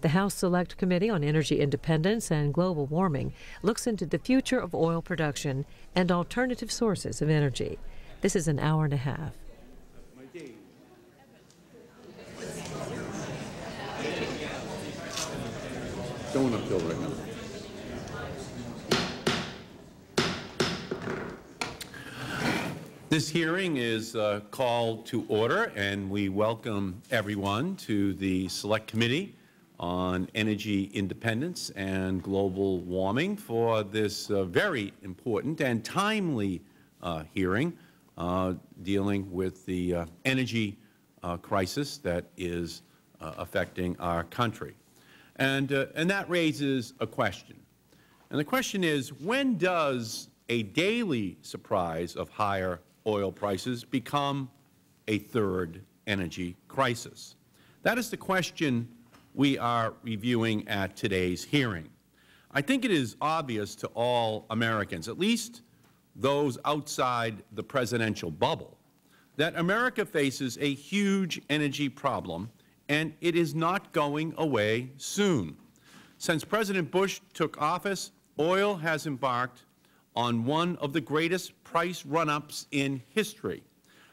The House Select Committee on Energy Independence and Global Warming looks into the future of oil production and alternative sources of energy. This is an hour and a half. Right now. This hearing is uh, called to order, and we welcome everyone to the Select Committee on Energy Independence and Global Warming for this uh, very important and timely uh, hearing uh, dealing with the uh, energy uh, crisis that is affecting our country. And, and that raises a question. And the question is, when does a daily surprise of higher oil prices become a third energy crisis? That is the question we are reviewing at today's hearing. I think it is obvious to all Americans, at least those outside the presidential bubble, that America faces a huge energy problem and it is not going away soon. Since President Bush took office, oil has embarked on one of the greatest price run-ups in history.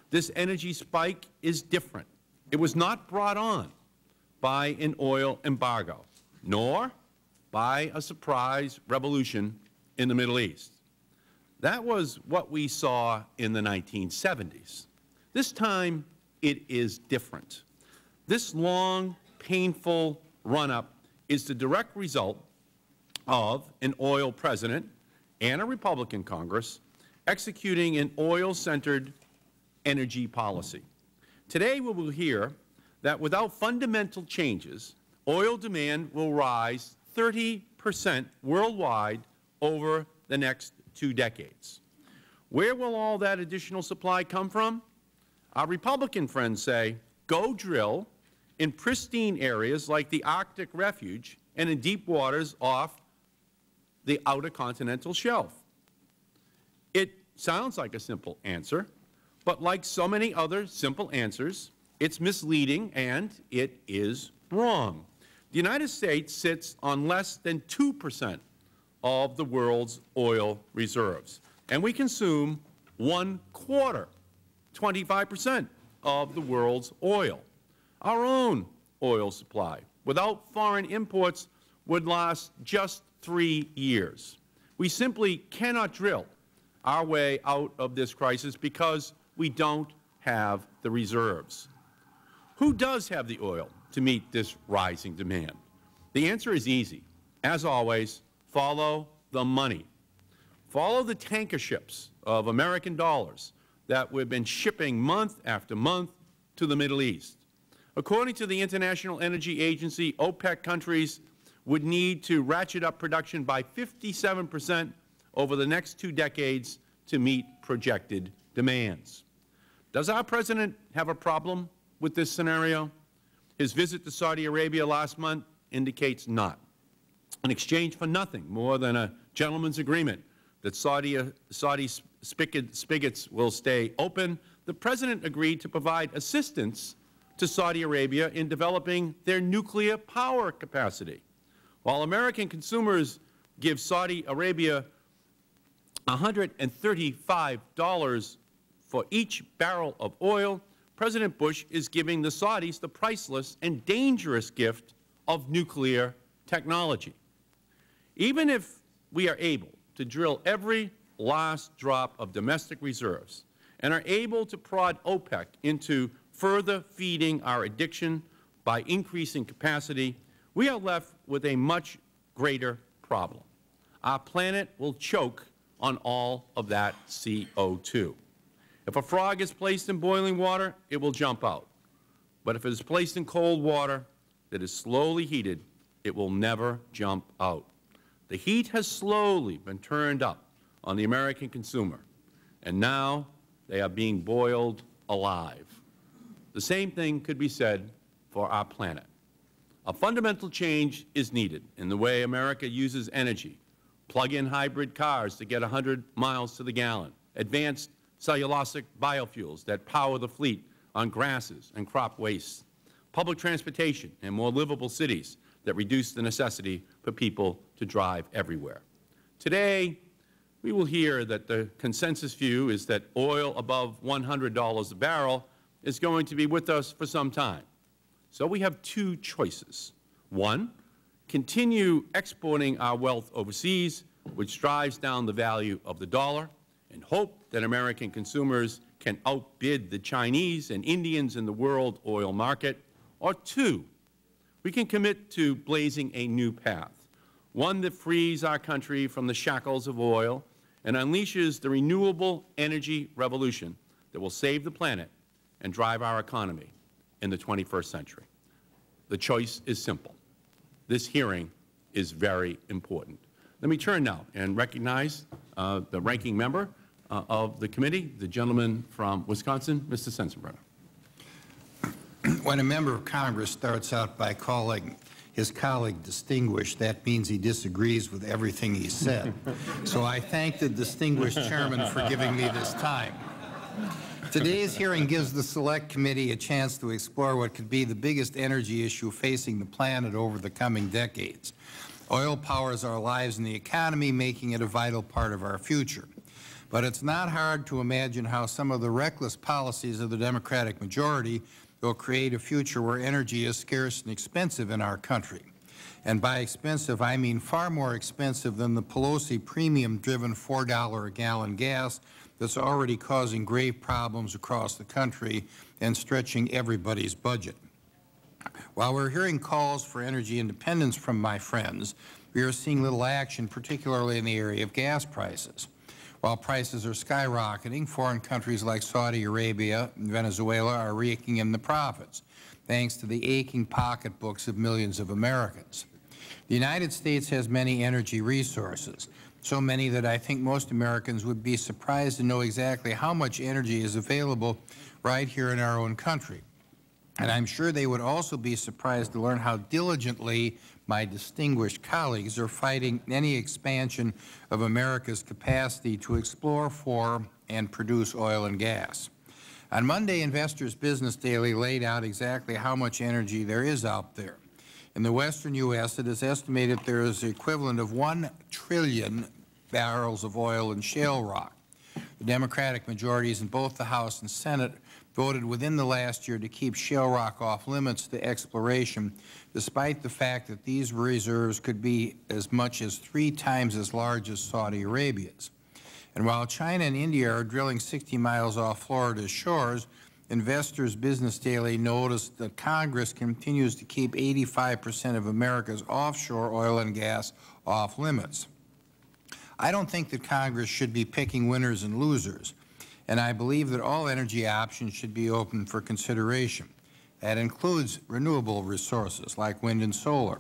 This energy spike is different. It was not brought on by an oil embargo, nor by a surprise revolution in the Middle East. That was what we saw in the 1970s. This time it is different. This long, painful run-up is the direct result of an oil president and a Republican Congress executing an oil-centered energy policy. Today we will hear that without fundamental changes, oil demand will rise 30 percent worldwide over the next two decades. Where will all that additional supply come from? Our Republican friends say, go drill in pristine areas like the Arctic Refuge and in deep waters off the outer continental shelf. It sounds like a simple answer, but like so many other simple answers, it's misleading and it is wrong. The United States sits on less than 2 percent of the world's oil reserves, and we consume one quarter, 25 percent of the world's oil. Our own oil supply, without foreign imports, would last just three years. We simply cannot drill our way out of this crisis because we don't have the reserves. Who does have the oil to meet this rising demand? The answer is easy. As always, follow the money. Follow the tanker ships of American dollars that we have been shipping month after month to the Middle East. According to the International Energy Agency, OPEC countries would need to ratchet up production by 57 percent over the next two decades to meet projected demands. Does our President have a problem with this scenario? His visit to Saudi Arabia last month indicates not. In exchange for nothing more than a gentleman's agreement that Saudi, Saudi spigot, spigots will stay open, the President agreed to provide assistance to Saudi Arabia in developing their nuclear power capacity. While American consumers give Saudi Arabia $135 for each barrel of oil, President Bush is giving the Saudis the priceless and dangerous gift of nuclear technology. Even if we are able to drill every last drop of domestic reserves and are able to prod OPEC into further feeding our addiction by increasing capacity, we are left with a much greater problem. Our planet will choke on all of that CO2. If a frog is placed in boiling water, it will jump out. But if it is placed in cold water that is slowly heated, it will never jump out. The heat has slowly been turned up on the American consumer, and now they are being boiled alive. The same thing could be said for our planet. A fundamental change is needed in the way America uses energy. Plug-in hybrid cars to get 100 miles to the gallon, advanced cellulosic biofuels that power the fleet on grasses and crop wastes, public transportation, and more livable cities that reduce the necessity for people to drive everywhere. Today, we will hear that the consensus view is that oil above $100 a barrel is going to be with us for some time. So we have two choices. One, continue exporting our wealth overseas, which drives down the value of the dollar, and hope that American consumers can outbid the Chinese and Indians in the world oil market. Or two, we can commit to blazing a new path, one that frees our country from the shackles of oil and unleashes the renewable energy revolution that will save the planet and drive our economy in the 21st century. The choice is simple. This hearing is very important. Let me turn now and recognize uh, the ranking member uh, of the committee, the gentleman from Wisconsin, Mr. Sensenbrenner. When a member of Congress starts out by calling his colleague distinguished, that means he disagrees with everything he said. so I thank the distinguished chairman for giving me this time. Today's hearing gives the Select Committee a chance to explore what could be the biggest energy issue facing the planet over the coming decades. Oil powers our lives and the economy, making it a vital part of our future. But it's not hard to imagine how some of the reckless policies of the Democratic majority will create a future where energy is scarce and expensive in our country. And by expensive, I mean far more expensive than the Pelosi premium-driven $4 a gallon gas that's already causing grave problems across the country and stretching everybody's budget. While we're hearing calls for energy independence from my friends, we are seeing little action, particularly in the area of gas prices. While prices are skyrocketing, foreign countries like Saudi Arabia and Venezuela are raking in the profits, thanks to the aching pocketbooks of millions of Americans. The United States has many energy resources, so many that I think most Americans would be surprised to know exactly how much energy is available right here in our own country. And I'm sure they would also be surprised to learn how diligently my distinguished colleagues are fighting any expansion of America's capacity to explore for and produce oil and gas. On Monday, Investors Business Daily laid out exactly how much energy there is out there. In the western U.S., it is estimated there is the equivalent of 1 trillion barrels of oil and shale rock. The Democratic majorities in both the House and Senate voted within the last year to keep shale rock off limits to exploration, despite the fact that these reserves could be as much as three times as large as Saudi Arabia's. And while China and India are drilling 60 miles off Florida's shores, Investors Business Daily noticed that Congress continues to keep 85 percent of America's offshore oil and gas off limits. I don't think that Congress should be picking winners and losers and I believe that all energy options should be open for consideration. That includes renewable resources like wind and solar.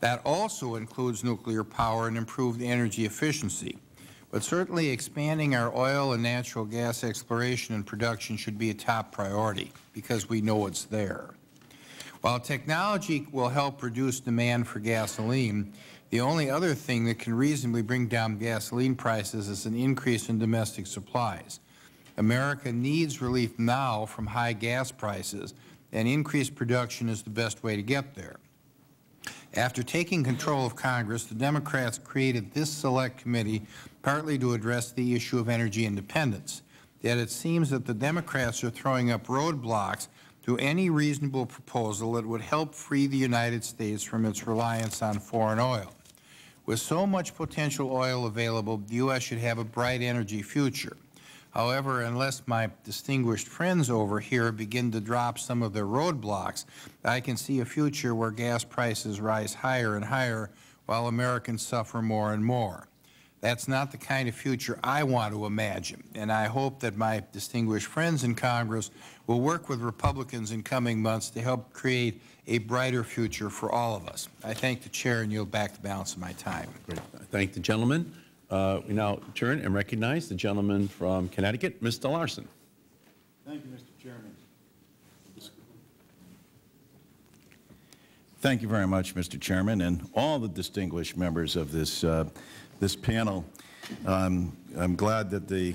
That also includes nuclear power and improved energy efficiency. But certainly expanding our oil and natural gas exploration and production should be a top priority because we know it's there. While technology will help reduce demand for gasoline, the only other thing that can reasonably bring down gasoline prices is an increase in domestic supplies. America needs relief now from high gas prices, and increased production is the best way to get there. After taking control of Congress, the Democrats created this Select Committee partly to address the issue of energy independence. Yet it seems that the Democrats are throwing up roadblocks to any reasonable proposal that would help free the United States from its reliance on foreign oil. With so much potential oil available, the U.S. should have a bright energy future. However, unless my distinguished friends over here begin to drop some of their roadblocks, I can see a future where gas prices rise higher and higher while Americans suffer more and more. That's not the kind of future I want to imagine, and I hope that my distinguished friends in Congress will work with Republicans in coming months to help create a brighter future for all of us. I thank the Chair and yield back the balance of my time. Great. I thank the gentleman. Uh, we now turn and recognize the gentleman from Connecticut, Mr. Larson. Thank you, Mr. Chairman. Thank you very much, Mr. Chairman, and all the distinguished members of this, uh, this panel. Um, I'm glad that the,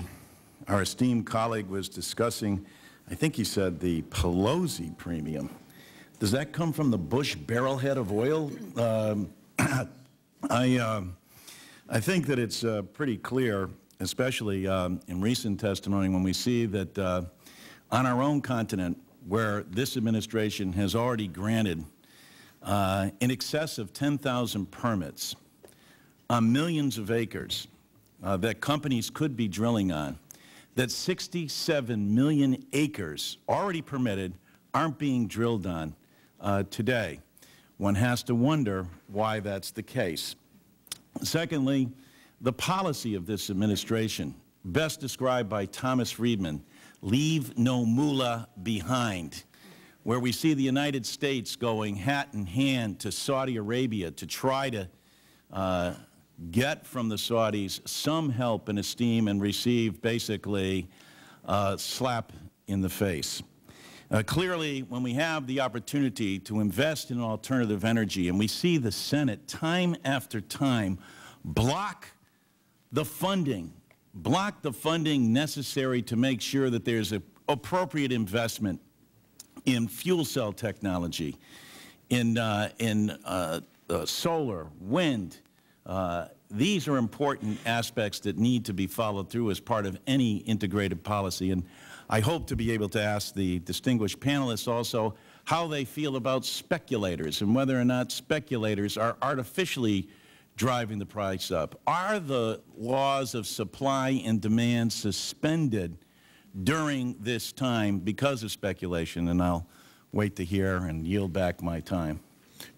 our esteemed colleague was discussing, I think he said the Pelosi premium. Does that come from the Bush barrelhead of oil? Um, I, uh, I think that it's uh, pretty clear, especially um, in recent testimony, when we see that uh, on our own continent, where this administration has already granted uh, in excess of 10,000 permits on millions of acres uh, that companies could be drilling on, that 67 million acres already permitted aren't being drilled on uh, today. One has to wonder why that's the case. Secondly, the policy of this administration, best described by Thomas Friedman, leave no moolah behind, where we see the United States going hat in hand to Saudi Arabia to try to uh, get from the Saudis some help and esteem and receive basically a slap in the face. Uh, clearly, when we have the opportunity to invest in alternative energy and we see the Senate time after time block the funding, block the funding necessary to make sure that there's a appropriate investment in fuel cell technology, in, uh, in uh, uh solar, wind, uh, these are important aspects that need to be followed through as part of any integrated policy. And I hope to be able to ask the distinguished panelists also how they feel about speculators and whether or not speculators are artificially driving the price up. Are the laws of supply and demand suspended during this time because of speculation? And I'll wait to hear and yield back my time.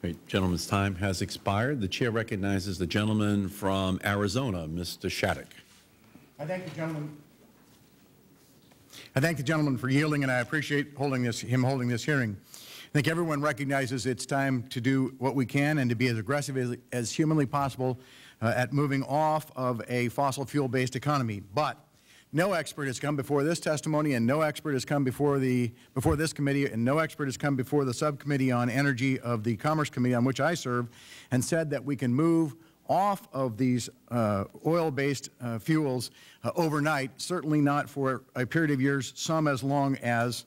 Great. Gentleman's time has expired. The Chair recognizes the gentleman from Arizona, Mr. Shadegg. I thank the gentleman I thank the gentleman for yielding, and I appreciate holding this, him holding this hearing. I think everyone recognizes it's time to do what we can and to be as aggressive as, as humanly possible uh, at moving off of a fossil fuel-based economy. But no expert has come before this testimony, and no expert has come before the before this committee, and no expert has come before the subcommittee on energy of the Commerce Committee, on which I serve, and said that we can move off of these uh, oil-based uh, fuels uh, overnight, certainly not for a period of years, some as long as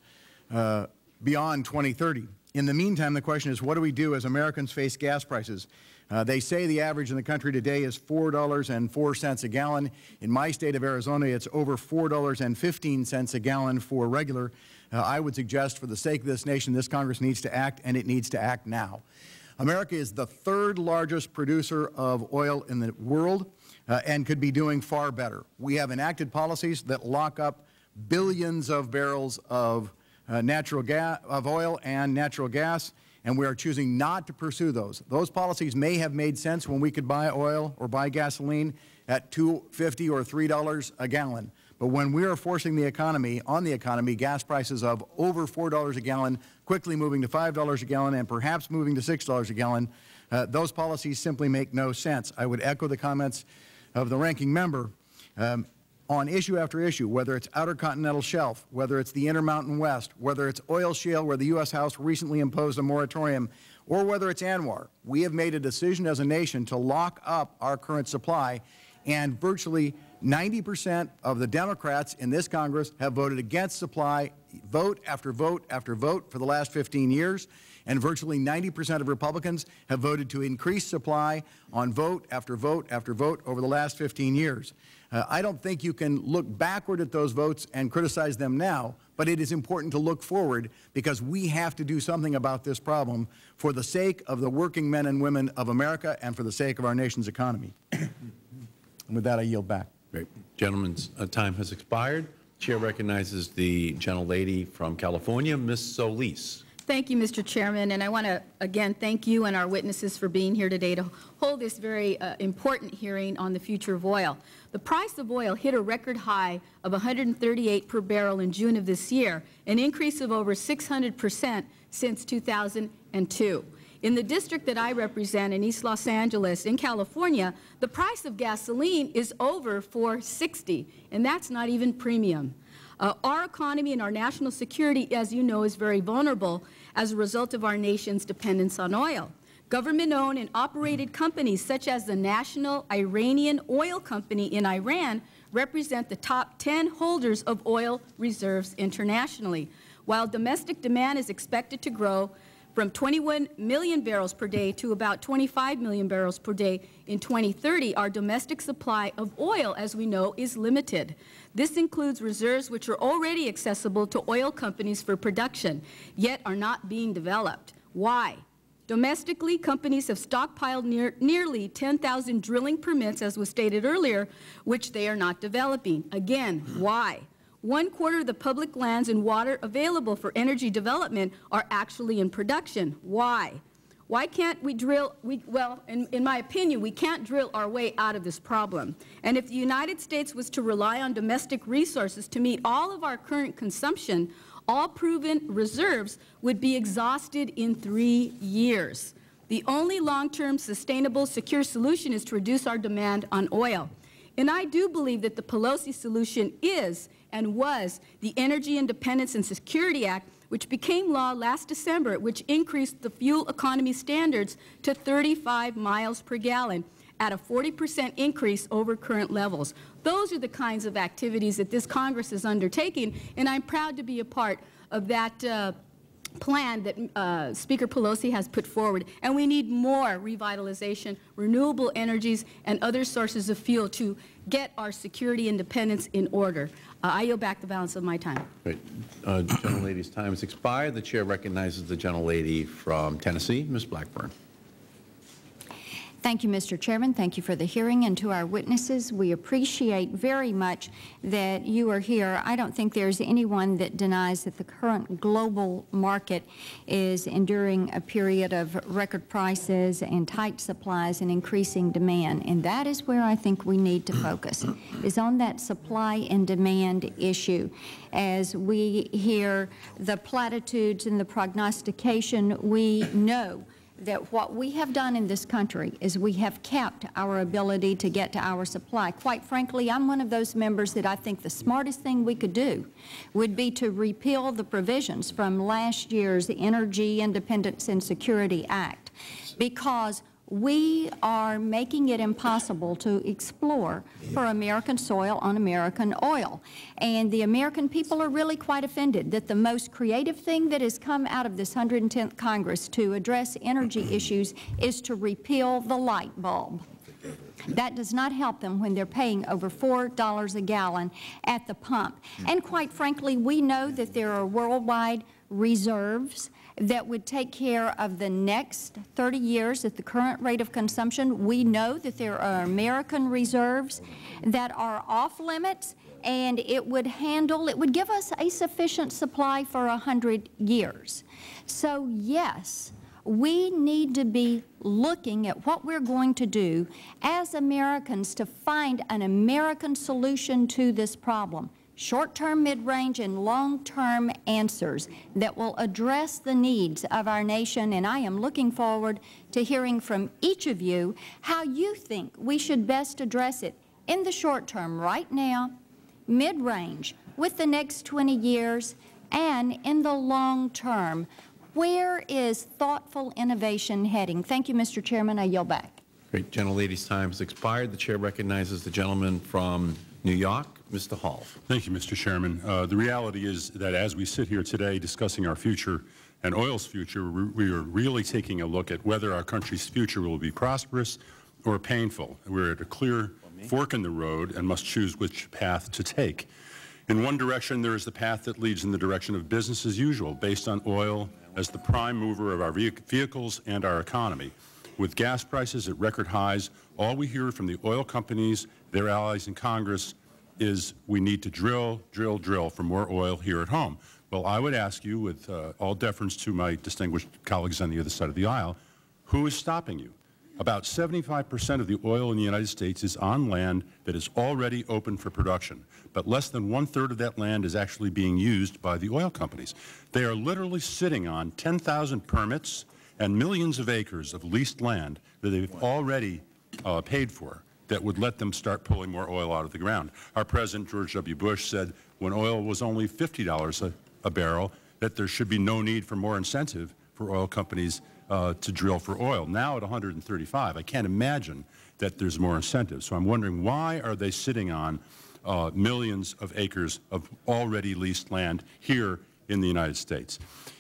uh, beyond 2030. In the meantime, the question is, what do we do as Americans face gas prices? Uh, they say the average in the country today is $4.04 a gallon. In my state of Arizona, it's over $4.15 a gallon for regular. Uh, I would suggest for the sake of this nation, this Congress needs to act, and it needs to act now. America is the third largest producer of oil in the world uh, and could be doing far better. We have enacted policies that lock up billions of barrels of uh, natural gas, of oil and natural gas and we are choosing not to pursue those. Those policies may have made sense when we could buy oil or buy gasoline at $2.50 or $3 a gallon. But when we are forcing the economy, on the economy, gas prices of over $4 a gallon, quickly moving to $5 a gallon and perhaps moving to $6 a gallon, uh, those policies simply make no sense. I would echo the comments of the ranking member. Um, on issue after issue, whether it's Outer Continental Shelf, whether it's the Intermountain West, whether it's oil shale where the U.S. House recently imposed a moratorium, or whether it's ANWR, we have made a decision as a nation to lock up our current supply, and virtually 90 percent of the Democrats in this Congress have voted against supply, vote after vote after vote for the last 15 years, and virtually 90 percent of Republicans have voted to increase supply on vote after vote after vote over the last 15 years. Uh, I don't think you can look backward at those votes and criticize them now, but it is important to look forward because we have to do something about this problem for the sake of the working men and women of America and for the sake of our nation's economy. and with that, I yield back. Great. Gentleman's uh, time has expired. Chair recognizes the gentlelady from California, Ms. Solis. Thank you, Mr. Chairman, and I want to again thank you and our witnesses for being here today to hold this very uh, important hearing on the future of oil. The price of oil hit a record high of 138 per barrel in June of this year, an increase of over 600 percent since 2002. In the district that I represent in East Los Angeles, in California, the price of gasoline is over 460, and that's not even premium. Uh, our economy and our national security, as you know, is very vulnerable as a result of our nation's dependence on oil. Government-owned and operated companies such as the National Iranian Oil Company in Iran represent the top 10 holders of oil reserves internationally. While domestic demand is expected to grow, from 21 million barrels per day to about 25 million barrels per day in 2030, our domestic supply of oil, as we know, is limited. This includes reserves which are already accessible to oil companies for production, yet are not being developed. Why? Domestically, companies have stockpiled near, nearly 10,000 drilling permits, as was stated earlier, which they are not developing. Again, why? One quarter of the public lands and water available for energy development are actually in production. Why? Why can't we drill, we, well, in, in my opinion, we can't drill our way out of this problem. And if the United States was to rely on domestic resources to meet all of our current consumption, all proven reserves would be exhausted in three years. The only long-term sustainable secure solution is to reduce our demand on oil. And I do believe that the Pelosi solution is and was the Energy Independence and Security Act, which became law last December, which increased the fuel economy standards to 35 miles per gallon at a 40 percent increase over current levels. Those are the kinds of activities that this Congress is undertaking, and I'm proud to be a part of that uh, plan that uh, Speaker Pelosi has put forward. And we need more revitalization, renewable energies, and other sources of fuel to get our security independence in order. Uh, I yield back the balance of my time. Great. Uh, gentlelady's time has expired. The Chair recognizes the gentlelady from Tennessee, Ms. Blackburn. Thank you, Mr. Chairman. Thank you for the hearing. And to our witnesses, we appreciate very much that you are here. I don't think there's anyone that denies that the current global market is enduring a period of record prices and tight supplies and increasing demand. And that is where I think we need to focus, is on that supply and demand issue. As we hear the platitudes and the prognostication, we know that what we have done in this country is we have kept our ability to get to our supply. Quite frankly, I'm one of those members that I think the smartest thing we could do would be to repeal the provisions from last year's Energy Independence and Security Act because we are making it impossible to explore for American soil on American oil. And the American people are really quite offended that the most creative thing that has come out of this 110th Congress to address energy issues is to repeal the light bulb. That does not help them when they're paying over $4 a gallon at the pump. And quite frankly, we know that there are worldwide reserves that would take care of the next 30 years at the current rate of consumption. We know that there are American reserves that are off limits and it would handle, it would give us a sufficient supply for 100 years. So yes, we need to be looking at what we're going to do as Americans to find an American solution to this problem short-term, mid-range, and long-term answers that will address the needs of our nation, and I am looking forward to hearing from each of you how you think we should best address it in the short term right now, mid-range, with the next 20 years, and in the long term. Where is thoughtful innovation heading? Thank you, Mr. Chairman. I yield back. Great. Gentlelady's time has expired. The Chair recognizes the gentleman from New York, Mr. Hall. Thank you, Mr. Chairman. Uh, the reality is that as we sit here today discussing our future and oil's future, we are really taking a look at whether our country's future will be prosperous or painful. We're at a clear fork in the road and must choose which path to take. In one direction, there is the path that leads in the direction of business as usual, based on oil as the prime mover of our vehicles and our economy. With gas prices at record highs, all we hear from the oil companies, their allies in Congress, is we need to drill, drill, drill for more oil here at home. Well, I would ask you, with uh, all deference to my distinguished colleagues on the other side of the aisle, who is stopping you? About 75 percent of the oil in the United States is on land that is already open for production, but less than one-third of that land is actually being used by the oil companies. They are literally sitting on 10,000 permits and millions of acres of leased land that they've already uh, paid for that would let them start pulling more oil out of the ground. Our President, George W. Bush, said when oil was only $50 a, a barrel that there should be no need for more incentive for oil companies uh, to drill for oil. Now at 135, I can't imagine that there's more incentive. So I'm wondering why are they sitting on uh, millions of acres of already leased land here in the United States?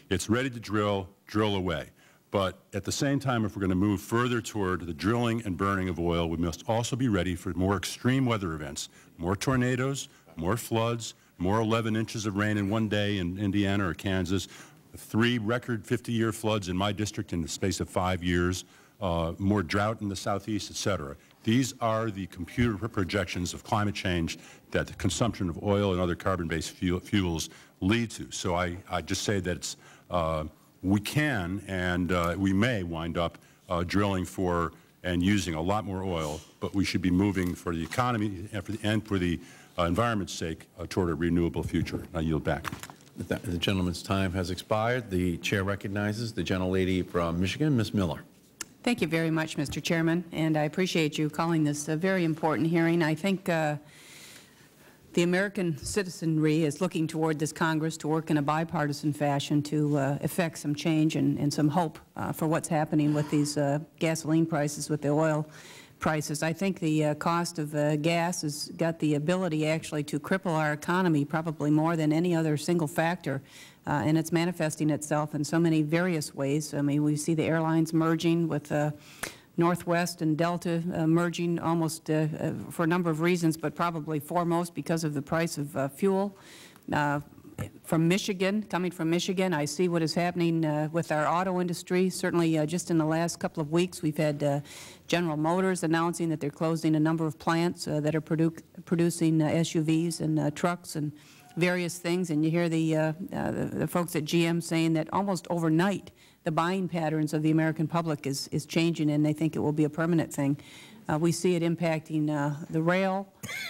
It's ready to drill, drill away. But at the same time, if we're going to move further toward the drilling and burning of oil, we must also be ready for more extreme weather events, more tornadoes, more floods, more 11 inches of rain in one day in Indiana or Kansas, three record 50-year floods in my district in the space of five years, uh, more drought in the southeast, et cetera. These are the computer projections of climate change that the consumption of oil and other carbon-based fuels lead to. So I, I just say that it's uh, we can and uh, we may wind up uh, drilling for and using a lot more oil, but we should be moving for the economy and for the, and for the uh, environment's sake uh, toward a renewable future. I yield back. The, the gentleman's time has expired. The chair recognizes the gentlelady from Michigan, Ms. Miller. Thank you very much, Mr. Chairman, and I appreciate you calling this a very important hearing. I think uh, the American citizenry is looking toward this Congress to work in a bipartisan fashion to uh, effect some change and, and some hope uh, for what's happening with these uh, gasoline prices, with the oil prices. I think the uh, cost of uh, gas has got the ability actually to cripple our economy probably more than any other single factor, uh, and it's manifesting itself in so many various ways. I mean, we see the airlines merging with Northwest and Delta uh, merging almost uh, uh, for a number of reasons, but probably foremost because of the price of uh, fuel. Uh, from Michigan, coming from Michigan, I see what is happening uh, with our auto industry. Certainly uh, just in the last couple of weeks, we've had General Motors announcing that they're closing a number of plants that are produ producing SUVs and trucks and various things. And you hear the, the, the folks at GM saying that almost overnight, the buying patterns of the American public is, is changing, and they think it will be a permanent thing. Uh, we see it impacting uh, the rail,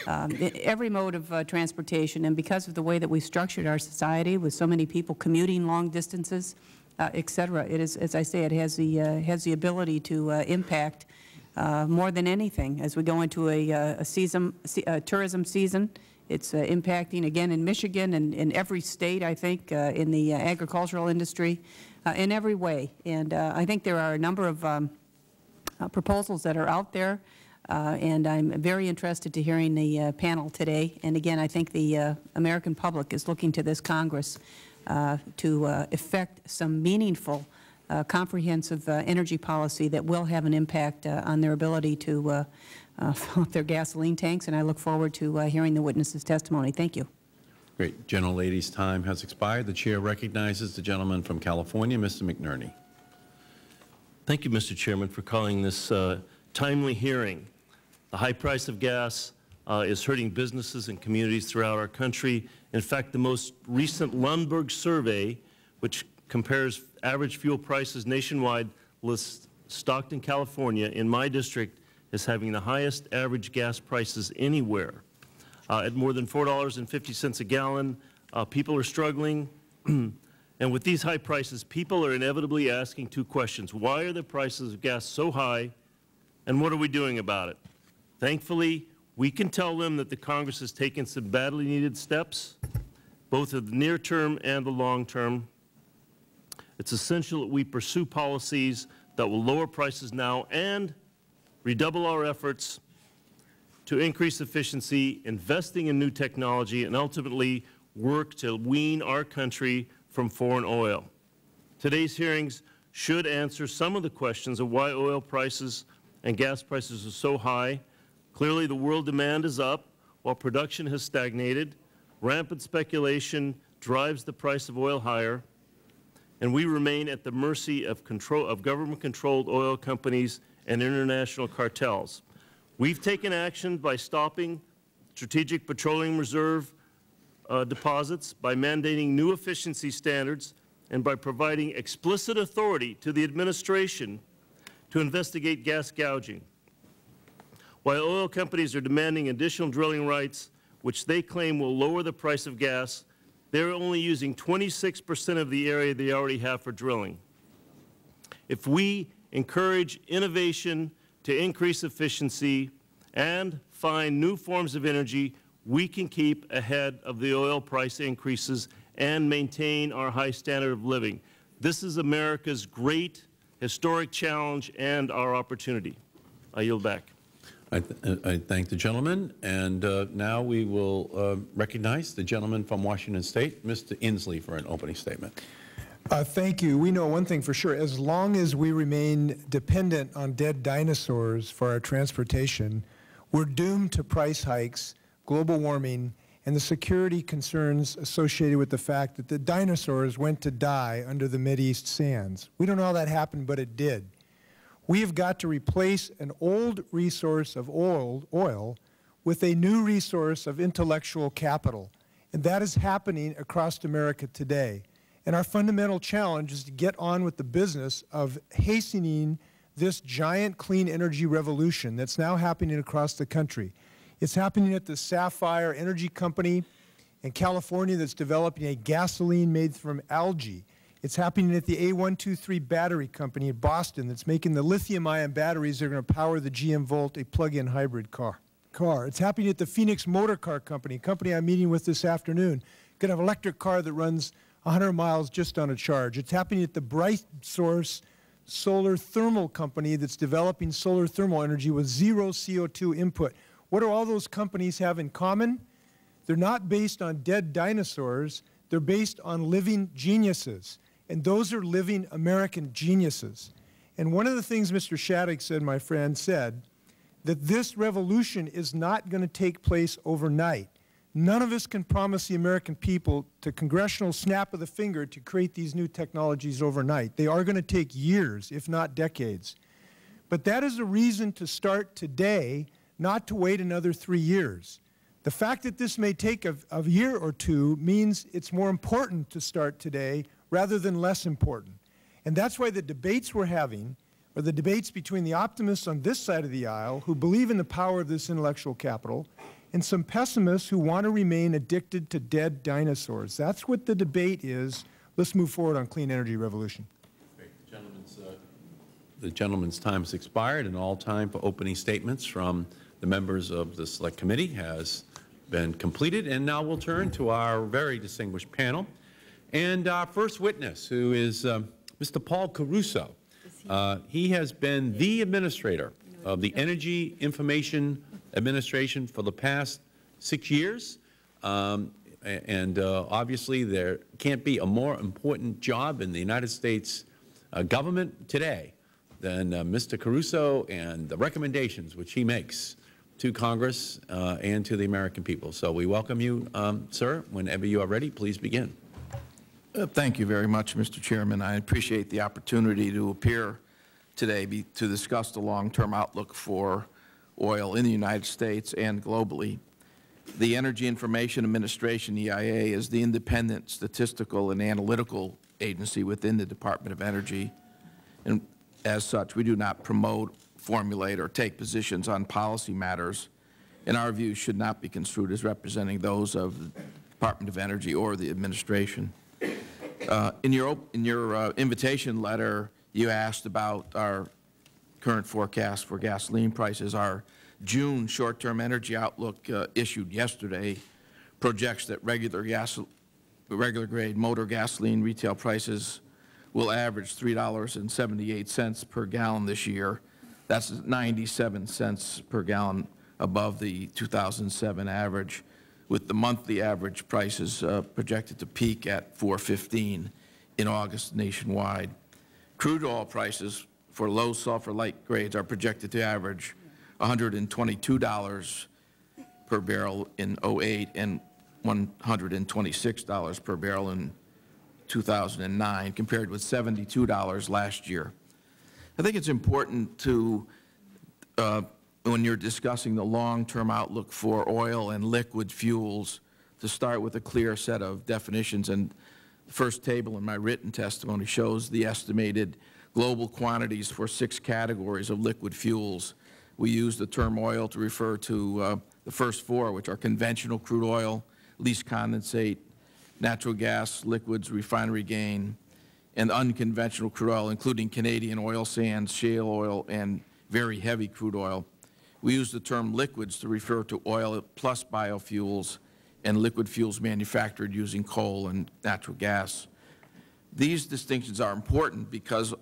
um, every mode of uh, transportation, and because of the way that we structured our society with so many people commuting long distances, uh, et cetera, it is, as I say, it has the, uh, has the ability to uh, impact more than anything as we go into a, a season, a tourism season. It's impacting, again, in Michigan and in every state, I think, in the agricultural industry in every way. And uh, I think there are a number of um, uh, proposals that are out there, uh, and I'm very interested to hearing the uh, panel today. And again, I think the uh, American public is looking to this Congress to effect some meaningful, comprehensive energy policy that will have an impact on their ability to fill up their gasoline tanks. And I look forward to hearing the witnesses' testimony. Thank you. Great. Gentlelady's time has expired. The Chair recognizes the gentleman from California, Mr. McNerney. Thank you, Mr. Chairman, for calling this uh, timely hearing. The high price of gas uh, is hurting businesses and communities throughout our country. In fact, the most recent Lundberg survey, which compares average fuel prices nationwide, lists Stockton, California, in my district, as having the highest average gas prices anywhere uh, at more than $4.50 a gallon. Uh, people are struggling. and with these high prices, people are inevitably asking two questions. Why are the prices of gas so high, and what are we doing about it? Thankfully, we can tell them that the Congress has taken some badly needed steps, both in the near term and the long term. It's essential that we pursue policies that will lower prices now and redouble our efforts to increase efficiency, investing in new technology, and ultimately work to wean our country from foreign oil. Today's hearings should answer some of the questions of why oil prices and gas prices are so high. Clearly, the world demand is up while production has stagnated. Rampant speculation drives the price of oil higher, and we remain at the mercy of, of government-controlled oil companies and international cartels. We've taken action by stopping Strategic Petroleum Reserve uh, deposits, by mandating new efficiency standards, and by providing explicit authority to the administration to investigate gas gouging. While oil companies are demanding additional drilling rights, which they claim will lower the price of gas, they're only using 26 percent of the area they already have for drilling. If we encourage innovation to increase efficiency and find new forms of energy, we can keep ahead of the oil price increases and maintain our high standard of living. This is America's great historic challenge and our opportunity. I yield back. I, th I thank the gentleman, and uh, now we will uh, recognize the gentleman from Washington State, Mr. Inslee, for an opening statement. Uh, thank you. We know one thing for sure. As long as we remain dependent on dead dinosaurs for our transportation, we're doomed to price hikes, global warming, and the security concerns associated with the fact that the dinosaurs went to die under the Mideast sands. We don't know how that happened, but it did. We have got to replace an old resource of oil, oil with a new resource of intellectual capital. And that is happening across America today. And our fundamental challenge is to get on with the business of hastening this giant clean energy revolution that's now happening across the country. It's happening at the Sapphire Energy Company in California that's developing a gasoline made from algae. It's happening at the A123 Battery Company in Boston that's making the lithium-ion batteries that are going to power the GM Volt, a plug-in hybrid car. car. It's happening at the Phoenix Motor Car Company, a company I'm meeting with this afternoon. Going to have an electric car that runs 100 miles just on a charge. It's happening at the Bright Source Solar Thermal Company that's developing solar thermal energy with zero CO2 input. What do all those companies have in common? They're not based on dead dinosaurs. They're based on living geniuses. And those are living American geniuses. And one of the things Mr. Shadegg said, my friend, said, that this revolution is not going to take place overnight. None of us can promise the American people to congressional snap of the finger to create these new technologies overnight. They are going to take years, if not decades. But that is a reason to start today, not to wait another three years. The fact that this may take a, a year or two means it's more important to start today rather than less important. And that's why the debates we're having are the debates between the optimists on this side of the aisle who believe in the power of this intellectual capital and some pessimists who want to remain addicted to dead dinosaurs. That's what the debate is. Let's move forward on clean energy revolution. The gentleman's, uh, the gentleman's time has expired, and all time for opening statements from the members of the Select Committee has been completed. And now we'll turn to our very distinguished panel. And our first witness, who is uh, Mr. Paul Caruso. Uh, he has been the administrator of the Energy Information Administration for the past six years. Um, and uh, obviously, there can't be a more important job in the United States uh, government today than uh, Mr. Caruso and the recommendations which he makes to Congress uh, and to the American people. So we welcome you, um, sir. Whenever you are ready, please begin. Uh, thank you very much, Mr. Chairman. I appreciate the opportunity to appear today be, to discuss the long-term outlook for oil in the United States and globally. The Energy Information Administration, EIA, is the independent statistical and analytical agency within the Department of Energy. And as such, we do not promote, formulate, or take positions on policy matters. In our view, should not be construed as representing those of the Department of Energy or the administration. Uh, in your, in your uh, invitation letter, you asked about our current forecast for gasoline prices. Our June short-term energy outlook uh, issued yesterday projects that regular gas, regular grade motor gasoline retail prices will average $3.78 per gallon this year. That's 97 cents per gallon above the 2007 average, with the monthly average prices uh, projected to peak at 415 in August nationwide. Crude oil prices for low sulfur light grades are projected to average $122 per barrel in 08 and $126 per barrel in 2009, compared with $72 last year. I think it's important to, uh, when you're discussing the long-term outlook for oil and liquid fuels, to start with a clear set of definitions. And the first table in my written testimony shows the estimated global quantities for six categories of liquid fuels. We use the term oil to refer to uh, the first four, which are conventional crude oil, lease condensate, natural gas, liquids, refinery gain, and unconventional crude oil, including Canadian oil sands, shale oil, and very heavy crude oil. We use the term liquids to refer to oil plus biofuels and liquid fuels manufactured using coal and natural gas. These distinctions are important because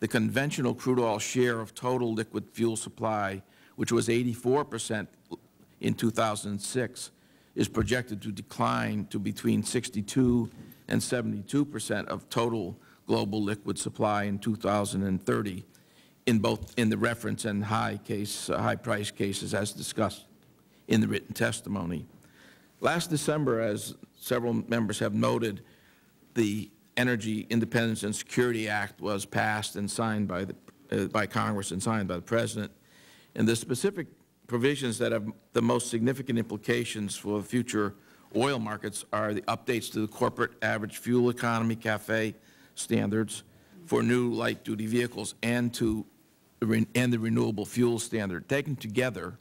the conventional crude oil share of total liquid fuel supply, which was 84 percent in 2006, is projected to decline to between 62 and 72 percent of total global liquid supply in 2030 in both in the reference and high case, uh, high price cases as discussed in the written testimony. Last December, as several members have noted, the Energy Independence and Security Act was passed and signed by, the, uh, by Congress and signed by the President. And the specific provisions that have the most significant implications for future oil markets are the updates to the corporate average fuel economy CAFE standards for new light-duty vehicles and to and the renewable fuel standard. Taken together,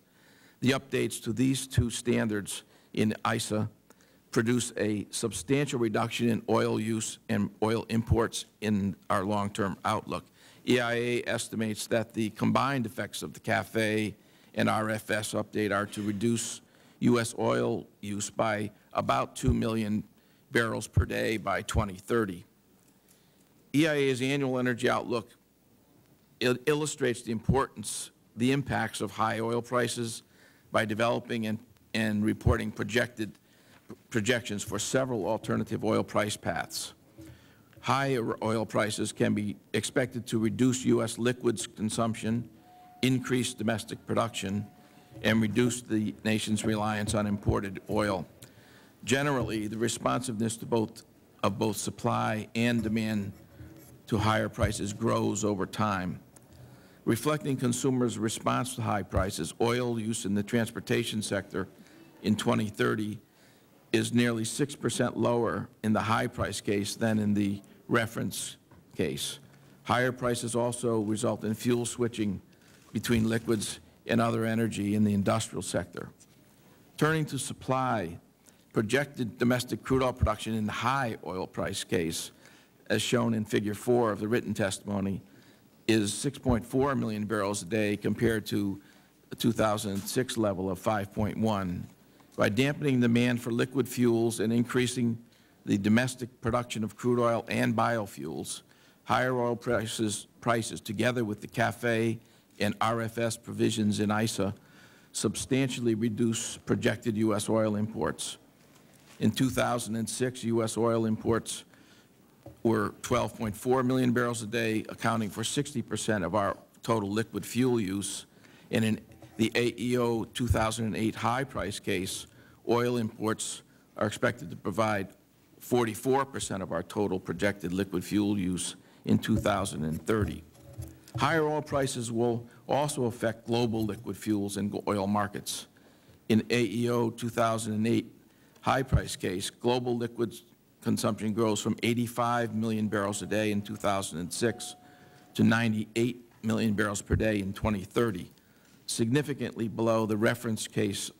the updates to these two standards in EISA produce a substantial reduction in oil use and oil imports in our long-term outlook. EIA estimates that the combined effects of the CAFE and RFS update are to reduce U.S. oil use by about 2 million barrels per day by 2030. EIA's annual energy outlook il illustrates the importance, the impacts of high oil prices by developing and, and reporting projected projections for several alternative oil price paths. Higher oil prices can be expected to reduce U.S. liquids consumption, increase domestic production, and reduce the nation's reliance on imported oil. Generally, the responsiveness to both of both supply and demand to higher prices grows over time. Reflecting consumers' response to high prices, oil use in the transportation sector in 2030 is nearly 6 percent lower in the high price case than in the reference case. Higher prices also result in fuel switching between liquids and other energy in the industrial sector. Turning to supply, projected domestic crude oil production in the high oil price case as shown in Figure 4 of the written testimony, is 6.4 million barrels a day compared to the 2006 level of 5.1. By dampening demand for liquid fuels and increasing the domestic production of crude oil and biofuels, higher oil prices, prices together with the CAFE and RFS provisions in EISA substantially reduce projected U.S. oil imports. In 2006, U.S. oil imports were 12.4 million barrels a day, accounting for 60 percent of our total liquid fuel use. And in the AEO 2008 high price case, oil imports are expected to provide 44 percent of our total projected liquid fuel use in 2030. Higher oil prices will also affect global liquid fuels and oil markets. In AEO 2008 high price case, global liquids consumption grows from 85 million barrels a day in 2006 to 98 million barrels per day in 2030, significantly below the reference case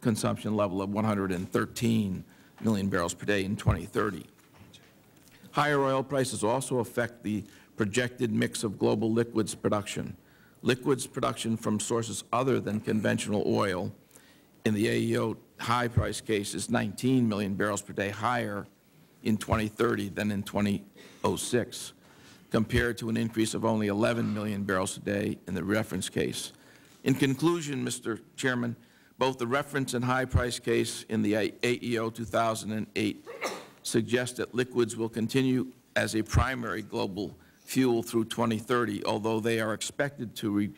consumption level of 113 million barrels per day in 2030. Higher oil prices also affect the projected mix of global liquids production. Liquids production from sources other than conventional oil in the AEO high price case is 19 million barrels per day higher in 2030 than in 2006, compared to an increase of only 11 million barrels a day in the reference case. In conclusion, Mr. Chairman, both the reference and high price case in the AEO 2008 suggest that liquids will continue as a primary global fuel through 2030, although they are expected to re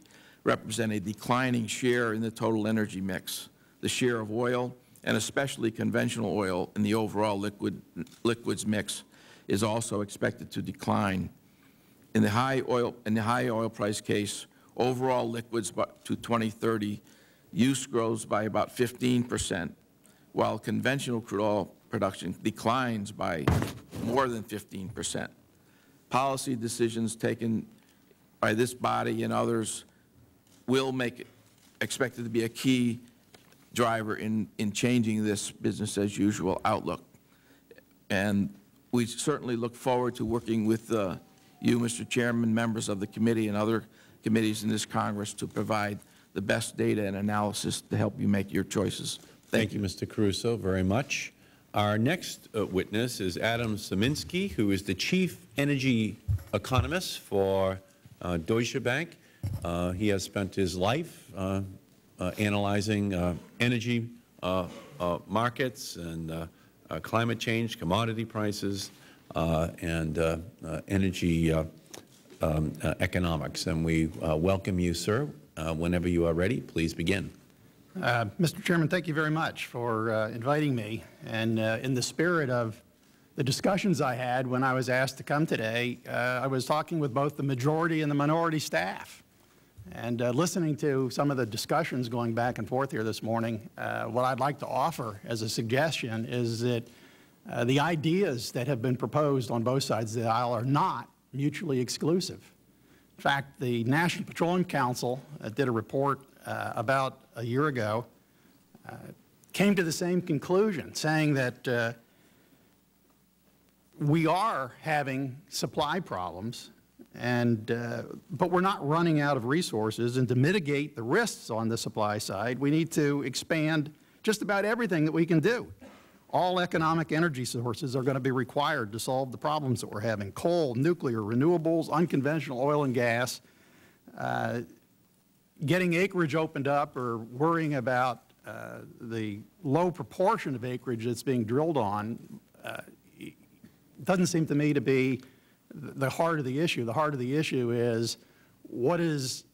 represent a declining share in the total energy mix. The share of oil and especially conventional oil in the overall liquid, liquids mix is also expected to decline. In the high oil, in the high oil price case, overall liquids to 2030 use grows by about 15 percent, while conventional crude oil production declines by more than 15 percent. Policy decisions taken by this body and others will make it expected to be a key driver in, in changing this business as usual outlook. And we certainly look forward to working with uh, you, Mr. Chairman, members of the committee and other committees in this Congress to provide the best data and analysis to help you make your choices. Thank, Thank you, Mr. Caruso, very much. Our next uh, witness is Adam Sieminski, who is the Chief Energy Economist for uh, Deutsche Bank. Uh, he has spent his life uh, uh, analyzing uh, energy uh, markets and uh, climate change, commodity prices, uh, and uh, uh, energy uh, um, uh, economics. And we uh, welcome you, sir. Uh, whenever you are ready, please begin. Uh, Mr. Chairman, thank you very much for uh, inviting me. And uh, in the spirit of the discussions I had when I was asked to come today, uh, I was talking with both the majority and the minority staff. And uh, listening to some of the discussions going back and forth here this morning, what I'd like to offer as a suggestion is that the ideas that have been proposed on both sides of the aisle are not mutually exclusive. In fact, the National Petroleum Council uh, did a report uh, about a year ago, uh, came to the same conclusion, saying that uh, we are having supply problems, and, uh, but we're not running out of resources. And to mitigate the risks on the supply side, we need to expand just about everything that we can do. All economic energy sources are going to be required to solve the problems that we're having. Coal, nuclear, renewables, unconventional oil and gas. Uh, getting acreage opened up or worrying about uh, the low proportion of acreage that's being drilled on uh, doesn't seem to me to be the heart of the issue. The heart of the issue is what is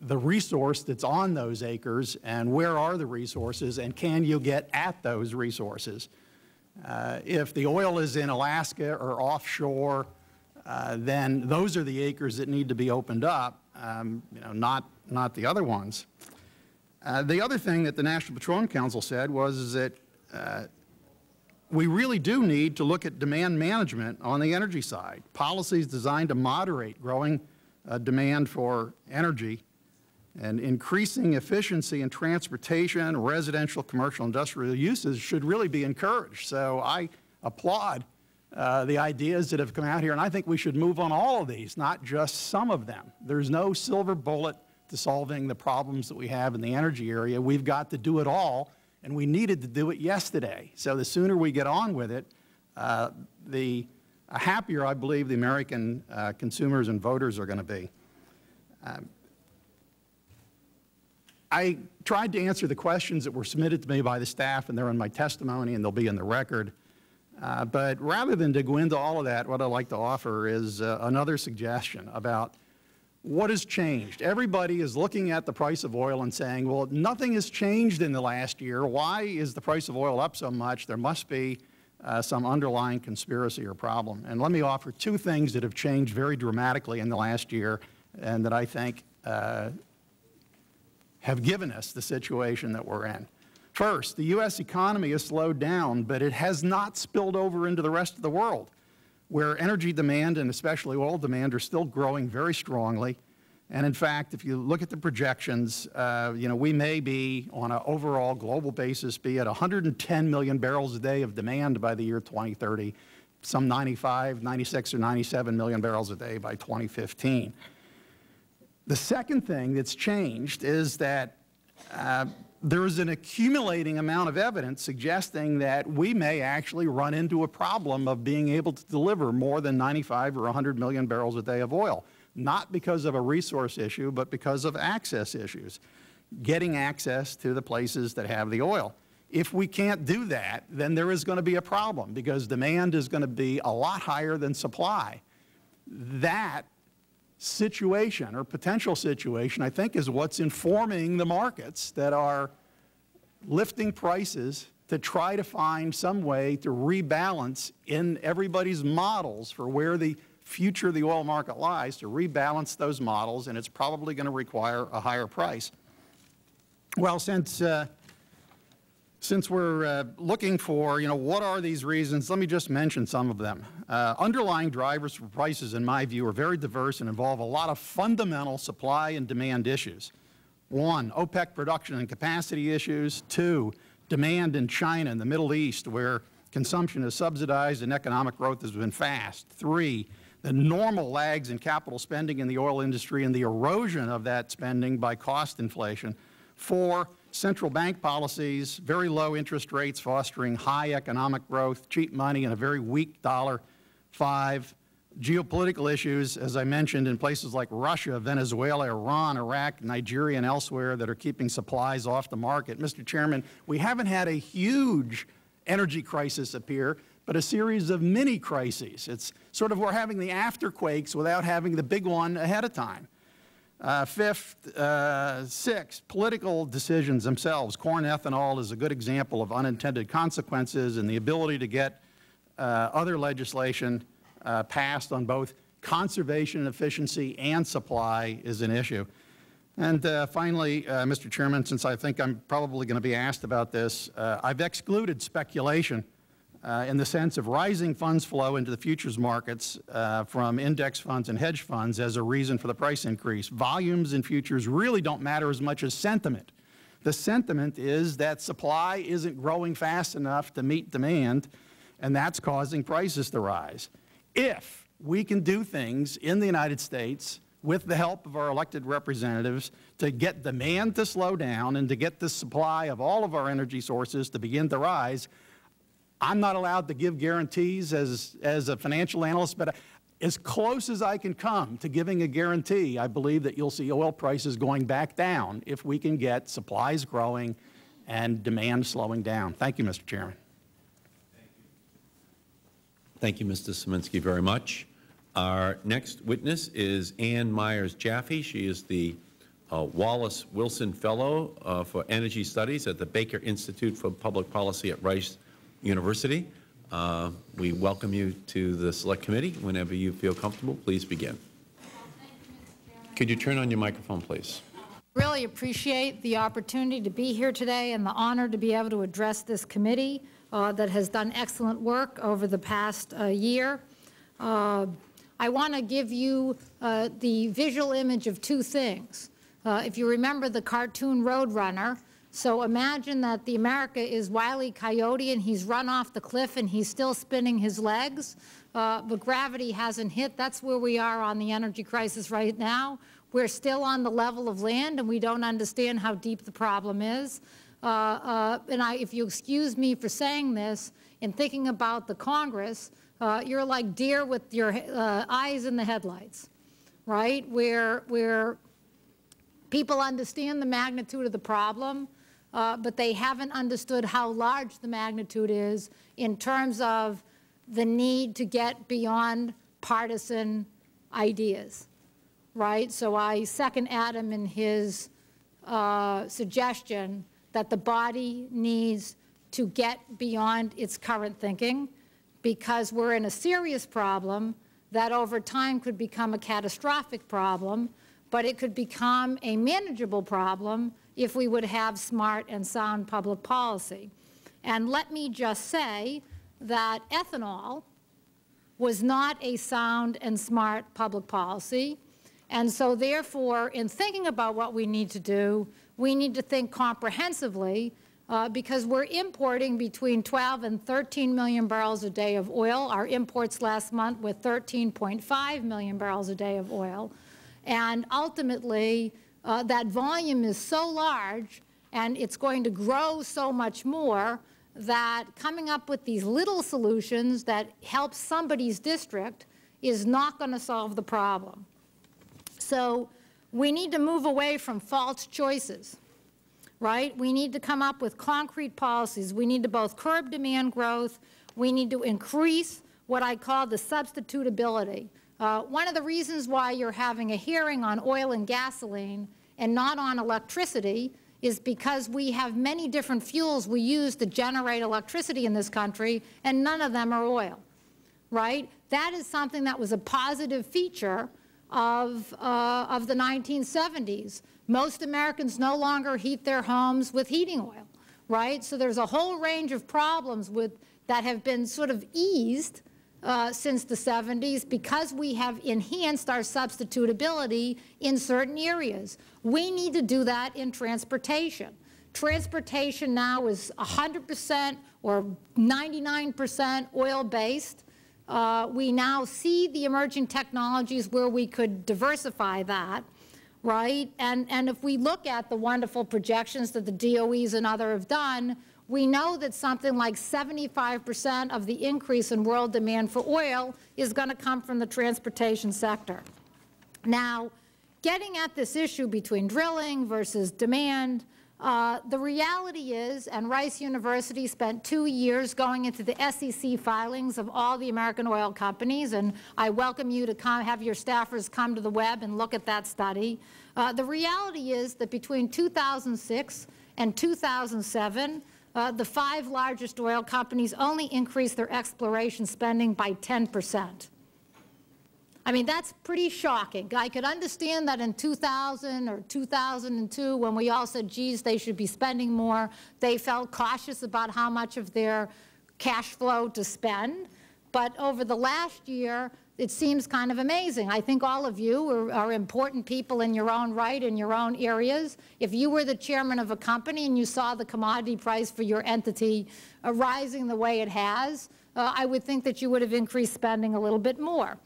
the resource that's on those acres and where are the resources and can you get at those resources? Uh, if the oil is in Alaska or offshore, uh, then those are the acres that need to be opened up, um, you know, not, not the other ones. Uh, the other thing that the National Petroleum Council said was that uh, we really do need to look at demand management on the energy side, policies designed to moderate growing uh, demand for energy and increasing efficiency in transportation, residential, commercial, industrial uses should really be encouraged. So I applaud uh, the ideas that have come out here, and I think we should move on all of these, not just some of them. There's no silver bullet to solving the problems that we have in the energy area. We've got to do it all and we needed to do it yesterday. So the sooner we get on with it, uh, the happier I believe the American uh, consumers and voters are going to be. Um, I tried to answer the questions that were submitted to me by the staff, and they're in my testimony, and they'll be in the record. Uh, but rather than to go into all of that, what I'd like to offer is uh, another suggestion about what has changed? Everybody is looking at the price of oil and saying, well, nothing has changed in the last year. Why is the price of oil up so much? There must be uh, some underlying conspiracy or problem. And let me offer two things that have changed very dramatically in the last year and that I think uh, have given us the situation that we're in. First, the U.S. economy has slowed down, but it has not spilled over into the rest of the world where energy demand and especially oil demand are still growing very strongly. And in fact, if you look at the projections, uh, you know, we may be on an overall global basis be at 110 million barrels a day of demand by the year 2030, some 95, 96 or 97 million barrels a day by 2015. The second thing that's changed is that uh, there is an accumulating amount of evidence suggesting that we may actually run into a problem of being able to deliver more than 95 or 100 million barrels a day of oil, not because of a resource issue, but because of access issues, getting access to the places that have the oil. If we can't do that, then there is going to be a problem because demand is going to be a lot higher than supply. That situation or potential situation, I think, is what's informing the markets that are lifting prices to try to find some way to rebalance in everybody's models for where the future of the oil market lies, to rebalance those models, and it's probably going to require a higher price. Well, since uh, since we're uh, looking for, you know, what are these reasons, let me just mention some of them. Uh, underlying drivers for prices, in my view, are very diverse and involve a lot of fundamental supply and demand issues. One, OPEC production and capacity issues. Two, demand in China and the Middle East, where consumption is subsidized and economic growth has been fast. Three, the normal lags in capital spending in the oil industry and the erosion of that spending by cost inflation. Four, central bank policies, very low interest rates fostering high economic growth, cheap money, and a very weak dollar. Five, geopolitical issues, as I mentioned, in places like Russia, Venezuela, Iran, Iraq, Nigeria, and elsewhere that are keeping supplies off the market. Mr. Chairman, we haven't had a huge energy crisis appear, but a series of mini crises. It's sort of we're having the afterquakes without having the big one ahead of time. Uh, fifth, uh, sixth, political decisions themselves. Corn ethanol is a good example of unintended consequences and the ability to get uh, other legislation uh, passed on both conservation efficiency and supply is an issue. And uh, finally, uh, Mr. Chairman, since I think I'm probably going to be asked about this, I've excluded speculation uh, in the sense of rising funds flow into the futures markets uh, from index funds and hedge funds as a reason for the price increase. Volumes in futures really don't matter as much as sentiment. The sentiment is that supply isn't growing fast enough to meet demand, and that's causing prices to rise. If we can do things in the United States with the help of our elected representatives to get demand to slow down and to get the supply of all of our energy sources to begin to rise, I'm not allowed to give guarantees as, as a financial analyst, but as close as I can come to giving a guarantee, I believe that you'll see oil prices going back down if we can get supplies growing and demand slowing down. Thank you, Mr. Chairman. Thank you, Mr. Sieminski, very much. Our next witness is Amy Myers Jaffe. She is the uh, Wallace Wilson Fellow uh, for Energy Studies at the Baker Institute for Public Policy at Rice University. Uh, we welcome you to the Select Committee. Whenever you feel comfortable, please begin. Could you turn on your microphone, please? Really appreciate the opportunity to be here today and the honor to be able to address this committee uh, that has done excellent work over the past uh, year. Uh, I want to give you uh, the visual image of two things. Uh, if you remember the cartoon Roadrunner, so imagine that the America is Wile E. Coyote and he's run off the cliff and he's still spinning his legs, uh, but gravity hasn't hit. That's where we are on the energy crisis right now. We're still on the level of land and we don't understand how deep the problem is. Uh, uh, and I, if you excuse me for saying this, in thinking about the Congress, uh, you're like deer with your uh, eyes in the headlights, right? Where, where people understand the magnitude of the problem, uh, but they haven't understood how large the magnitude is in terms of the need to get beyond partisan ideas, right? So I second Adam in his uh, suggestion that the body needs to get beyond its current thinking because we're in a serious problem that over time could become a catastrophic problem, but it could become a manageable problem if we would have smart and sound public policy. And let me just say that ethanol was not a sound and smart public policy. And so therefore, in thinking about what we need to do, we need to think comprehensively uh, because we're importing between 12 and 13 million barrels a day of oil. Our imports last month were 13.5 million barrels a day of oil. And ultimately, uh, that volume is so large and it's going to grow so much more that coming up with these little solutions that help somebody's district is not going to solve the problem. So we need to move away from false choices, right? We need to come up with concrete policies. We need to both curb demand growth. We need to increase what I call the substitutability. Uh, one of the reasons why you're having a hearing on oil and gasoline and not on electricity is because we have many different fuels we use to generate electricity in this country, and none of them are oil, right? That is something that was a positive feature of, uh, of the 1970s. Most Americans no longer heat their homes with heating oil, right? So there's a whole range of problems with, that have been sort of eased uh, since the 70s because we have enhanced our substitutability in certain areas. We need to do that in transportation. Transportation now is 100 percent or 99 percent oil-based. Uh, we now see the emerging technologies where we could diversify that, right? And, and if we look at the wonderful projections that the DOEs and others have done, we know that something like 75 percent of the increase in world demand for oil is going to come from the transportation sector. Now, getting at this issue between drilling versus demand, Uh, the reality is, and Rice University spent two years going into the SEC filings of all the American oil companies, and I welcome you to come, have your staffers come to the web and look at that study. Uh, the reality is that between 2006 and 2007, uh, the five largest oil companies only increased their exploration spending by 10 percent. I mean, that's pretty shocking. I could understand that in 2000 or 2002 when we all said, geez, they should be spending more, they felt cautious about how much of their cash flow to spend. But over the last year, it seems kind of amazing. I think all of you are, are, important people in your own right, in your own areas. If you were the chairman of a company and you saw the commodity price for your entity uh, rising the way it has, uh, I would think that you would have increased spending a little bit more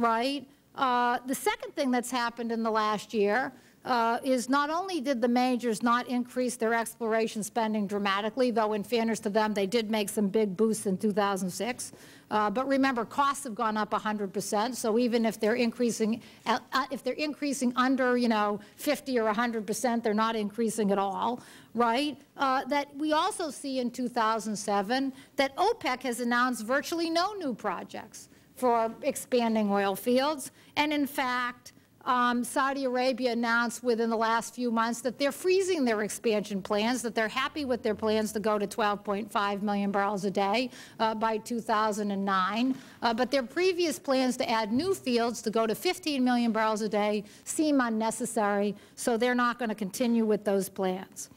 right? Uh, the second thing that's happened in the last year uh, is not only did the majors not increase their exploration spending dramatically, though in fairness to them, they did make some big boosts in 2006. Uh, but remember, costs have gone up 100 percent. So even if they're increasing, uh, uh, if they're increasing under, you know, 50 or 100 percent, they're not increasing at all, right? Uh, that we also see in 2007 that OPEC has announced virtually no new projects for expanding oil fields. And in fact, um, Saudi Arabia announced within the last few months that they're freezing their expansion plans, that they're happy with their plans to go to 12.5 million barrels a day uh, by 2009. Uh, but their previous plans to add new fields to go to 15 million barrels a day seem unnecessary, so they're not going to continue with those plans.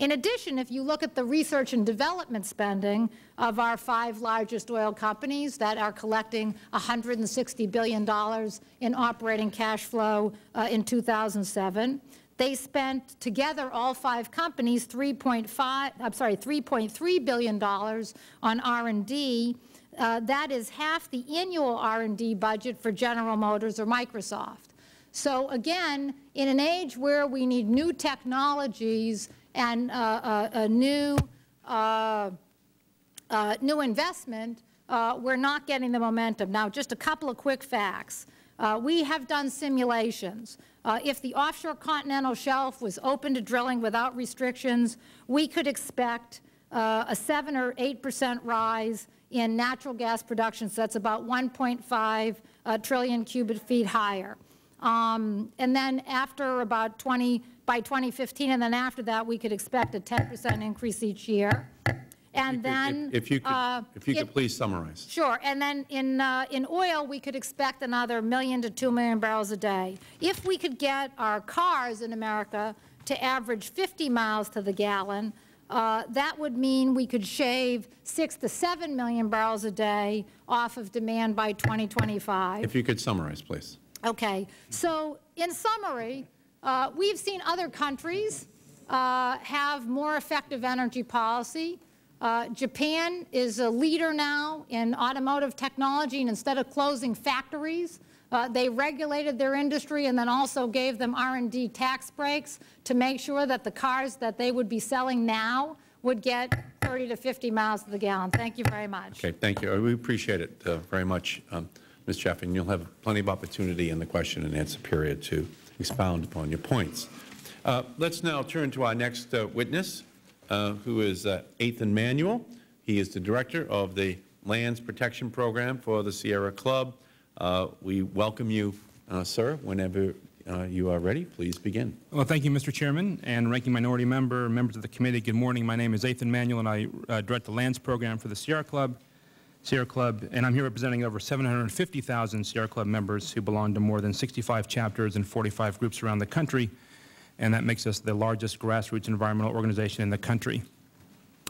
In addition, if you look at the research and development spending of our five largest oil companies that are collecting $160 billion in operating cash flow uh, in 2007, they spent together, all five companies, 3.5, I'm sorry, 3.3 billion dollars on R&D. Uh, that is half the annual R&D budget for General Motors or Microsoft. So again, in an age where we need new technologies and uh, uh, a new, uh, new investment, we're not getting the momentum. Now, just a couple of quick facts. we have done simulations. if the offshore continental shelf was open to drilling without restrictions, we could expect a 7 or 8 percent rise in natural gas production, so that's about 1.5 uh, trillion cubic feet higher. Um, and then after about 20, by 2015, and then after that, we could expect a 10 percent increase each year. And then, if, if, you could, uh, if you could it, please summarize. Sure. And then in uh, in oil, we could expect another million to two million barrels a day. If we could get our cars in America to average 50 miles to the gallon, uh, that would mean we could shave six to seven million barrels a day off of demand by 2025. If you could summarize, please. Okay. So in summary, uh, we've seen other countries uh, have more effective energy policy. Uh, Japan is a leader now in automotive technology, and instead of closing factories, uh, they regulated their industry and then also gave them R&D tax breaks to make sure that the cars that they would be selling now would get 30 to 50 miles to the gallon. Thank you very much. Okay, thank you. We appreciate it uh, very much, um, Ms. And you'll have plenty of opportunity in the question and answer period to expound upon your points. Uh, let's now turn to our next uh, witness, uh, who is uh, Athan Manuel. He is the director of the Lands Protection Program for the Sierra Club. Uh, we welcome you, uh, sir, whenever you are ready. Please begin. Well, thank you, Mr. Chairman, and Ranking Minority Member, members of the committee. Good morning. My name is Athan Manuel, and I direct the Lands Program for the Sierra Club. Sierra Club, and I'm here representing over 750,000 Sierra Club members who belong to more than 65 chapters and 45 groups around the country, and that makes us the largest grassroots environmental organization in the country.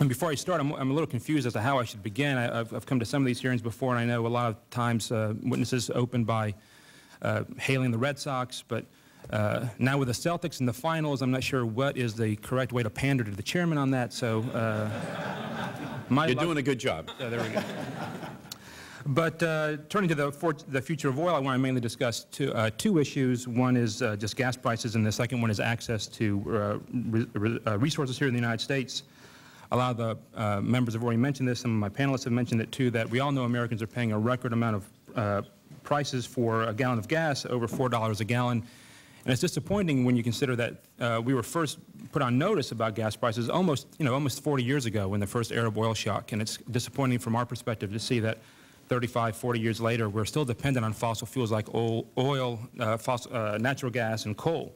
And before I start, I'm, I'm a little confused as to how I should begin. I, have come to some of these hearings before, and I know a lot of times uh, witnesses open by uh, hailing the Red Sox, but uh, now with the Celtics in the finals, I'm not sure what is the correct way to pander to the chairman on that, so uh, You're doing a good job. Uh, there we go. But uh, turning to the, for, the, future of oil, I want to mainly discuss two, uh, two issues. One is uh, just gas prices, and the second one is access to uh, re uh, resources here in the United States. A lot of the members have already mentioned this. Some of my panelists have mentioned it too, that we all know Americans are paying a record amount of prices for a gallon of gas, over $4 a gallon. And it's disappointing when you consider that uh, we were first put on notice about gas prices almost, you know, almost 40 years ago when the first Arab oil shock. And it's disappointing from our perspective to see that 35, 40 years later, we're still dependent on fossil fuels like oil, oil uh, fossil, uh, natural gas, and coal.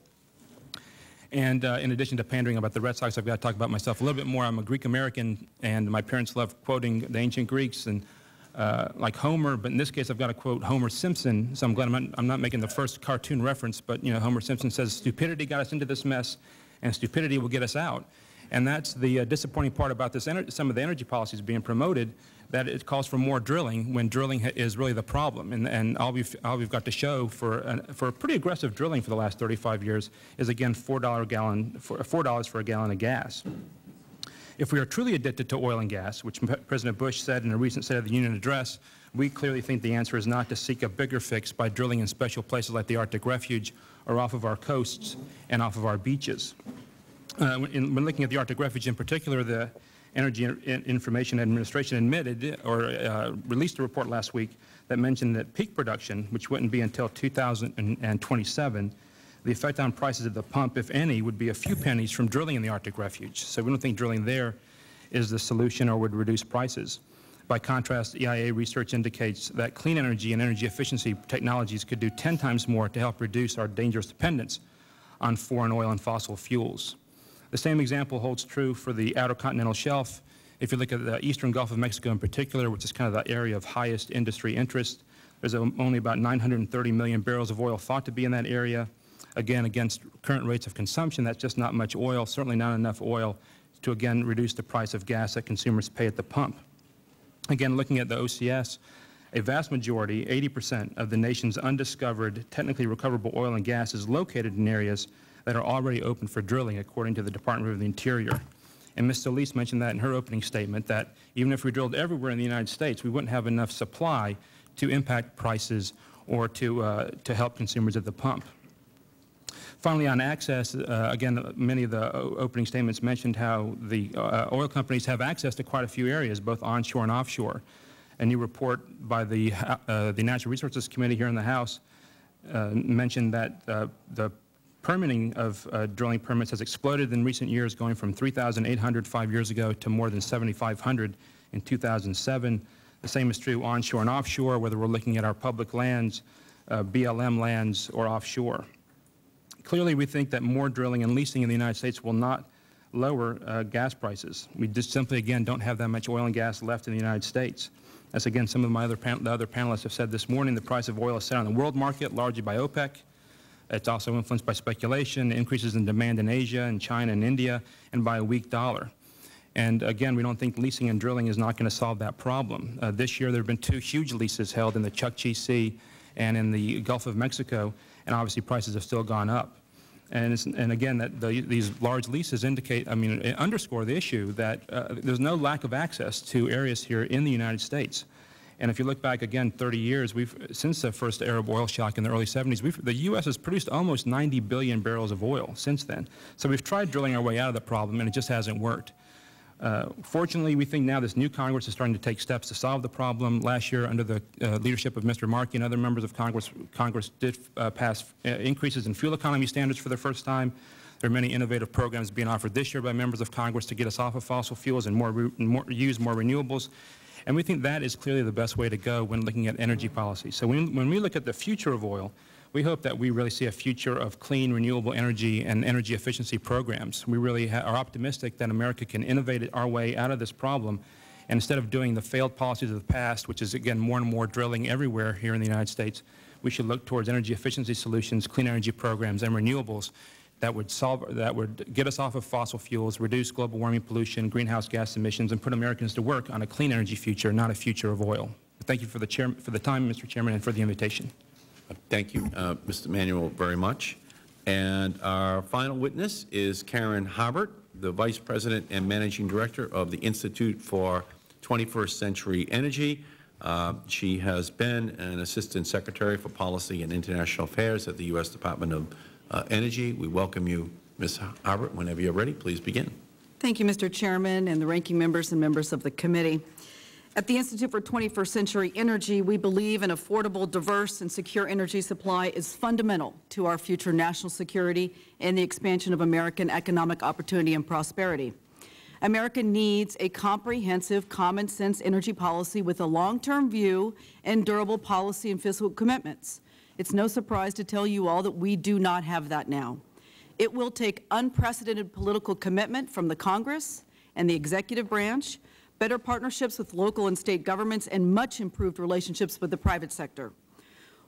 And uh, in addition to pandering about the Red Sox, I've got to talk about myself a little bit more. I'm a Greek American, and my parents love quoting the ancient Greeks and uh, like Homer, but in this case, I've got to quote Homer Simpson. So I'm glad I'm not, I'm not making the first cartoon reference, but you know, Homer Simpson says, "Stupidity got us into this mess, and stupidity will get us out." And that's the uh, disappointing part about this some of the energy policies being promoted that it calls for more drilling when drilling is really the problem. And, and all, we've, all we've got to show for, for pretty aggressive drilling for the last 35 years is, again, $4, gallon, $4 for a gallon of gas. If we are truly addicted to oil and gas, which President Bush said in a recent State of the Union address, we clearly think the answer is not to seek a bigger fix by drilling in special places like the Arctic Refuge or off of our coasts and off of our beaches. Uh, when, when looking at the Arctic Refuge in particular, the Energy Information Administration admitted or uh, released a report last week that mentioned that peak production, which wouldn't be until 2027, the effect on prices at the pump, if any, would be a few pennies from drilling in the Arctic Refuge. So we don't think drilling there is the solution or would reduce prices. By contrast, EIA research indicates that clean energy and energy efficiency technologies could do 10 times more to help reduce our dangerous dependence on foreign oil and fossil fuels. The same example holds true for the outer continental shelf. If you look at the eastern Gulf of Mexico in particular, which is kind of the area of highest industry interest, there's only about 930 million barrels of oil thought to be in that area. Again, against current rates of consumption, that's just not much oil, certainly not enough oil to, again, reduce the price of gas that consumers pay at the pump. Again, looking at the OCS, a vast majority, 80% of the nation's undiscovered, technically recoverable oil and gas is located in areas that are already open for drilling, according to the Department of the Interior. And Ms. Solis mentioned that in her opening statement, that even if we drilled everywhere in the United States, we wouldn't have enough supply to impact prices or to, uh, to help consumers at the pump. Finally, on access, uh, again, many of the opening statements mentioned how the uh, oil companies have access to quite a few areas, both onshore and offshore. A new report by the, uh, the Natural Resources Committee here in the House uh, mentioned that uh, the Permitting of uh, drilling permits has exploded in recent years, going from 3,800 five years ago to more than 7,500 in 2007. The same is true onshore and offshore, whether we're looking at our public lands, uh, BLM lands, or offshore. Clearly, we think that more drilling and leasing in the United States will not lower uh, gas prices. We just simply, again, don't have that much oil and gas left in the United States. As again, some of my other, the other panelists have said this morning, the price of oil is set on the world market, largely by OPEC. It's also influenced by speculation, increases in demand in Asia and China and India, and by a weak dollar. And again, we don't think leasing and drilling is not going to solve that problem. Uh, this year, there have been two huge leases held in the Chukchi Sea and in the Gulf of Mexico, and obviously prices have still gone up. And, and again, that the, these large leases indicate, I mean, underscore the issue that uh, there's no lack of access to areas here in the United States. And if you look back again 30 years, we've, since the first Arab oil shock in the early 70s, the U.S. has produced almost 90 billion barrels of oil since then. So we've tried drilling our way out of the problem, and it just hasn't worked. Uh, fortunately, we think now this new Congress is starting to take steps to solve the problem. Last year, under the uh, leadership of Mr. Markey and other members of Congress, Congress did uh, pass uh, increases in fuel economy standards for the first time. There are many innovative programs being offered this year by members of Congress to get us off of fossil fuels and more, more use more renewables. And we think that is clearly the best way to go when looking at energy policy. So when, when we look at the future of oil, we hope that we really see a future of clean, renewable energy and energy efficiency programs. We really are optimistic that America can innovate our way out of this problem. And instead of doing the failed policies of the past, which is, again, more and more drilling everywhere here in the United States, we should look towards energy efficiency solutions, clean energy programs, and renewables that would solve that would get us off of fossil fuels, reduce global warming pollution, greenhouse gas emissions, and put Americans to work on a clean energy future, not a future of oil. Thank you for the, chair, for the time, Mr. Chairman, and for the invitation. Thank you, uh, Mr. Emanuel, very much. And our final witness is Karen Harbert, the Vice President and Managing Director of the Institute for 21st Century Energy. Uh, she has been an Assistant Secretary for Policy and International Affairs at the U.S. Department of uh, Energy. We welcome you, Ms. Harbert. Whenever you're ready, please begin. Thank you, Mr. Chairman, and the ranking members and members of the committee. At the Institute for 21st Century Energy, we believe an affordable, diverse, and secure energy supply is fundamental to our future national security and the expansion of American economic opportunity and prosperity. America needs a comprehensive, common-sense energy policy with a long-term view and durable policy and fiscal commitments. It's no surprise to tell you all that we do not have that now. It will take unprecedented political commitment from the Congress and the executive branch, better partnerships with local and state governments, and much improved relationships with the private sector.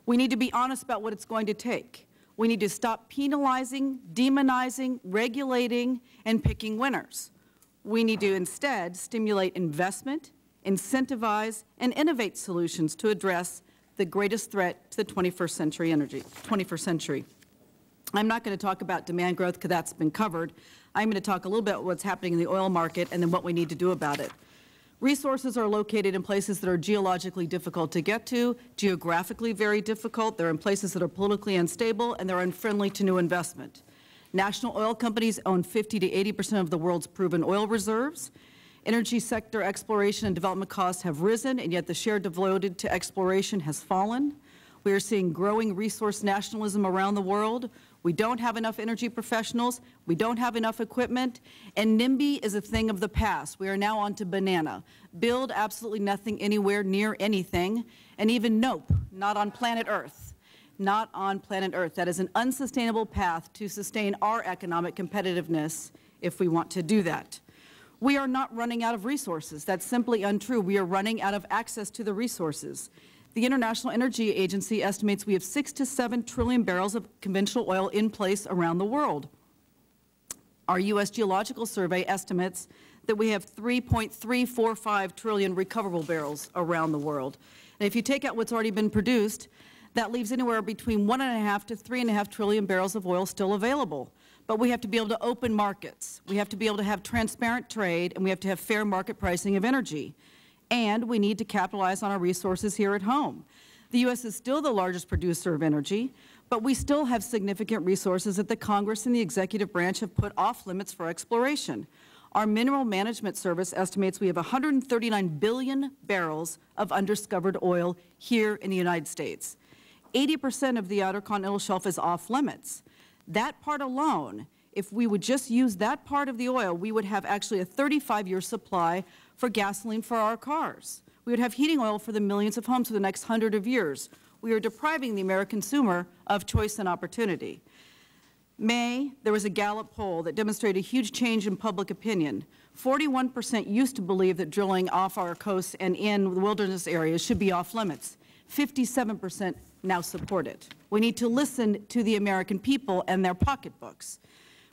We need to be honest about what it's going to take. We need to stop penalizing, demonizing, regulating, and picking winners. We need to instead stimulate investment, incentivize, and innovate solutions to address the greatest threat to the 21st century energy, 21st century. I'm not going to talk about demand growth because that's been covered. I'm going to talk a little bit about what's happening in the oil market and then what we need to do about it. Resources are located in places that are geologically difficult to get to, geographically very difficult. They're in places that are politically unstable, and they're unfriendly to new investment. National oil companies own 50 to 80 percent of the world's proven oil reserves. Energy sector exploration and development costs have risen, and yet the share devoted to exploration has fallen. We are seeing growing resource nationalism around the world. We don't have enough energy professionals. We don't have enough equipment. And NIMBY is a thing of the past. We are now on to banana. Build absolutely nothing anywhere near anything. And even nope, not on planet Earth. Not on planet Earth. That is an unsustainable path to sustain our economic competitiveness if we want to do that. We are not running out of resources. That's simply untrue. We are running out of access to the resources. The International Energy Agency estimates we have 6 to 7 trillion barrels of conventional oil in place around the world. Our U.S. Geological Survey estimates that we have 3.345 trillion recoverable barrels around the world. And if you take out what's already been produced, that leaves anywhere between 1.5 to 3.5 trillion barrels of oil still available. But we have to be able to open markets. We have to be able to have transparent trade, and we have to have fair market pricing of energy and we need to capitalize on our resources here at home. The U.S. is still the largest producer of energy, but we still have significant resources that the Congress and the executive branch have put off limits for exploration. Our Mineral Management Service estimates we have 139 billion barrels of undiscovered oil here in the United States. 80 percent of the Outer Continental Shelf is off limits. That part alone, if we would just use that part of the oil, we would have actually a 35-year supply for gasoline for our cars. We would have heating oil for the millions of homes for the next hundred of years. We are depriving the American consumer of choice and opportunity. May, there was a Gallup poll that demonstrated a huge change in public opinion. 41 percent used to believe that drilling off our coasts and in the wilderness areas should be off limits. 57 percent now support it. We need to listen to the American people and their pocketbooks.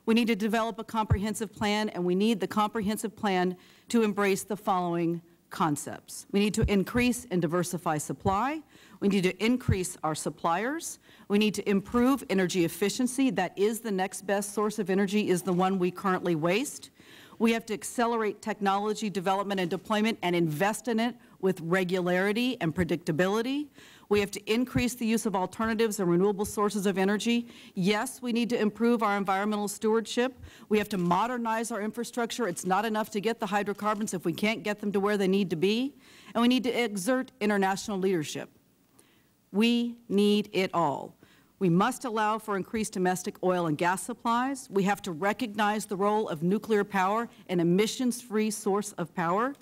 We need to develop a comprehensive plan, and we need the comprehensive plan to embrace the following concepts. We need to increase and diversify supply. We need to increase our suppliers. We need to improve energy efficiency. That is the next best source of energy is the one we currently waste. We have to accelerate technology development and deployment and invest in it with regularity and predictability. We have to increase the use of alternatives and renewable sources of energy. Yes, we need to improve our environmental stewardship. We have to modernize our infrastructure. It's not enough to get the hydrocarbons if we can't get them to where they need to be. And we need to exert international leadership. We need it all. We must allow for increased domestic oil and gas supplies. We have to recognize the role of nuclear power, an emissions-free source of power.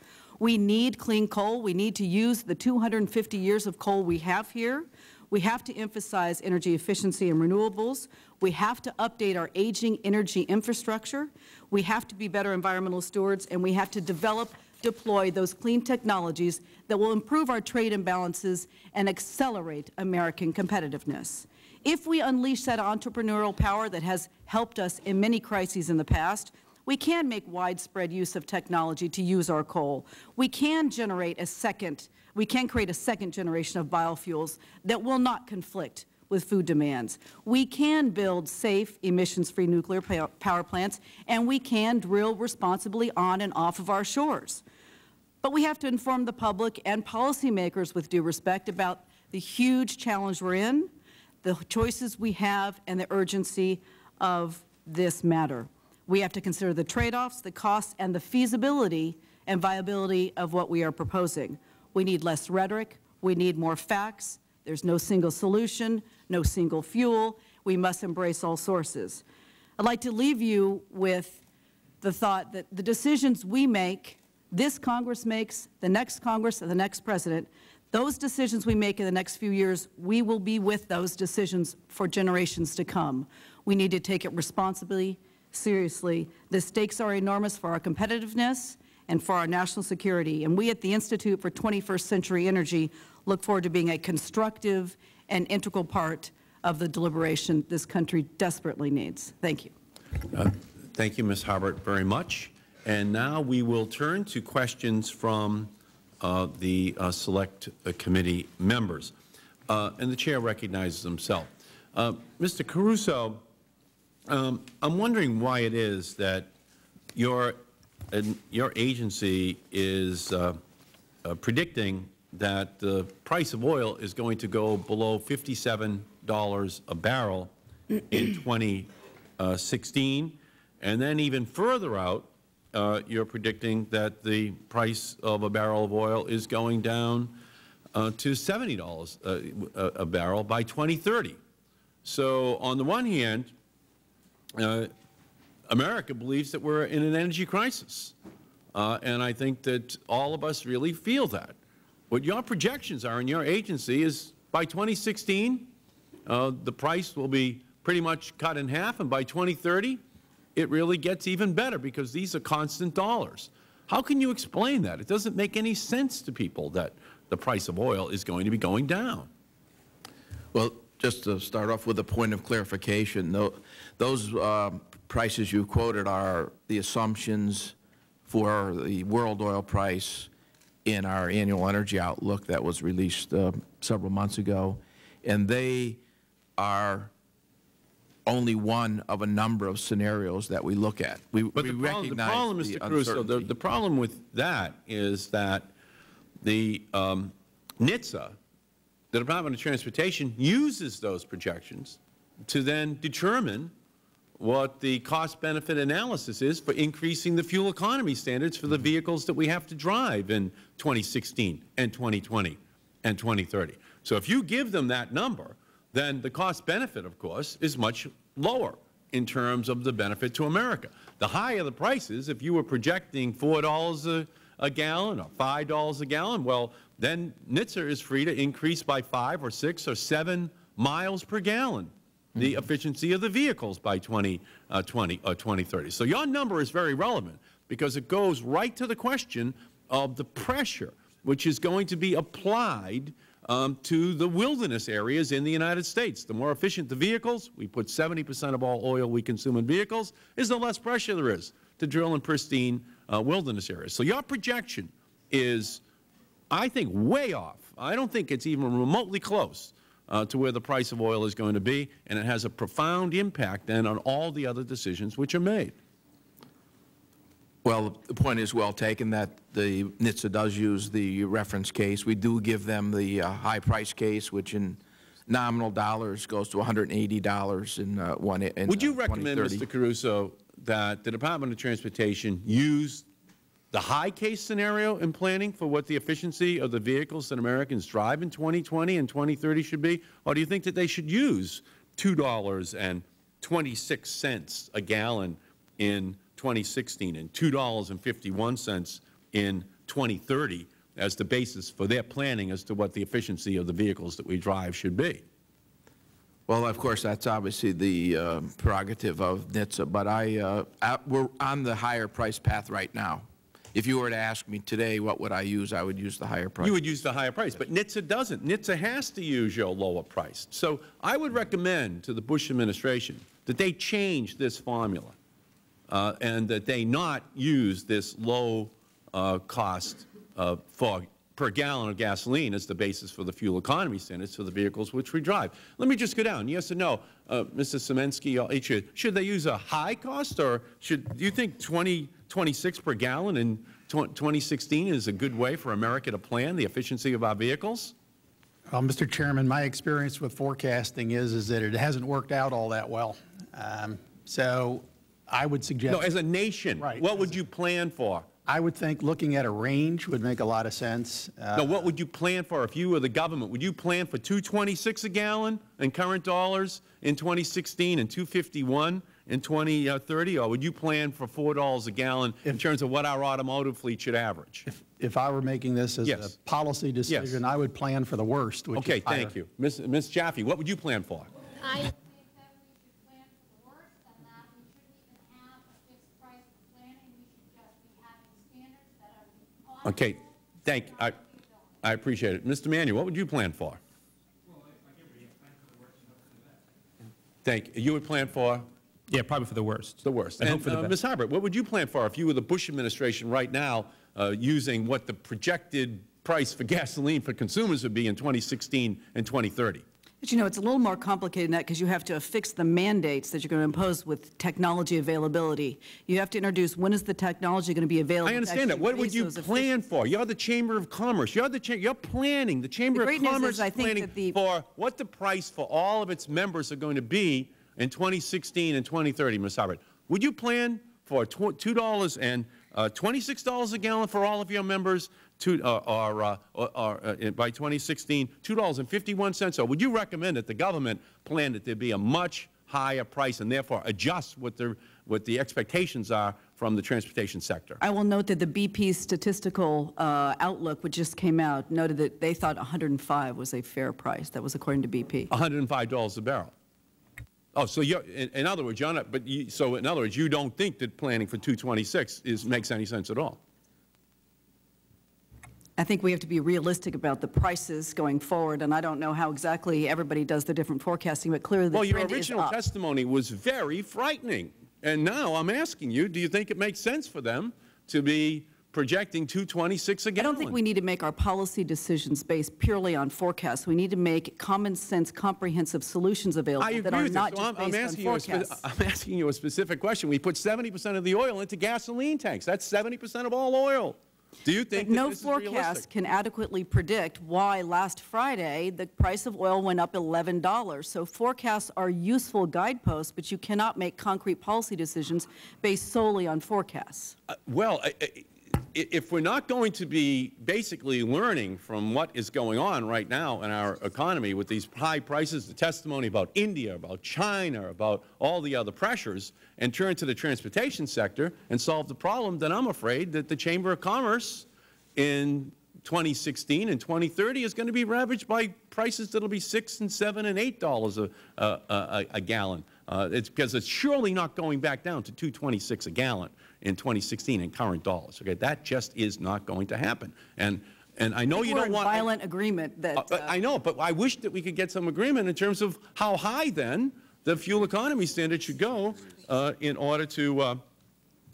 We need clean coal. We need to use the 250 years of coal we have here. We have to emphasize energy efficiency and renewables. We have to update our aging energy infrastructure. We have to be better environmental stewards, and we have to develop, deploy those clean technologies that will improve our trade imbalances and accelerate American competitiveness. If we unleash that entrepreneurial power that has helped us in many crises in the past, we can make widespread use of technology to use our coal. We can generate a second, we can create a second generation of biofuels that will not conflict with food demands. We can build safe, emissions-free nuclear power plants, and we can drill responsibly on and off of our shores. But we have to inform the public and policymakers with due respect about the huge challenge we're in, the choices we have, and the urgency of this matter. We have to consider the trade-offs, the costs, and the feasibility and viability of what we are proposing. We need less rhetoric. We need more facts. There's no single solution, no single fuel. We must embrace all sources. I'd like to leave you with the thought that the decisions we make, this Congress makes, the next Congress, and the next President, those decisions we make in the next few years, we will be with those decisions for generations to come. We need to take it responsibly, seriously. The stakes are enormous for our competitiveness and for our national security. And we at the Institute for 21st Century Energy look forward to being a constructive and integral part of the deliberation this country desperately needs. Thank you. Uh, thank you, Ms. Harbert, very much. And now we will turn to questions from uh, the uh, Select uh, Committee members. Uh, and the Chair recognizes himself. Uh, Mr. Caruso, um, I'm wondering why it is that your, your agency is predicting that the price of oil is going to go below $57 a barrel in 2016, and then even further out, uh, you're predicting that the price of a barrel of oil is going down uh, to $70 a, a, barrel by 2030. So on the one hand, uh, America believes that we're in an energy crisis. Uh, and I think that all of us really feel that. What your projections are in your agency is by 2016, uh, the price will be pretty much cut in half, and by 2030, it really gets even better because these are constant dollars. How can you explain that? It doesn't make any sense to people that the price of oil is going to be going down. Well, just to start off with a point of clarification, those uh, prices you quoted are the assumptions for the world oil price in our annual energy outlook that was released uh, several months ago, and they are only one of a number of scenarios that we look at. We, but we the problem, the problem Mr. Caruso, the, the, problem with that is that the um, NHTSA, the Department of Transportation, uses those projections to then determine what the cost-benefit analysis is for increasing the fuel economy standards for the mm-hmm. vehicles that we have to drive in 2016 and 2020 and 2030. So if you give them that number, then the cost-benefit, of course, is much lower in terms of the benefit to America. The higher the prices, if you were projecting $4 a, a gallon or $5 a gallon, well, then NHTSA is free to increase by 5 or 6 or 7 miles per gallon the efficiency of the vehicles by 2020 uh, 2030. Uh, so your number is very relevant because it goes right to the question of the pressure which is going to be applied um, to the wilderness areas in the United States. The more efficient the vehicles, we put 70 percent of all oil we consume in vehicles, is the less pressure there is to drill in pristine uh, wilderness areas. So your projection is, I think, way off. I don't think it's even remotely close uh, to where the price of oil is going to be, and it has a profound impact then on all the other decisions which are made. Well, the point is well taken that the NHTSA does use the reference case. We do give them the uh, high price case, which in nominal dollars goes to $180 in uh, one. In, Would you uh, recommend, Mr. Caruso, that the Department of Transportation use the high case scenario in planning for what the efficiency of the vehicles that Americans drive in 2020 and 2030 should be? Or do you think that they should use $2.26 a gallon in 2016 and $2.51 in 2030 as the basis for their planning as to what the efficiency of the vehicles that we drive should be? Well, of course, that's obviously the uh, prerogative of NHTSA, but I, uh, we're on the higher price path right now. If you were to ask me today what would I use, I would use the higher price. You would use the higher price, but NHTSA doesn't. NHTSA has to use your lower price. So I would recommend to the Bush administration that they change this formula uh, and that they not use this low uh, cost uh, for per gallon of gasoline as the basis for the fuel economy standards for the vehicles which we drive. Let me just go down. Yes or no, uh, Mr. Sieminski, should, should they use a high cost or should, you think 20 26 per gallon in 2016 is a good way for America to plan the efficiency of our vehicles? Well, Mr. Chairman, my experience with forecasting is, is that it hasn't worked out all that well. Um, so I would suggest. No, as a nation, right. what would you plan for I would think looking at a range would make a lot of sense. Uh, Now, what would you plan for if you were the government? Would you plan for 226 a gallon in current dollars in 2016 and 251 in 2030, uh, or would you plan for $4 a gallon in terms of what our automotive fleet should average? If I were making this as Yes. a policy decision, yes. I would plan for the worst, which is Okay, thank you. Ms. Ms. Jaffe, what would you plan for? I Okay, thank, I, I appreciate it. Mr. Manuel, what would you plan for? Thank, you. you would plan for? Yeah, probably for the worst. The worst. And hope And, for the uh, best. Ms. Harbert, what would you plan for if you were the Bush administration right now, uh, using what the projected price for gasoline for consumers would be in 2016 and 2030? But you know, it's a little more complicated than that because you have to affix the mandates that you're going to impose with technology availability. You have to introduce when is the technology going to be available. I understand that. What would you those plan for? You're the Chamber of Commerce. You're the, cha- you're planning, the Chamber The of great news is Commerce I is think planning that the- for what the price for all of its members are going to be in 2016 and 2030, Ms. Harbert. Would you plan for tw- $2 and uh, $26 a gallon for all of your members to, uh, or, uh, or, or, uh, by 2016, $2.51? Or would you recommend that the government plan that there be a much higher price and therefore adjust what the, what the expectations are from the transportation sector? I will note that the BP statistical uh, outlook, which just came out, noted that they thought 105 was a fair price. That was according to BP. $105 a barrel. Oh, so you're, in, in other words, you're not, but you, so in other words, you don't think that planning for 226 is, makes any sense at all? I think we have to be realistic about the prices going forward, and I don't know how exactly everybody does the different forecasting, but clearly the Well, your trend is original up. testimony was very frightening. And now I'm asking you, do you think it makes sense for them to be projecting 226 a I don't think we need to make our policy decisions based purely on forecasts. We need to make common sense, comprehensive solutions available that are not so just I'm, I'm based on asking you a forecasts. I'm asking you a specific question. We put 70% of the oil into gasoline tanks. That's 70% of all oil. Do you think that no forecast can adequately predict why last Friday the price of oil went up $11. So forecasts are useful guideposts, but you cannot make concrete policy decisions based solely on forecasts. Uh, Well, i- if we're not going to be basically learning from what is going on right now in our economy with these high prices, the testimony about India, about China, about all the other pressures, and turn to the transportation sector and solve the problem, then I'm afraid that the Chamber of Commerce in 2016 and 2030 is going to be ravaged by prices that will be 6 and 7 and 8 dollars a, a, a, a gallon. Uh, it's because it's surely not going back down to 226 a gallon in 2016 in current dollars. Okay, that just is not going to happen. And and I know you don't want violent agreement that uh, but uh, I know, but I wish that we could get some agreement in terms of how high then the fuel economy standard should go uh, in order to uh,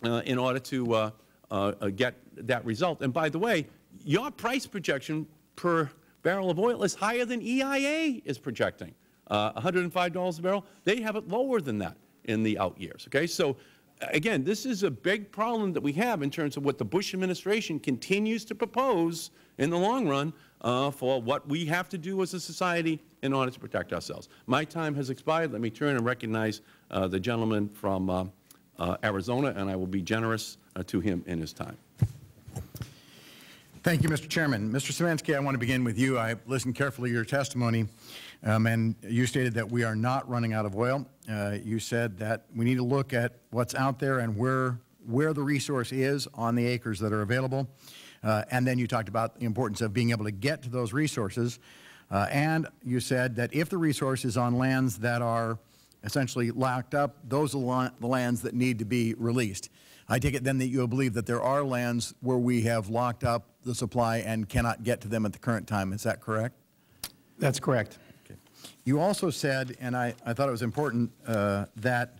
uh, in order to uh, uh, uh, get that result. And by the way, your price projection per barrel of oil is higher than EIA is projecting, uh, $105 a barrel. They have it lower than that in the out years. Okay, so again, this is a big problem that we have in terms of what the Bush administration continues to propose in the long run uh, for what we have to do as a society in order to protect ourselves. My time has expired. Let me turn and recognize uh, the gentleman from uh, uh, Arizona, and I will be generous uh, to him in his time. Thank you, Mr. Chairman. Mr. Sieminski, I want to begin with you. I listened carefully to your testimony, um, and you stated that we are not running out of oil. Uh, you said that we need to look at what's out there and where, where the resource is on the acres that are available. Uh, and then you talked about the importance of being able to get to those resources. Uh, and you said that if the resource is on lands that are essentially locked up, those are the lands that need to be released. I take it then that you believe that there are lands where we have locked up the supply and cannot get to them at the current time. Is that correct? That's correct. You also said, and I, I thought it was important, uh, that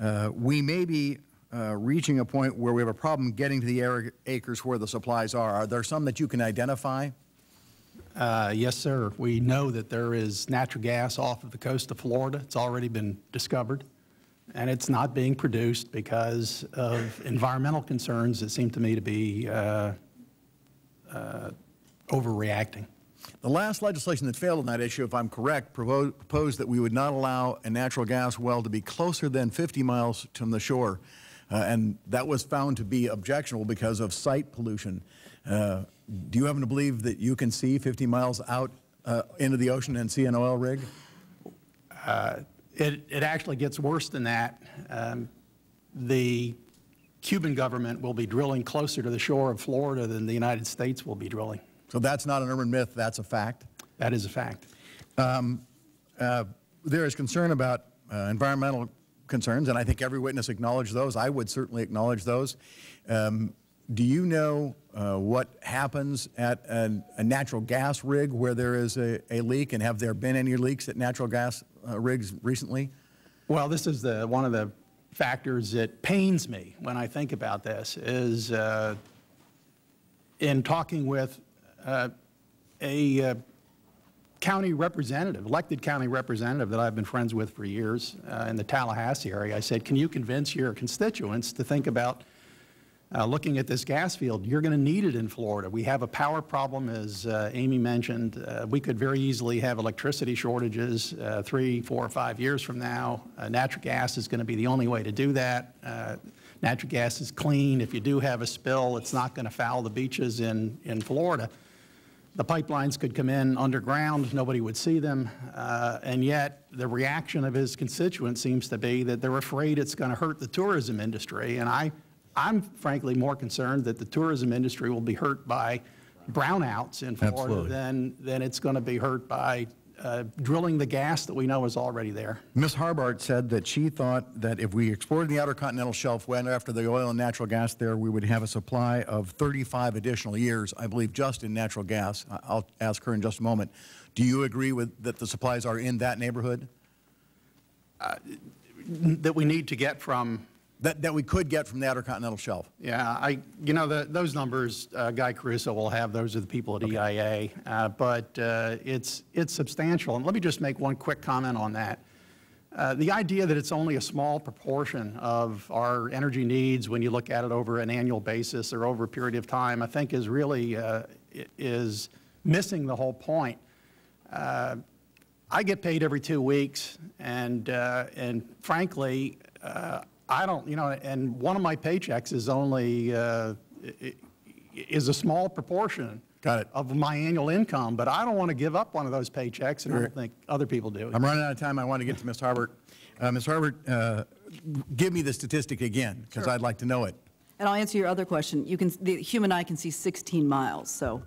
uh, we may be uh, reaching a point where we have a problem getting to the acres where the supplies are. Are there some that you can identify? Uh, Yes, sir. We know that there is natural gas off of the coast of Florida. It's already been discovered, and it's not being produced because of environmental concerns that seem to me to be uh, uh, overreacting. The last legislation that failed on that issue, if I'm correct, proposed that we would not allow a natural gas well to be closer than 50 miles from the shore. uh, and that was found to be objectionable because of site pollution. Uh, do you happen to believe that you can see 50 miles out uh, into the ocean and see an oil rig? Uh, it, it actually gets worse than that. Um, the Cuban government will be drilling closer to the shore of Florida than the United States will be drilling. So that's not an urban myth, that's a fact? That is a fact. Um, uh, there is concern about uh, environmental concerns, and I think every witness acknowledged those. I would certainly acknowledge those. Um, do you know uh, what happens at a, a, natural gas rig where there is a, a, leak, and have there been any leaks at natural gas uh, rigs recently? Well, this is the, one of the factors that pains me when I think about this is uh, in talking with uh, a uh, county representative, elected county representative that I've been friends with for years uh, in the Tallahassee area, I said, can you convince your constituents to think about uh, looking at this gas field, you're going to need it in Florida. We have a power problem, as uh, Amy mentioned. Uh, we could very easily have electricity shortages three, four, or five years from now. Natural gas is going to be the only way to do that. Natural gas is clean. If you do have a spill, it's not going to foul the beaches in, in Florida. The pipelines could come in underground, nobody would see them, uh, and yet the reaction of his constituents seems to be that they're afraid it's going to hurt the tourism industry. And I I'm frankly more concerned that the tourism industry will be hurt by brownouts in Florida than, than it's going to be hurt by uh, drilling the gas that we know is already there. Ms. Harbert said that she thought that if we explored the outer continental shelf, went after the oil and natural gas there, we would have a supply of 35 additional years, I believe, just in natural gas. I'll ask her in just a moment. Do you agree with that the supplies are in that neighborhood? Uh, that we need to get from that, that we could get from the Outer Continental Shelf? Yeah, I, you know, the, those numbers, uh, Guy Caruso will have, those are the people at okay. EIA, uh, but uh, it's, it's substantial. And let me just make one quick comment on that. Uh, the idea that it's only a small proportion of our energy needs when you look at it over an annual basis or over a period of time, I think is really, uh, is missing the whole point. Uh, I get paid every two weeks, and, and frankly, I don't, you know, and one of my paychecks is only, uh, is a small proportion Got it. of my annual income, but I don't want to give up one of those paychecks, and I don't think other people do. I'm running out of time. I want to get to Ms. Harbert. Uh, Ms. Harbert, uh, give me the statistic again, because sure. I'd like to know it. And I'll answer your other question. You can, the human eye can see 16 miles, so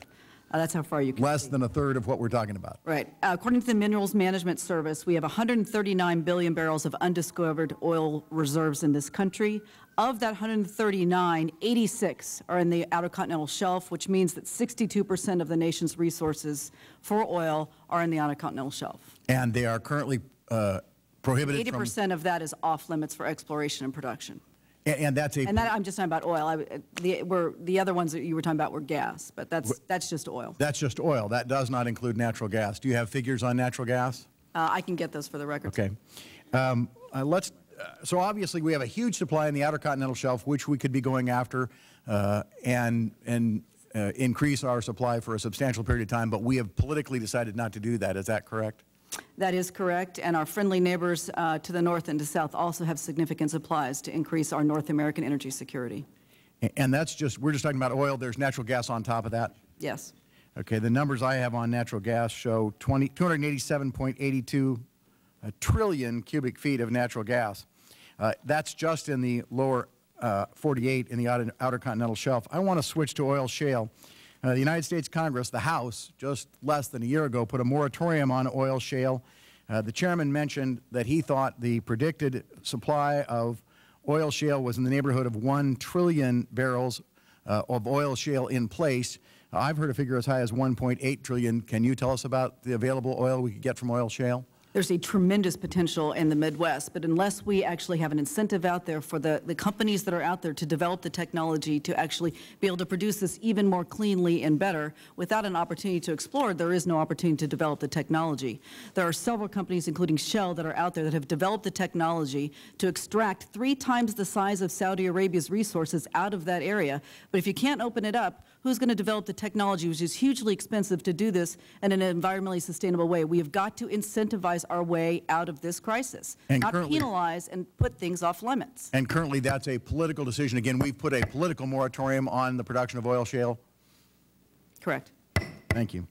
uh, that's how far you can Less see. than a third of what we're talking about. Right. Uh, according to the Minerals Management Service, we have 139 billion barrels of undiscovered oil reserves in this country. Of that 139, 86 are in the Outer Continental Shelf, which means that 62% of the nation's resources for oil are in the Outer Continental Shelf. And they are currently uh, prohibited 80% of that is off limits for exploration and production. And, and that's a. And that, I'm just talking about oil. I, the, were, the other ones that you were talking about were gas, but that's, that's just oil. That's just oil. That does not include natural gas. Do you have figures on natural gas? Uh, I can get those for the record. Okay. Um, uh, let's, uh, so obviously we have a huge supply in the Outer Continental Shelf, which we could be going after uh, and, and uh, increase our supply for a substantial period of time, but we have politically decided not to do that. Is that correct? That is correct, and our friendly neighbors uh, to the north and to south also have significant supplies to increase our North American energy security. And that's just, we're just talking about oil, there's natural gas on top of that? Yes. Okay, the numbers I have on natural gas show 20, 287.82 uh, trillion cubic feet of natural gas. Uh, that's just in the lower uh, 48 in the outer, outer continental shelf. I want to switch to oil shale. Uh, the United States Congress, the House, just less than a year ago, put a moratorium on oil shale. Uh, the chairman mentioned that he thought the predicted supply of oil shale was in the neighborhood of 1 trillion barrels uh, of oil shale in place. I've heard a figure as high as 1.8 trillion. Can you tell us about the available oil we could get from oil shale? There's a tremendous potential in the Midwest, but unless we actually have an incentive out there for the, the companies that are out there to develop the technology to actually be able to produce this even more cleanly and better, without an opportunity to explore, there is no opportunity to develop the technology. There are several companies, including Shell, that are out there that have developed the technology to extract three times the size of Saudi Arabia's resources out of that area. But if you can't open it up, who's going to develop the technology, which is hugely expensive to do this in an environmentally sustainable way? We have got to incentivize our way out of this crisis, And not penalize and put things off limits. And currently, that's a political decision. Again, we've put a political moratorium on the production of oil shale. Correct. Thank you.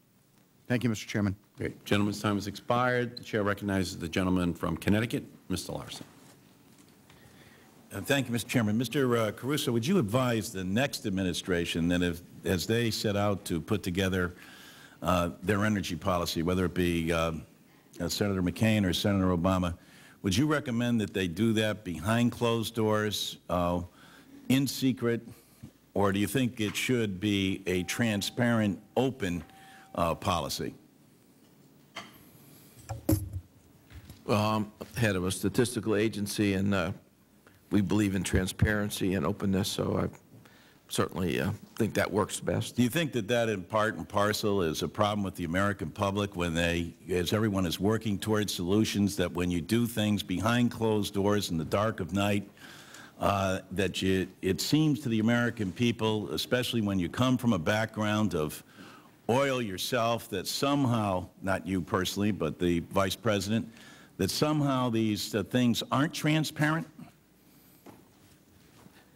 Thank you, Mr. Chairman. Great. Gentleman's time has expired. The Chair recognizes the gentleman from Connecticut, Mr. Larson. Uh, Thank you, Mr. Chairman. Mr. uh, Caruso, would you advise the next administration that if, as they set out to put together uh, their energy policy, whether it be uh, uh, Senator McCain or Senator Obama, would you recommend that they do that behind closed doors, uh, in secret, or do you think it should be a transparent, open policy? Well, I'm head of a statistical agency, and we believe in transparency and openness, so I certainly uh, think that works best. Do you think that that in part and parcel is a problem with the American public when they, as everyone is working towards solutions, that when you do things behind closed doors in the dark of night, uh, that you, it seems to the American people, especially when you come from a background of oil yourself, that somehow, not you personally, but the Vice President, that somehow these uh, things aren't transparent?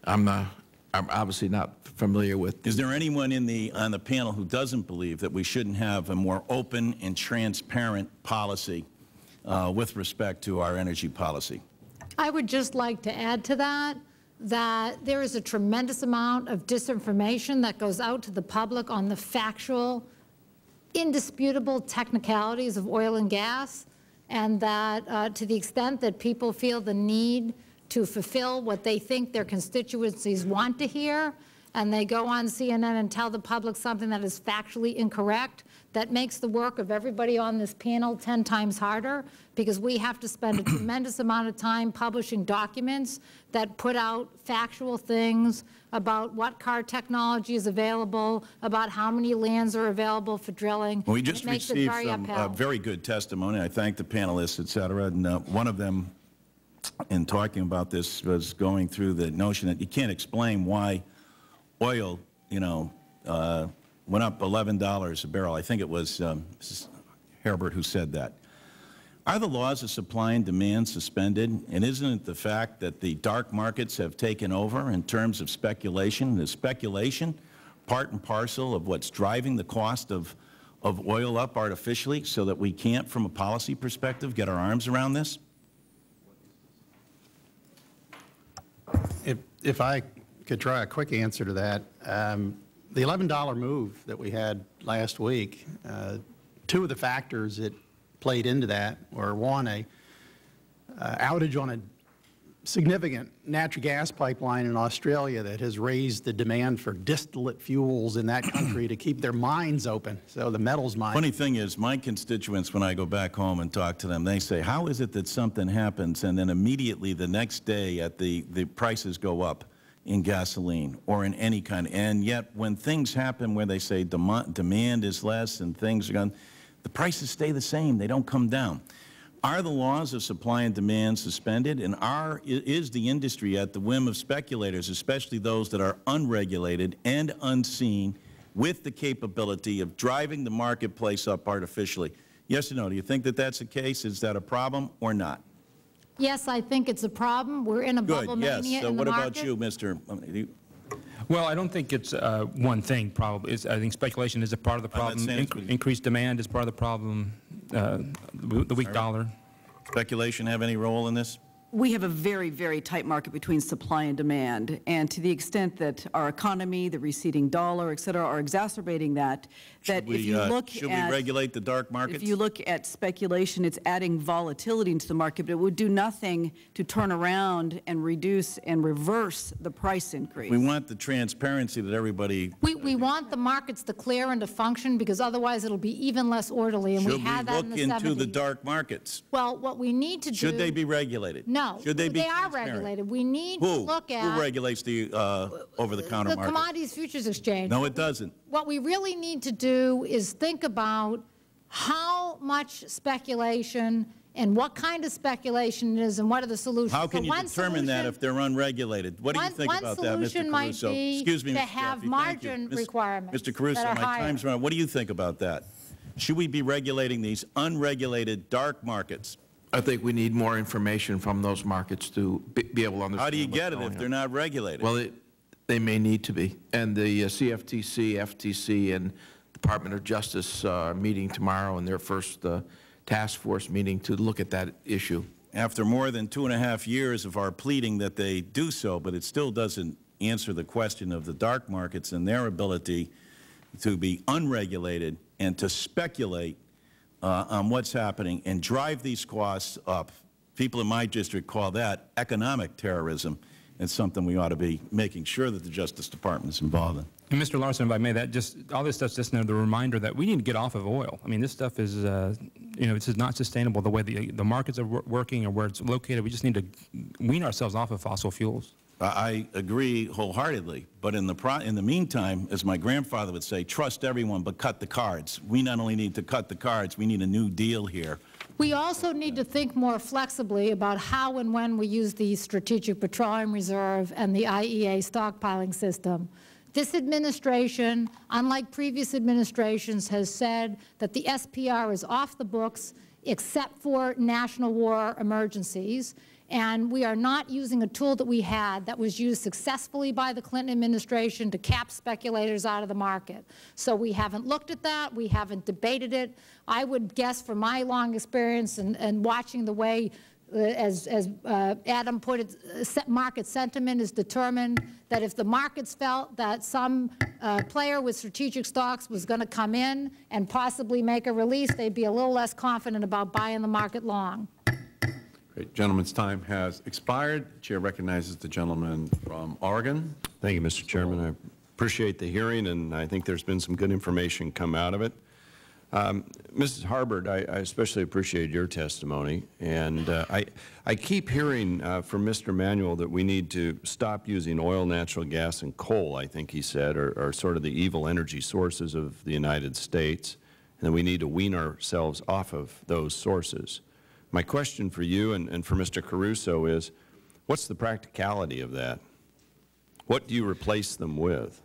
I'm, uh, I'm obviously not familiar with. Is there anyone in the, on the panel who doesn't believe that we shouldn't have a more open and transparent policy uh, with respect to our energy policy? I would just like to add to that, that there is a tremendous amount of disinformation that goes out to the public on the factual, indisputable technicalities of oil and gas, and that uh, to the extent that people feel the need to fulfill what they think their constituencies want to hear, and they go on CNN and tell the public something that is factually incorrect, that makes the work of everybody on this panel 10 times harder because we have to spend a tremendous amount of time publishing documents that put out factual things about what car technology is available, about how many lands are available for drilling. Well, we just It makes it received very some uh, very good testimony. I thank the panelists, et cetera, and uh, one of them, in talking about this, was going through the notion that you can't explain why oil, you know, uh, went up $11 a barrel. I think it was um. Harbert who said that. Are the laws of supply and demand suspended? And isn't it the fact that the dark markets have taken over in terms of speculation? Is speculation part and parcel of what's driving the cost of, of oil up artificially so that we can't, from a policy perspective, get our arms around this? If, if I could try a quick answer to that, um, the $11 move that we had last week, uh, two of the factors that played into that were, one, a uh, outage on a significant natural gas pipeline in Australia that has raised the demand for distillate fuels in that country to keep their mines open, so the metals mine. Funny thing is, my constituents, when I go back home and talk to them, they say, how is it that something happens and then immediately the next day at the, the prices go up in gasoline or in any kind, and yet when things happen where they say demand, demand is less and things are going, the prices stay the same, they don't come down. Are the laws of supply and demand suspended, and are, is the industry at the whim of speculators, especially those that are unregulated and unseen, with the capability of driving the marketplace up artificially? Yes or no? Do you think that that's the case? Is that a problem or not? Yes, I think it's a problem. We're in a bubble Good, yes. mania So in the what about you, Mr.? um, Well, I don't think it's uh, one thing, probably. It's, I think speculation is a part of the problem. saying it's Increased demand is part of the problem. Uh, The the weak dollar. Speculation have any role in this? We have a very, very tight market between supply and demand, and to the extent that our economy, the receding dollar, et cetera, are exacerbating that, that if We, you uh, look Should we at, regulate the dark markets? if you look at speculation, it's adding volatility into the market, but it would do nothing to turn around and reduce and reverse the price increase. We want the transparency that everybody, We, we want the markets to clear and to function because otherwise it'll be even less orderly, and we should we had that in look the 70s. into the dark markets? Well, what we need to do. Should they be regulated? No. Should they be They are transparent? regulated. We need to Who? look at. Who regulates the uh, over-the-counter The market? Commodities Futures Exchange. No, it doesn't. What we really need to do is think about how much speculation and what kind of speculation it is and what are the solutions. How can So you one determine that solution- if they're unregulated? What do you One- think one about that, Mr. solution might Caruso? be Excuse me, to Mr. have Jaffe, thank you. margin requirements Mr. Caruso, that are my higher. time's run. What do you think about that? Should we be regulating these unregulated dark markets? I think we need more information from those markets to be be able to understand How do you get it if they're not regulated? Well, it- they may need to be. And the uh, CFTC, FTC, and Department of Justice uh, are meeting tomorrow in their first uh, task force meeting to look at that issue. After more than two and a half years of our pleading that they do so, but it still doesn't answer the question of the dark markets and their ability to be unregulated and to speculate uh, on what's happening and drive these costs up. People in my district call that economic terrorism. It's something we ought to be making sure that the Justice Department is involved in. And Mr. Larson, if I may, that just all this stuff's just another reminder that we need to get off of oil. I mean, this stuff is, uh, you know, this is not sustainable the way the the markets are wor- working or where it's located. We just need to wean ourselves off of fossil fuels. I agree wholeheartedly, but in the, in the meantime, as my grandfather would say, trust everyone but cut the cards. We not only need to cut the cards, we need a new deal here. We also need to think more flexibly about how and when we use the Strategic Petroleum Reserve and the IEA stockpiling system. This administration, unlike previous administrations, has said that the SPR is off the books except for national war emergencies, and we are not using a tool that we had that was used successfully by the Clinton administration to cap speculators out of the market. So we haven't looked at that. We haven't debated it. I would guess from my long experience and, and watching the way, uh, as, as uh, Adam put it, market sentiment is determined that if the markets felt that some uh, player with strategic stocks was going to come in and possibly make a release, they'd be a little less confident about buying the market long. Gentleman's time has expired. The Chair recognizes the gentleman from Oregon. Thank you, Mr. Chairman. I appreciate the hearing, and I think there's been some good information come out of it. Um, Mrs. Harbert, I, I especially appreciate your testimony, and uh, I, I keep hearing uh, from Mr. Manuel that we need to stop using oil, natural gas, and coal, I think he said, are, are sort of the evil energy sources of the United States, and that we need to wean ourselves off of those sources. My question for you and, and for Mr. Caruso is, what's the practicality of that? What do you replace them with?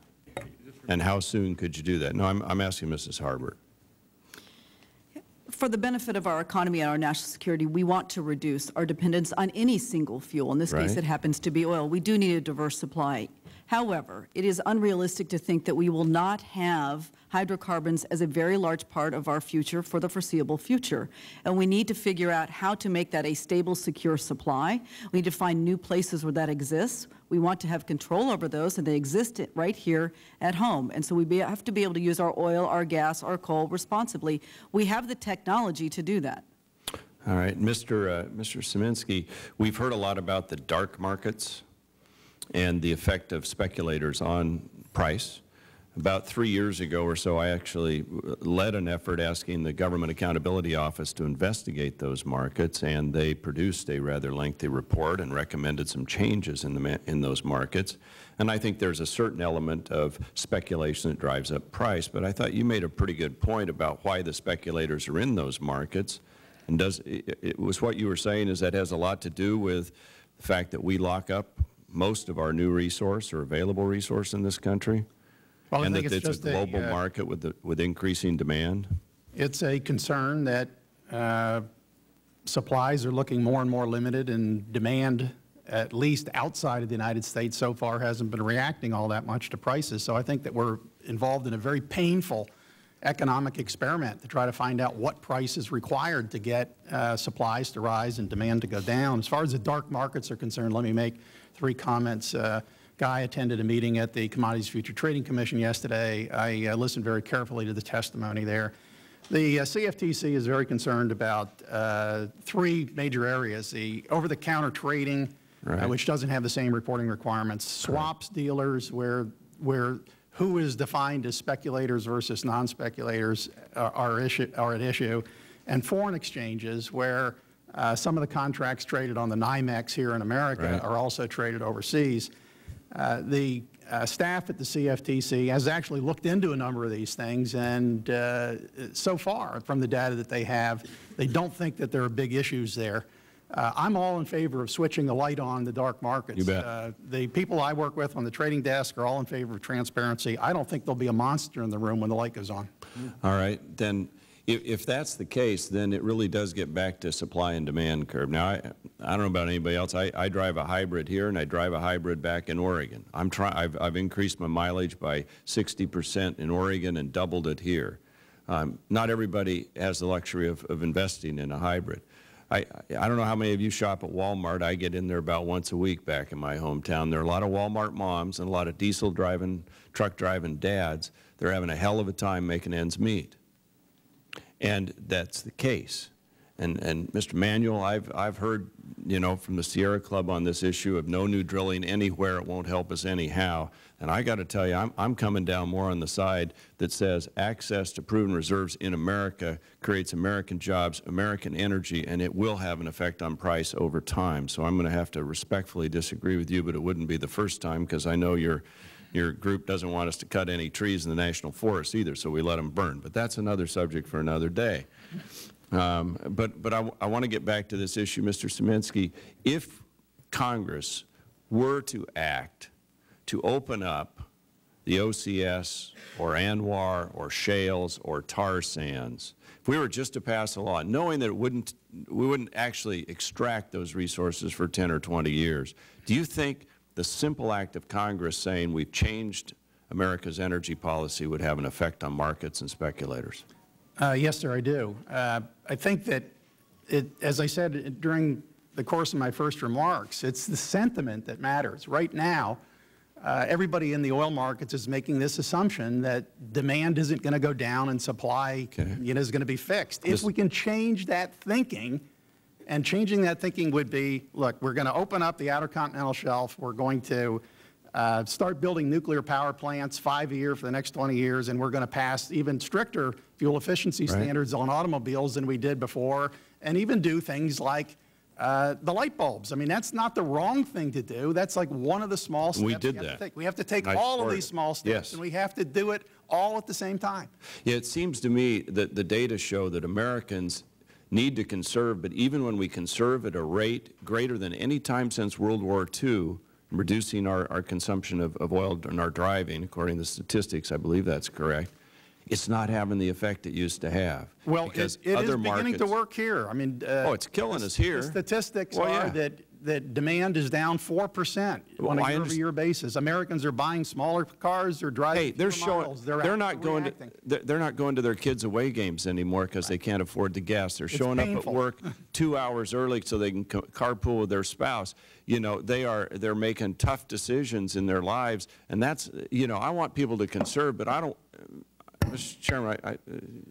And how soon could you do that? No, I'm, I'm asking Mrs. Harbert. For the benefit of our economy and our national security, we want to reduce our dependence on any single fuel. In this case, it happens to be oil. We do need a diverse supply. However, it is unrealistic to think that we will not have hydrocarbons as a very large part of our future for the foreseeable future. And we need to figure out how to make that a stable, secure supply. We need to find new places where that exists. We want to have control over those, and they exist right here at home. And so we be- have to be able to use our oil, our gas, our coal responsibly. We have the technology to do that. All right, Mr. Uh, Mr. Sieminski, we've heard a lot about the dark markets and the effect of speculators on price. About three years ago or so, I actually led an effort asking the Government Accountability Office to investigate those markets, and they produced a rather lengthy report and recommended some changes in, the in those markets. And I think there's a certain element of speculation that drives up price, but I thought you made a pretty good point about why the speculators are in those markets. And does, it, it was what you were saying is that has a lot to do with the fact that we lock up most of our new resource or available resource in this country? Well, and that it's it's just a a, global uh, market with, the, with increasing demand? It's a concern that uh, supplies are looking more and more limited and demand, at least outside of the United States so far, hasn't been reacting all that much to prices. So I think that we're involved in a very painful economic experiment to try to find out what price is required to get uh, supplies to rise and demand to go down. As far as the dark markets are concerned, let me make three comments. Uh, Guy attended a meeting at the Commodities Future Trading Commission yesterday. I uh, listened very carefully to the testimony there. The uh, CFTC is very concerned about uh, three major areas, the over-the-counter trading, uh, Right. which doesn't have the same reporting requirements, swaps dealers, where, where who is defined as speculators versus non-speculators are, are, issue, are at issue, and foreign exchanges, where uh, some of the contracts traded on the NYMEX here in America Right. are also traded overseas. Uh, The uh, staff at the CFTC has actually looked into a number of these things, and uh, so far, from the data that they have, they don't think that there are big issues there. Uh, I'm all in favor of switching the light on the dark markets. You bet. Uh, The people I work with on the trading desk are all in favor of transparency. I don't think there'll be a monster in the room when the light goes on. All right, then, If, if that's the case, then it really does get back to supply and demand curve. Now, I, I don't know about anybody else. I, I drive a hybrid here, and I drive a hybrid back in Oregon. I'm try, I've, I've increased my mileage by 60 percent in Oregon and doubled it here. Um, not everybody has the luxury of, of investing in a hybrid. I, I don't know how many of you shop at Walmart. I get in there about once a week back in my hometown. There are a lot of Walmart moms and a lot of diesel driving, truck driving dads. They're having a hell of a time making ends meet. And that's the case. And, and Mr. Manuel, I've, I've heard, you know, from the Sierra Club on this issue of no new drilling anywhere. It won't help us anyhow. And I got to tell you, I'm, I'm coming down more on the side that says access to proven reserves in America creates American jobs, American energy, and it will have an effect on price over time. So I'm going to have to respectfully disagree with you, but it wouldn't be the first time because I know your, your group doesn't want us to cut any trees in the national forest either, so we let them burn. But that's another subject for another day. Um, but but I, I want to get back to this issue, Mr. Sieminski. If Congress were to act to open up the OCS or ANWR or shales or tar sands, if we were just to pass a law, knowing that it wouldn't, we wouldn't actually extract those resources for 10 or 20 years, do you think the simple act of Congress saying we've changed America's energy policy would have an effect on markets and speculators? Uh, yes, sir, I do. Uh, I think that, it, as I said during the course of my first remarks, it's the sentiment that matters. Right now, uh, everybody in the oil markets is making this assumption that demand isn't going to go down and supply okay. you know, is going to be fixed. This if we can change that thinking, and changing that thinking would be, look, we're going to open up the Outer Continental Shelf. We're going to uh, start building nuclear power plants five a year for the next 20 years, and we're going to pass even stricter fuel efficiency right. standards on automobiles than we did before, and even do things like uh, the light bulbs. I mean, that's not the wrong thing to do. That's like one of the small steps we did we that. We have to take I all of these small steps, yes. and we have to do it all at the same time. Yeah, it seems to me that the data show that Americans need to conserve, but even when we conserve at a rate greater than any time since World War II, reducing our, our consumption of, of oil in our driving, according to the statistics, I believe that's correct, it's not having the effect it used to have. Well, it, it is beginning to work here. I mean, uh, oh, it's killing us here. The statistics well, are yeah. that that demand is down 4 percent well, on a year-over-year basis. Americans are buying smaller cars, they're driving hey, they're showing, miles. They're, they're not going reacting. to they're not going to their kids' away games anymore because right. they can't afford the gas. They're it's showing painful. up at work two hours early so they can carpool with their spouse. You know, they are they're making tough decisions in their lives, and that's you know I want people to conserve, but I don't Mr. Chairman, I, I,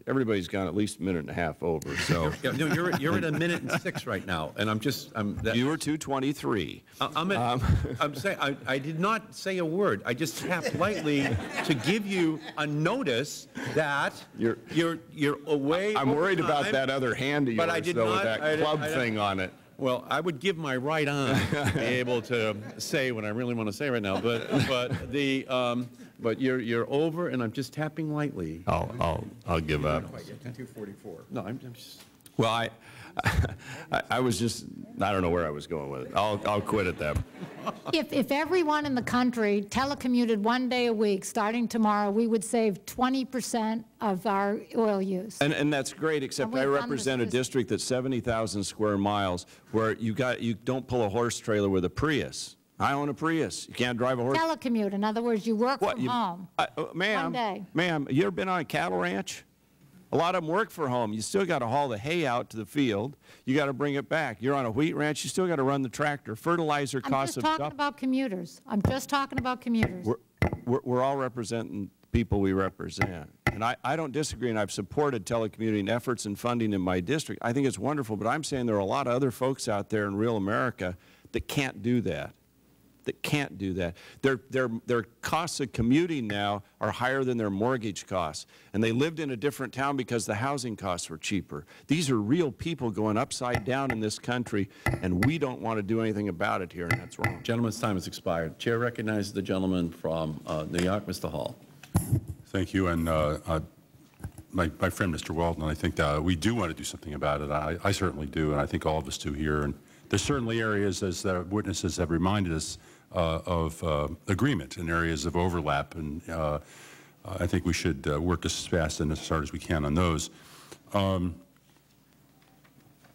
everybody's gone at least a minute and a half over. So yeah, no, you're you're at a minute and six right now, and I'm just I'm. That, you were 223. I'm at, um, I'm saying I, I did not say a word. I just tapped lightly to give you a notice that you're you're you're away. I'm worried time, about that other hand of yours, but I did though, not, with that club thing on it. Well, I would give my right arm to be able to say what I really want to say right now, but but the um, but you're you're over, and I'm just tapping lightly. I'll I'll I'll give up. 244. No, I'm, I'm just. Well, I, I, I was just I don't know where I was going with it. I'll I'll quit at that. If if everyone in the country telecommuted one day a week, starting tomorrow, we would save 20 percent of our oil use. And and that's great. Except I represent a district that's 70,000 square miles, where you got you don't pull a horse trailer with a Prius. I own a Prius. You can't drive a horse. Telecommute. In other words, you work what, from you, home. Uh, ma'am, ma'am, you ever been on a cattle ranch? A lot of them work for home. You still got to haul the hay out to the field. You got to bring it back. You're on a wheat ranch. You still got to run the tractor. Fertilizer costs. I'm just talking about commuters. I'm just talking about commuters. We're, we're, we're all representing people we represent. And I, I don't disagree, and I've supported telecommuting efforts and funding in my district. I think it's wonderful, but I'm saying there are a lot of other folks out there in real America that can't do that that can't do that. Their, their, their costs of commuting now are higher than their mortgage costs. And they lived in a different town because the housing costs were cheaper. These are real people going upside down in this country, and we don't want to do anything about it here, and that's wrong. Gentleman's time has expired. Chair recognizes the gentleman from uh, New York, Mr. Hall. Thank you. And uh, uh, my, my friend, Mr. Walden, I think uh, we do want to do something about it. I, I certainly do, and I think all of us do here. And there's certainly areas, as the witnesses have reminded us, of uh, agreement in areas of overlap, and uh, I think we should work as fast and as hard as we can on those. Um,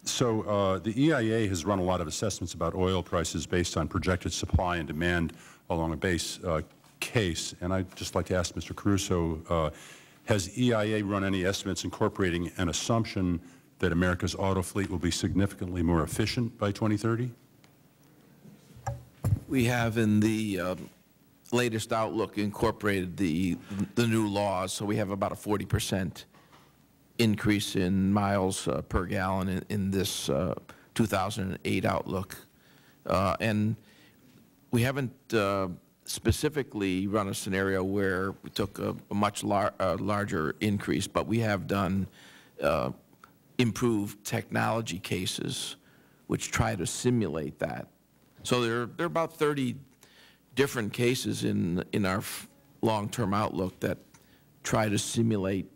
so uh, the EIA has run a lot of assessments about oil prices based on projected supply and demand along a base uh, case. And I'd just like to ask Mr. Caruso, uh, has EIA run any estimates incorporating an assumption that America's auto fleet will be significantly more efficient by 2030? We have in the um, latest outlook incorporated the, the new laws, so we have about a 40 percent increase in miles uh, per gallon in, in this uh, 2008 outlook. Uh, and we haven't uh, specifically run a scenario where we took a, a much lar larger increase, but we have done uh, improved technology cases which try to simulate that. So there, there are about 30 different cases in, in our long-term outlook that try to simulate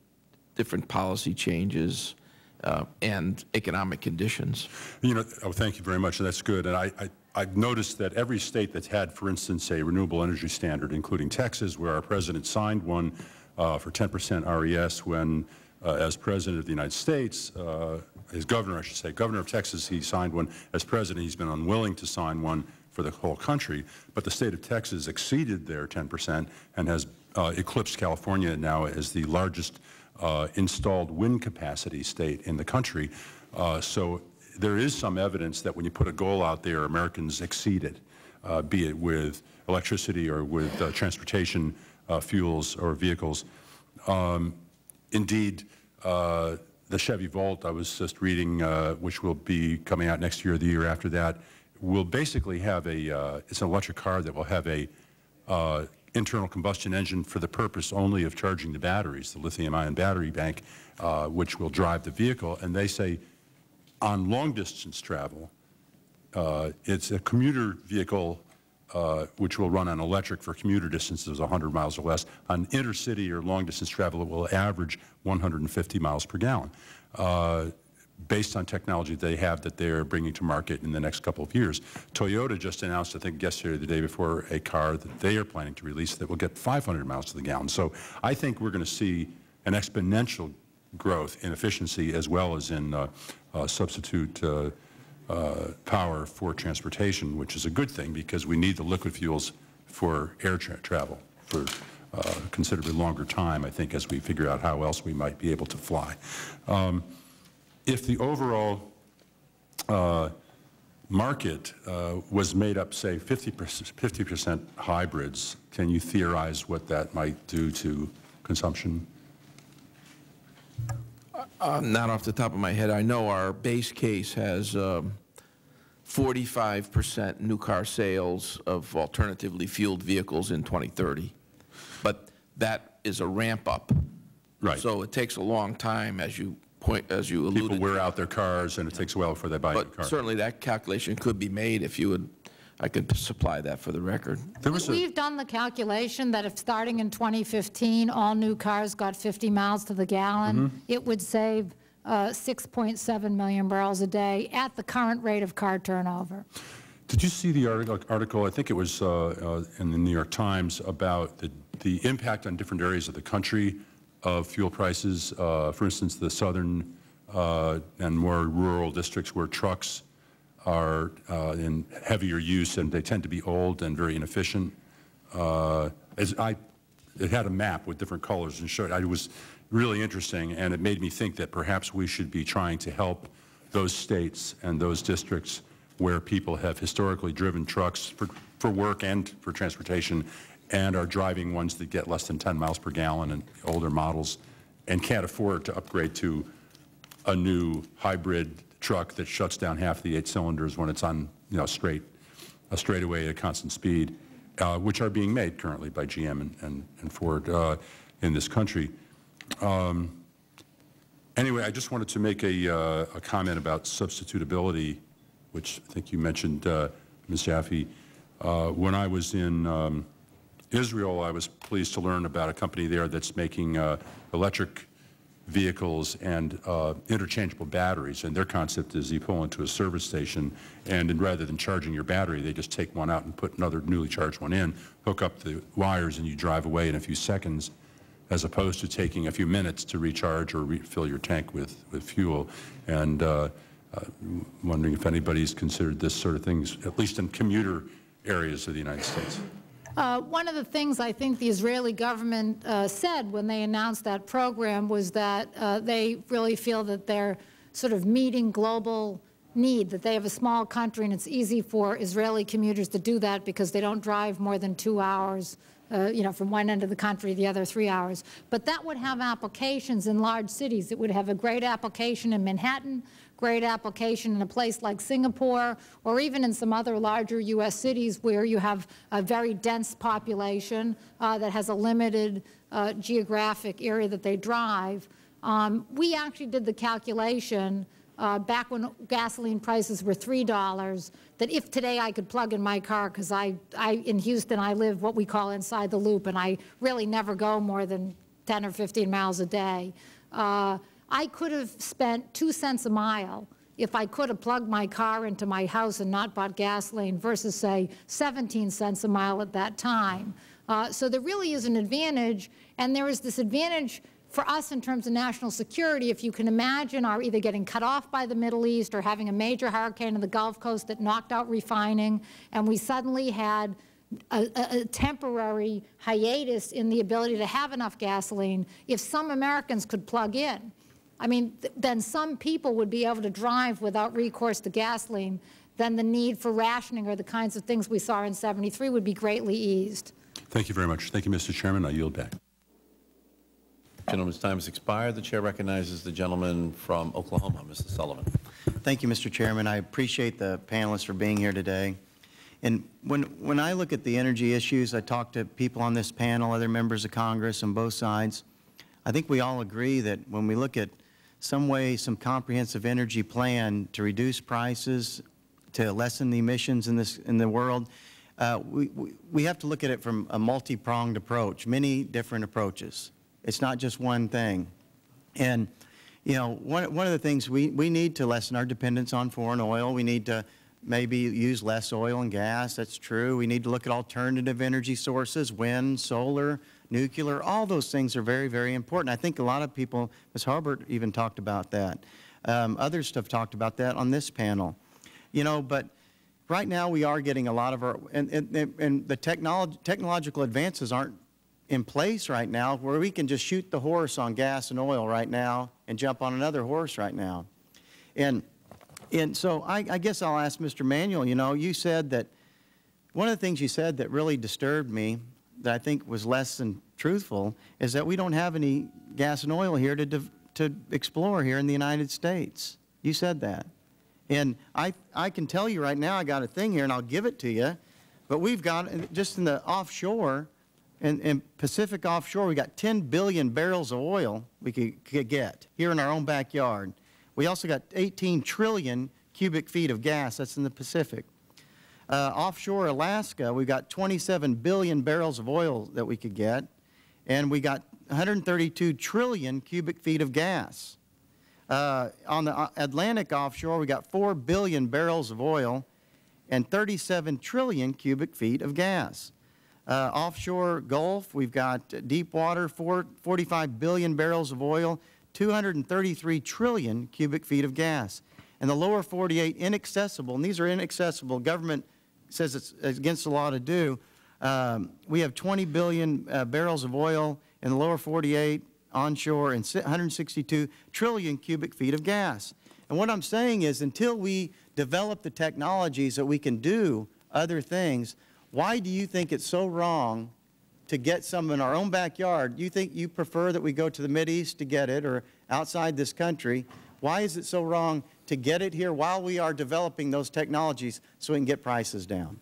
different policy changes uh, and economic conditions. You know, oh, thank you very much. That's good. And I, I, I've noticed that every state that's had, for instance, a renewable energy standard, including Texas, where our president signed one uh, for 10 percent RES when, uh, as President of the United States, uh, as governor, I should say, governor of Texas, he signed one. As president, he's been unwilling to sign one for the whole country. But the state of Texas exceeded their 10 percent and has uh, eclipsed California now as the largest uh, installed wind capacity state in the country. Uh, so there is some evidence that when you put a goal out there, Americans exceed it, uh, be it with electricity or with uh, transportation uh, fuels or vehicles. Um, indeed, uh, the Chevy Volt I was just reading, which will be coming out next year or the year after that, will basically have a, it's an electric car that will have a internal combustion engine for the purpose only of charging the batteries, the lithium-ion battery bank, uh, which will drive the vehicle. And they say on long-distance travel, uh, it's a commuter vehicle uh, which will run on electric for commuter distances 100 miles or less. On intercity or long-distance travel, it will average 150 miles per gallon. Uh, based on technology they have that they're bringing to market in the next couple of years. Toyota just announced, I think yesterday or the day before, a car that they are planning to release that will get 500 miles to the gallon. So I think we're going to see an exponential growth in efficiency as well as in uh, uh, substitute uh, power for transportation, which is a good thing because we need the liquid fuels for air tra travel for uh, considerably longer time, I think, as we figure out how else we might be able to fly. Um, if the overall uh, market uh, was made up, say, 50 percent hybrids, can you theorize what that might do to consumption? Uh, not off the top of my head. I know our base case has 45 um, percent new car sales of alternatively fueled vehicles in 2030. But that is a ramp up. Right. So it takes a long time, as you point, as you alluded. People wear out their cars, and it takes a while before they buy a But car. certainly that calculation could be made if you would, I could supply that for the record. We've done the calculation that if starting in 2015, all new cars got 50 miles to the gallon, Mm-hmm. it would save uh, 6.7 million barrels a day at the current rate of car turnover. Did you see the article, article I think it was uh, uh, in the New York Times, about the, the impact on different areas of the country of fuel prices. Uh, for instance, the southern uh, and more rural districts where trucks are uh, in heavier use and they tend to be old and very inefficient. Uh, as I, it had a map with different colors and showed it was really interesting and it made me think that perhaps we should be trying to help those states and those districts where people have historically driven trucks for, for work and for transportation and are driving ones that get less than 10 miles per gallon and older models and can't afford to upgrade to a new hybrid truck that shuts down half the eight cylinders when it's on, you know, straight, a straightaway at a constant speed, uh, which are being made currently by GM and, and, and Ford uh, in this country. Um, anyway, I just wanted to make a, uh, a, comment about substitutability, which I think you mentioned, uh, Ms. Jaffe. Uh, when I was in um, Israel, I was pleased to learn about a company there that's making uh, electric vehicles and uh, interchangeable batteries. And their concept is you pull into a service station, and rather than charging your battery, they just take one out and put another newly charged one in, hook up the wires, and you drive away in a few seconds. as opposed to taking a few minutes to recharge or refill your tank with, with fuel. And uh, uh, wondering if anybody's considered this sort of things, at least in commuter areas of the United States. Uh, one of the things I think the Israeli government uh, said when they announced that program was that uh, they really feel that they're sort of meeting global need, that they have a small country and it's easy for Israeli commuters to do that because they don't drive more than two hours uh, you know, from one end of the country to the other three hours. But that would have applications in large cities. It would have a great application in Manhattan, great application in a place like Singapore, or even in some other larger U.S. cities where you have a very dense population uh, that has a limited uh, geographic area that they drive. Um, we actually did the calculation uh, back when gasoline prices were $3, that if today I could plug in my car, because I, I, in Houston, I live what we call inside the loop, and I really never go more than 10 or 15 miles a day, uh, I could have spent two cents a mile if I could have plugged my car into my house and not bought gasoline versus, say, 17 cents a mile at that time. Uh, so there really is an advantage, and there is this advantage for us in terms of national security, if you can imagine our either getting cut off by the Middle East or having a major hurricane in the Gulf Coast that knocked out refining, and we suddenly had a, a, a, temporary hiatus in the ability to have enough gasoline, if some Americans could plug in, I mean, th then some people would be able to drive without recourse to gasoline, then the need for rationing or the kinds of things we saw in 73 would be greatly eased. Thank you very much. Thank you, Mr. Chairman. I yield back. Gentleman's time has expired. The Chair recognizes the gentleman from Oklahoma, Mr. Sullivan. Thank you, Mr. Chairman. I appreciate the panelists for being here today. And when, when I look at the energy issues, I talk to people on this panel, other members of Congress on both sides. I think we all agree that when we look at some way, some comprehensive energy plan to reduce prices, to lessen the emissions in, this, in the world, uh, we, we, have to look at it from a multi-pronged approach, many different approaches. It's not just one thing. And, you know, one, one of the things we, we need to lessen our dependence on foreign oil. We need to maybe use less oil and gas. That's true. We need to look at alternative energy sources, wind, solar, nuclear. All those things are very, very important. I think a lot of people, Ms. Harbert even talked about that. Um, others have talked about that on this panel. You know, but right now we are getting a lot of our, and, and, and the technology, technological advances aren't in place right now where we can just shoot the horse on gas and oil right now and jump on another horse right now. And, and so I, I guess I'll ask Mr. Manuel, you know, you said that one of the things you said that really disturbed me that I think was less than truthful is that we don't have any gas and oil here to, to explore here in the United States. You said that. And I, I can tell you right now, I got a thing here and I'll give it to you, but we've got, uh, just in the offshore, in, in Pacific offshore, we got 10 billion barrels of oil we could, could get here in our own backyard. We also got 18 trillion cubic feet of gas. That's in the Pacific. Uh, offshore Alaska, we've got 27 billion barrels of oil that we could get, and we got 132 trillion cubic feet of gas. Uh, on the uh, Atlantic offshore, we got 4 billion barrels of oil and 37 trillion cubic feet of gas. Uh, offshore Gulf, we've got deep water, four, 45 billion barrels of oil, 233 trillion cubic feet of gas. And the lower 48, inaccessible, and these are inaccessible. Government says it's against the law to do. Um, we have 20 billion uh, barrels of oil in the lower 48 onshore and 162 trillion cubic feet of gas. And what I'm saying is until we develop the technologies that we can do other things, why do you think it's so wrong to get some in our own backyard? You think you prefer that we go to the Mideast to get it or outside this country? Why is it so wrong to get it here while we are developing those technologies so we can get prices down?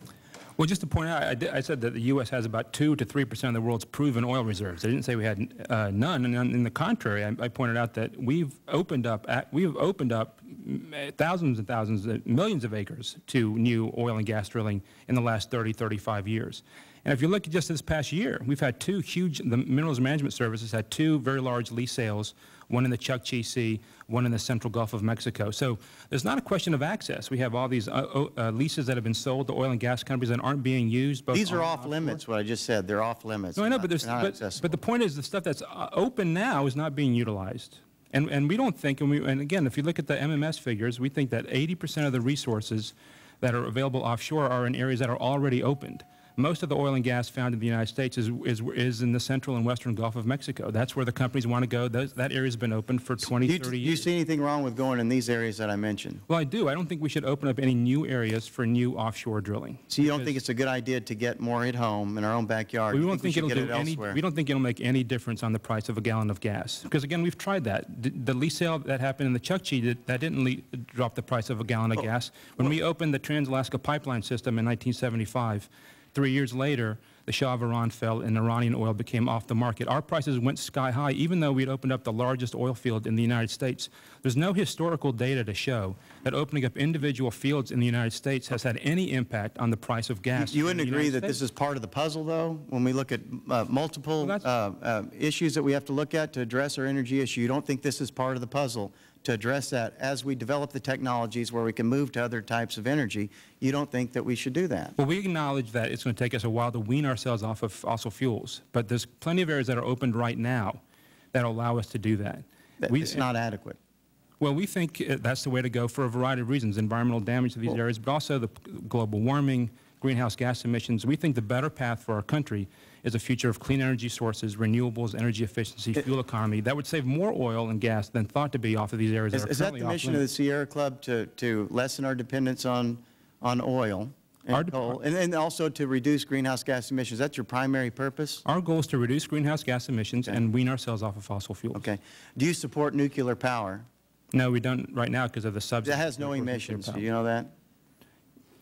Well, just to point out, I, did, I, said that the U.S. has about 2 to 3 percent of the world's proven oil reserves. I didn't say we had uh, none. And in the contrary, I, I, pointed out that we've opened up, we've opened up thousands and thousands, of, millions of acres to new oil and gas drilling in the last 30, 35 years. And if you look at just this past year, we've had two huge, the Minerals Management Services had two very large lease sales, one in the Chukchi Sea, one in the central Gulf of Mexico. So there's not a question of access. We have all these uh, uh, leases that have been sold to oil and gas companies that aren't being used. both These are off limits, what I just said. They're off limits. no, I know, but, there's, but, but the point is, the stuff that's uh, open now is not being utilized. And, and we don't think, and, we, and again, if you look at the MMS figures, we think that 80% of the resources that are available offshore are in areas that are already opened. Most of the oil and gas found in the United States is, is, is in the central and western Gulf of Mexico. That's where the companies want to go. Those, that area's been open for 20, Do you, 30 do you see anything wrong with going in these areas that I mentioned? Well, I do. I don't think we should open up any new areas for new offshore drilling. So you don't think it's a good idea to get more at home in our own backyard? We don't think, should it'll do it any. elsewhere? We don't think it'll make any difference on the price of a gallon of gas. Because again, we've tried that. The, the lease sale that happened in the Chukchi did, that didn't drop the price of a gallon of oh, gas. When we opened the Trans-Alaska Pipeline System in 1975, three years later, the Shah of Iran fell and Iranian oil became off the market. Our prices went sky high, even though we'd opened up the largest oil field in the United States. There's no historical data to show that opening up individual fields in the United States has had any impact on the price of gas. You in wouldn't agree United that this is part of the puzzle, though? When we look at uh, multiple uh, uh, issues that we have to look at to address our energy issue, you don't think this is part of the puzzle to address that as we develop the technologies where we can move to other types of energy? You don't think that we should do that? Well, we acknowledge that it's going to take us a while to wean ourselves off of fossil fuels, but there's plenty of areas that are opened right now that allow us to do that. That it's not adequate. Well, we think uh, that's the way to go for a variety of reasons, environmental damage to these areas, but also the global warming, greenhouse gas emissions. We think the better path for our country is a future of clean energy sources, renewables, energy efficiency, fuel economy. That would save more oil and gas than thought to be off of these areas Is, that are is that the mission of the. Sierra Club to, to lessen our dependence on, on oil and coal, and then also to reduce greenhouse gas emissions? That's your primary purpose? Our goal is to reduce greenhouse gas emissions and wean ourselves off of fossil fuels. Okay. Do you support nuclear power? No, we don't right now because of the subsidies. That has no emissions. Do you know that?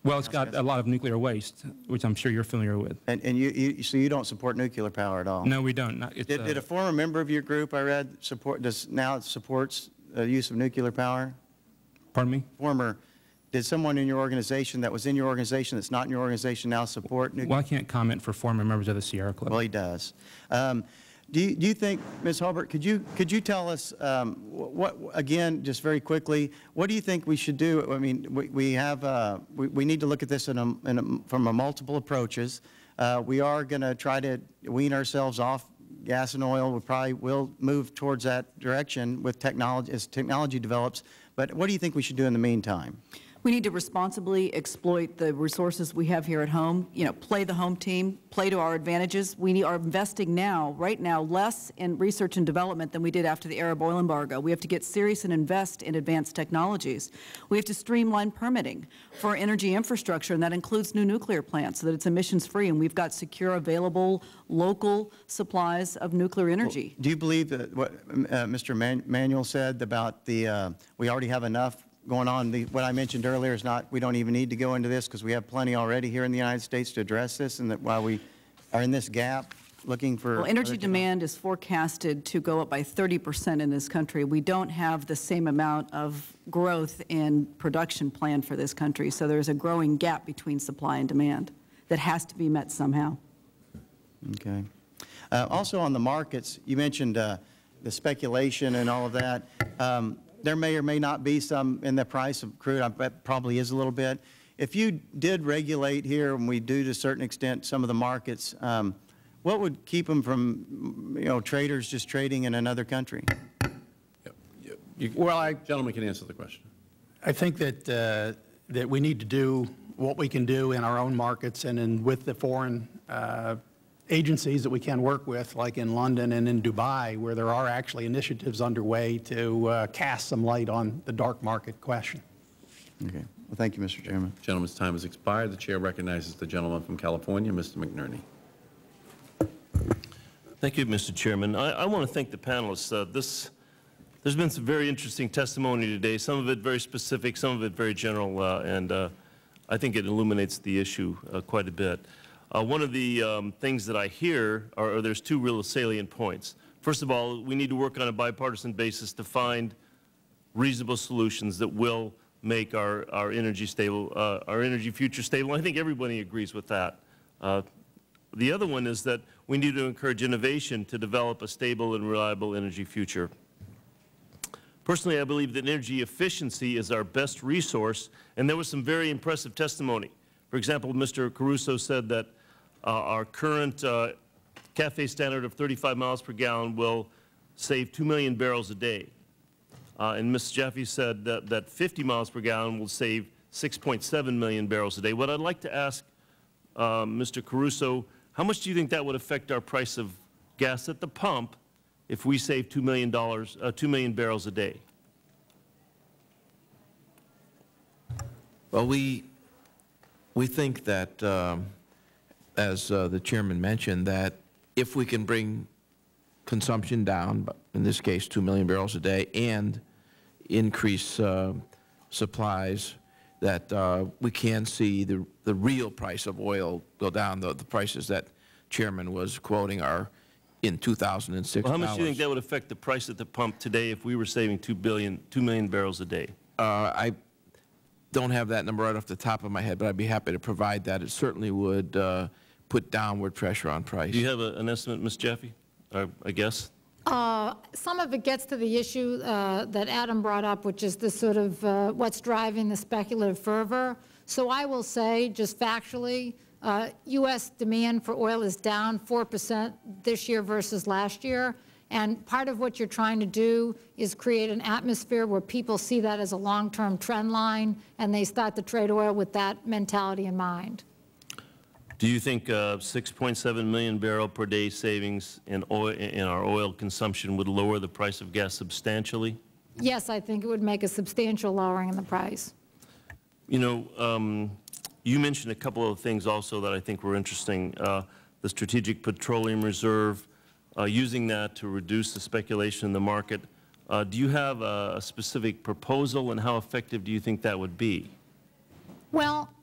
Well, it's got a lot of nuclear waste, which I'm sure you're familiar with. And, and you, you, so you don't support nuclear power at all? No, we don't. Not- it's, Did, uh, did a former member of your group, I read, support, does, now supports the use of nuclear power? Pardon me? Former, did someone in your organization that was in your organization that's not in your organization now support nuclear? Well, I can't comment for former members of the Sierra Club. Well, he does. Um, Do you, do you think, Ms. Harbert, could you, could you tell us, um, what, again, just very quickly, what do you think we should do? I mean, we, we have, uh, we, we need to look at this in a, in a, from a multiple approaches. Uh, We are going to try to wean ourselves off gas and oil. We probably will move towards that direction with technology, as technology develops. But what do you think we should do in the meantime? We need to responsibly exploit the resources we have here at home, you know, play the home team, play to our advantages. We are investing now, right now, less in research and development than we did after the Arab oil embargo. We have to get serious and invest in advanced technologies. We have to streamline permitting for energy infrastructure, and that includes new nuclear plants so that it's emissions-free, and we've got secure, available, local supplies of nuclear energy. Do you believe that what uh, Mr. Man- Manuel said about the, uh, we already have enough going on? The- What I mentioned earlier is not, we don't even need to go into this because we have plenty already here in the United States to address this, and that while we are in this gap, looking for. Well, energy demand is forecasted to go up by 30 percent in this country. We don't have the same amount of growth in production planned for this country, so there's a growing gap between supply and demand that has to be met somehow. Okay. Uh, Also on the markets, you mentioned uh, the speculation and all of that. Um, There may or may not be some in the price of crude, I bet probably is a little bit. If you did regulate here, and we do to a certain extent some of the markets, um, what would keep them from, you know, traders just trading in another country? Well, I. Gentleman can answer the question. I think that, uh, that we need to do what we can do in our own markets and in, with the foreign uh, agencies that we can work with, like in London and in Dubai, where there are actually initiatives underway to uh, cast some light on the dark market question. Okay. Well, thank you, Mr. Chairman. Gentleman's time has expired. The chair recognizes the gentleman from California, Mr. McNerney. Thank you, Mr. Chairman. I, I want to thank the panelists. Uh, this, there's been some very interesting testimony today, some of it very specific, some of it very general, uh, and uh, I think it illuminates the issue uh, quite a bit. Uh, one of the um, things that I hear are, are there's two real salient points. First of all, we need to work on a bipartisan basis to find reasonable solutions that will make our, our energy stable, uh, our energy future stable. I think everybody agrees with that. Uh, the other one is that we need to encourage innovation to develop a stable and reliable energy future. Personally, I believe that energy efficiency is our best resource, and there was some very impressive testimony. For example, Mr. Caruso said that our current uh, CAFE standard of 35 miles per gallon will save 2 million barrels a day. Uh, and Ms. Jaffe said that, that 50 miles per gallon will save 6.7 million barrels a day. What I'd like to ask uh, Mr. Caruso, how much do you think that would affect our price of gas at the pump if we save $2 million, uh, 2 million barrels a day? Well, we, we think that, um, as uh, the chairman mentioned, that if we can bring consumption down, in this case 2 million barrels a day, and increase uh, supplies, that uh, we can see the, the real price of oil go down. The, the prices that Chairman was quoting are in 2006 well, how much do you think that would affect the price at the pump today if we were saving 2 billion, 2 million barrels a day? Uh, I don't have that number right off the top of my head, but I'd be happy to provide that. It certainly would uh, put downward pressure on price. Do you have a, an estimate, Ms. Jaffe, or a guess? Uh, some of it gets to the issue uh, that Adam brought up, which is the sort of uh, what's driving the speculative fervor. So I will say, just factually, U.S. Uh, demand for oil is down 4 percent this year versus last year. And part of what you're trying to do is create an atmosphere where people see that as a long-term trend line, and they start to trade oil with that mentality in mind. Do you think uh, 6.7 million barrel per day savings in, oil, in our oil consumption would lower the price of gas substantially? Yes, I think it would make a substantial lowering in the price. You know, um, you mentioned a couple of things also that I think were interesting. Uh, the Strategic Petroleum Reserve, uh, using that to reduce the speculation in the market. Uh, do you have a, a specific proposal, and how effective do you think that would be? Well,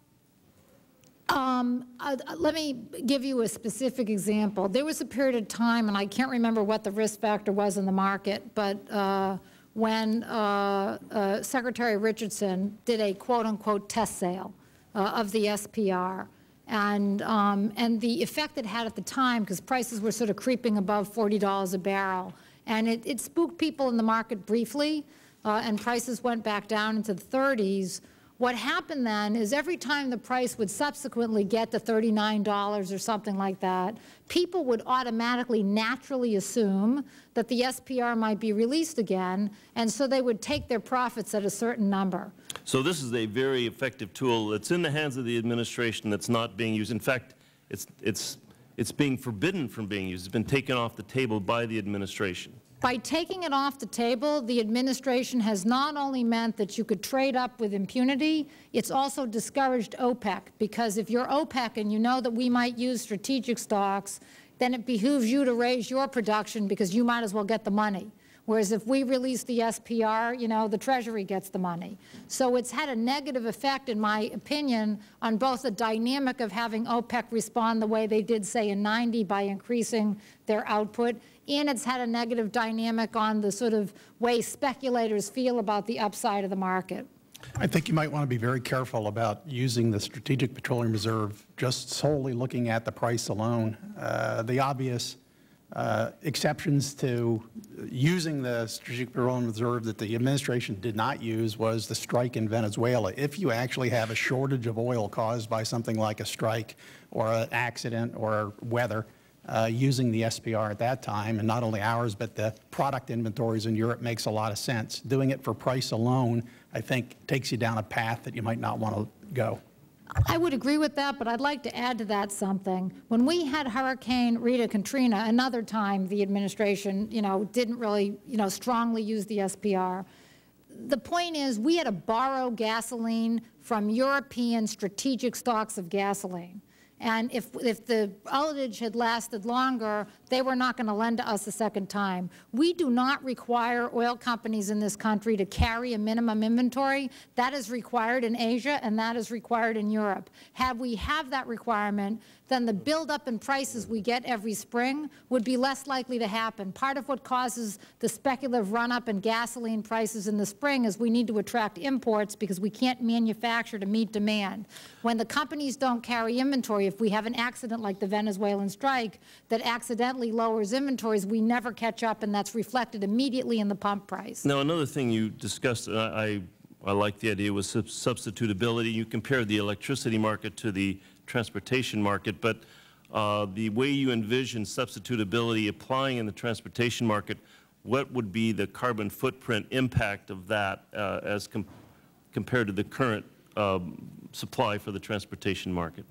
um, uh, let me give you a specific example. There was a period of time, and I can't remember what the risk factor was in the market, but uh, when uh, uh Secretary Richardson did a quote-unquote test sale uh, of the SPR, and, um, and the effect it had at the time, because prices were sort of creeping above $40 a barrel, and it, it spooked people in the market briefly, uh, and prices went back down into the 30s, what happened then is every time the price would subsequently get to $39 or something like that, people would automatically naturally assume that the SPR might be released again, and so they would take their profits at a certain number. So this is a very effective tool that's in the hands of the administration that's not being used. In fact, it's, it's, it's being forbidden from being used. It's been taken off the table by the administration. By taking it off the table, the administration has not only meant that you could trade up with impunity, it's also discouraged OPEC, because if you're OPEC and you know that we might use strategic stocks, then it behooves you to raise your production because you might as well get the money. Whereas if we release the SPR, you know, the Treasury gets the money. So it's had a negative effect, in my opinion, on both the dynamic of having OPEC respond the way they did, say, in 90 by increasing their output, and it's had a negative dynamic on the sort of way speculators feel about the upside of the market. I think you might want to be very careful about using the Strategic Petroleum Reserve just solely looking at the price alone. Uh, the obvious uh, exceptions to using the Strategic Petroleum Reserve that the administration did not use was the strike in Venezuela. If you actually have a shortage of oil caused by something like a strike or an accident or weather, uh, using the SPR at that time, and not only ours, but the product inventories in Europe makes a lot of sense. Doing it for price alone, I think, takes you down a path that you might not want to go. I would agree with that, but I'd like to add to that something. When we had Hurricane Rita Katrina, another time the administration, you know, didn't really, you know, strongly use the SPR. The point is we had to borrow gasoline from European strategic stocks of gasoline. And if, if the outage had lasted longer, they were not going to lend to us a second time. We do not require oil companies in this country to carry a minimum inventory. That is required in Asia and that is required in Europe. Had we have that requirement, then the buildup in prices we get every spring would be less likely to happen. Part of what causes the speculative run-up in gasoline prices in the spring is we need to attract imports because we can't manufacture to meet demand. When the companies don't carry inventory, if we have an accident like the Venezuelan strike that accidentally lowers inventories, we never catch up, and that's reflected immediately in the pump price. Now, another thing you discussed, uh, I, I like the idea, was sub- substitutability. You compared the electricity market to the transportation market, but uh, the way you envision substitutability applying in the transportation market, what would be the carbon footprint impact of that uh, as com compared to the current um, supply for the transportation market?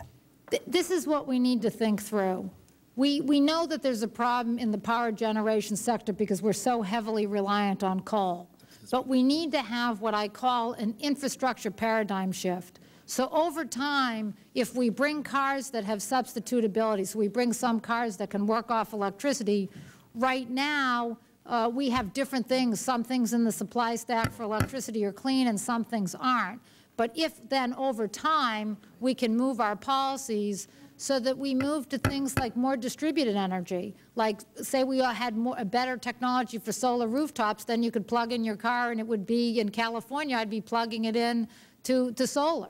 Th- This is what we need to think through. We, we know that there's a problem in the power generation sector because we're so heavily reliant on coal. But we need to have what I call an infrastructure paradigm shift. So over time, if we bring cars that have substitutability, so we bring some cars that can work off electricity, right now, uh, we have different things. Some things in the supply stack for electricity are clean and some things aren't. But if then over time, we can move our policies so that we move to things like more distributed energy, like say we had more, a better technology for solar rooftops, then you could plug in your car and it would be, in California, I'd be plugging it in to, to solar,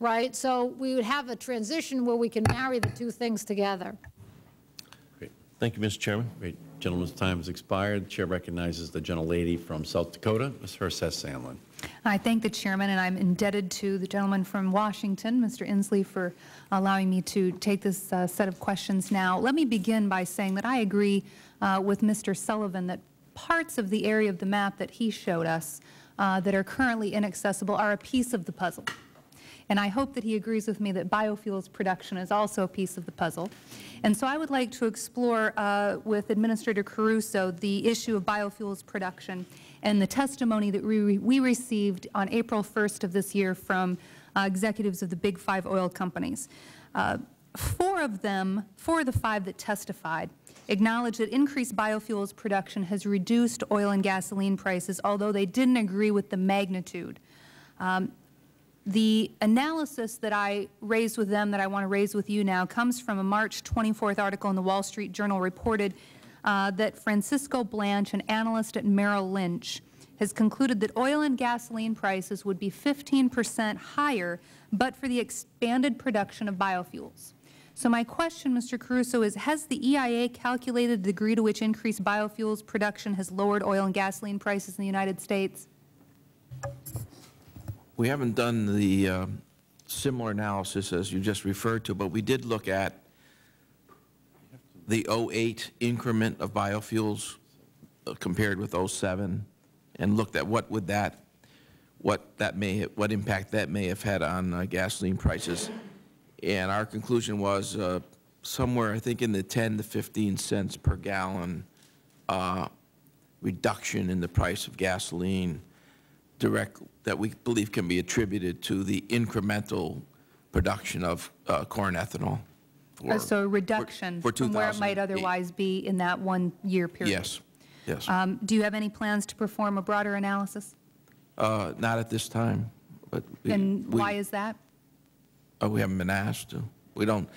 right? So we would have a transition where we can marry the two things together. Great. Thank you, Mr. Chairman. Great. Gentleman's time has expired. The Chair recognizes the gentlelady from South Dakota, Ms. Herseth Sandlin. I thank the chairman, and I'm indebted to the gentleman from Washington, Mr. Inslee, for allowing me to take this uh, set of questions now. Let me begin by saying that I agree uh, with Mr. Sullivan that parts of the area of the map that he showed us uh, that are currently inaccessible are a piece of the puzzle. And I hope that he agrees with me that biofuels production is also a piece of the puzzle. And so I would like to explore uh, with Administrator Caruso the issue of biofuels production and the testimony that we, we received on April 1st of this year from uh, executives of the big five oil companies. Uh, four of them, four of the five that testified, acknowledged that increased biofuels production has reduced oil and gasoline prices, although they didn't agree with the magnitude. Um, the analysis that I raised with them that I want to raise with you now comes from a March 24th article in the Wall Street Journal reported uh, that Francisco Blanch, an analyst at Merrill Lynch, has concluded that oil and gasoline prices would be 15 percent higher but for the expanded production of biofuels. So my question, Mr. Caruso, is has the EIA calculated the degree to which increased biofuels production has lowered oil and gasoline prices in the United States? We haven't done the uh, similar analysis as you just referred to, but we did look at the 08 increment of biofuels uh, compared with 07 and looked at what would that, what that may, what impact that may have had on uh, gasoline prices. And our conclusion was uh, somewhere, I think, in the 10 to 15 cents per gallon uh, reduction in the price of gasoline direct, that we believe can be attributed to the incremental production of uh, corn ethanol. Uh, so a reduction for from where it might otherwise be in that one-year period? Yes, yes. Um, do you have any plans to perform a broader analysis? Uh, Not at this time, but. we- And we- why is that? uh, We haven't been asked to. We don't,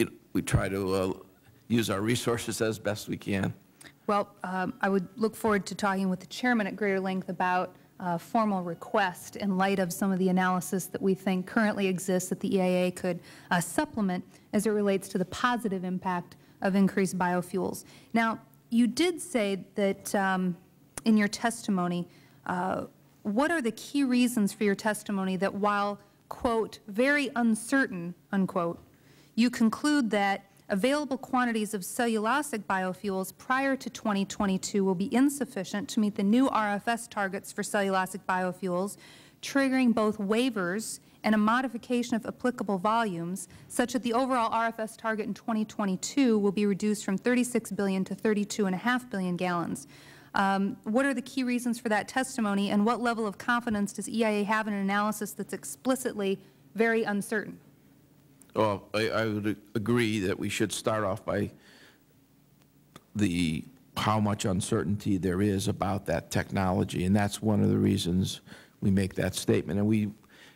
it- we try to uh, use our resources as best we can. Well, um, I would look forward to talking with the chairman at greater length about uh, formal request in light of some of the analysis that we think currently exists that the EIA could uh, supplement as it relates to the positive impact of increased biofuels. Now, you did say that um, in your testimony, uh, what are the key reasons for your testimony that while, quote, very uncertain, unquote, you conclude that available quantities of cellulosic biofuels prior to 2022 will be insufficient to meet the new RFS targets for cellulosic biofuels, triggering both waivers and a modification of applicable volumes, such that the overall RFS target in 2022 will be reduced from 36 billion to 32.5 billion gallons. Um, what are the key reasons for that testimony, and what level of confidence does EIA have in an analysis that's explicitly very uncertain? Well, I, I would agree that we should start off by the, how much uncertainty there is about that technology, and that's one of the reasons we make that statement. And we,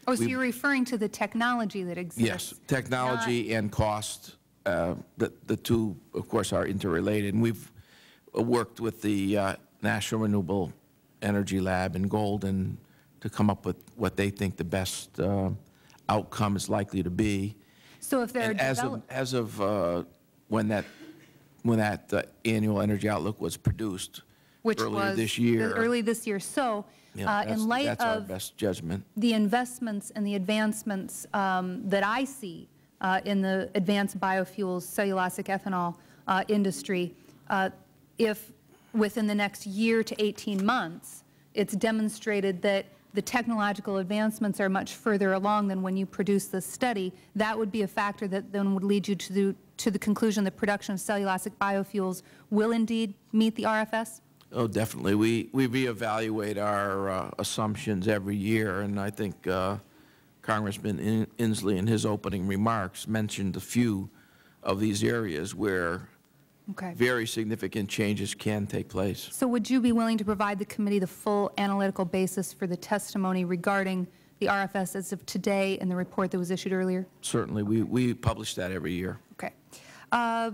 Oh, so we- you're referring to the technology that exists? yes, technology and cost uh, the, the two, of course, are interrelated. And we've worked with the uh, National Renewable Energy Lab in Golden to come up with what they think the best uh, outcome is likely to be. So if there are And as of, develop- as of uh, when that, when that uh, annual energy outlook was produced which earlier was this year. early this year. So yeah, uh, that's- in light That's our of best judgment. the investments and the advancements um, that I see uh, in the advanced biofuels, cellulosic ethanol uh, industry, uh, if within the next year to 18 months, it's demonstrated that the technological advancements are much further along than when you produce this study, that would be a factor that then would lead you to the, to the conclusion that production of cellulosic biofuels will indeed meet the RFS? Oh, definitely. We, we reevaluate our uh, assumptions every year, and I think uh, Congressman In- Inslee in his opening remarks mentioned a few of these areas where Okay. very significant changes can take place. So would you be willing to provide the committee the full analytical basis for the testimony regarding the RFS as of today and the report that was issued earlier? Certainly, we, we publish that every year. Okay. Uh,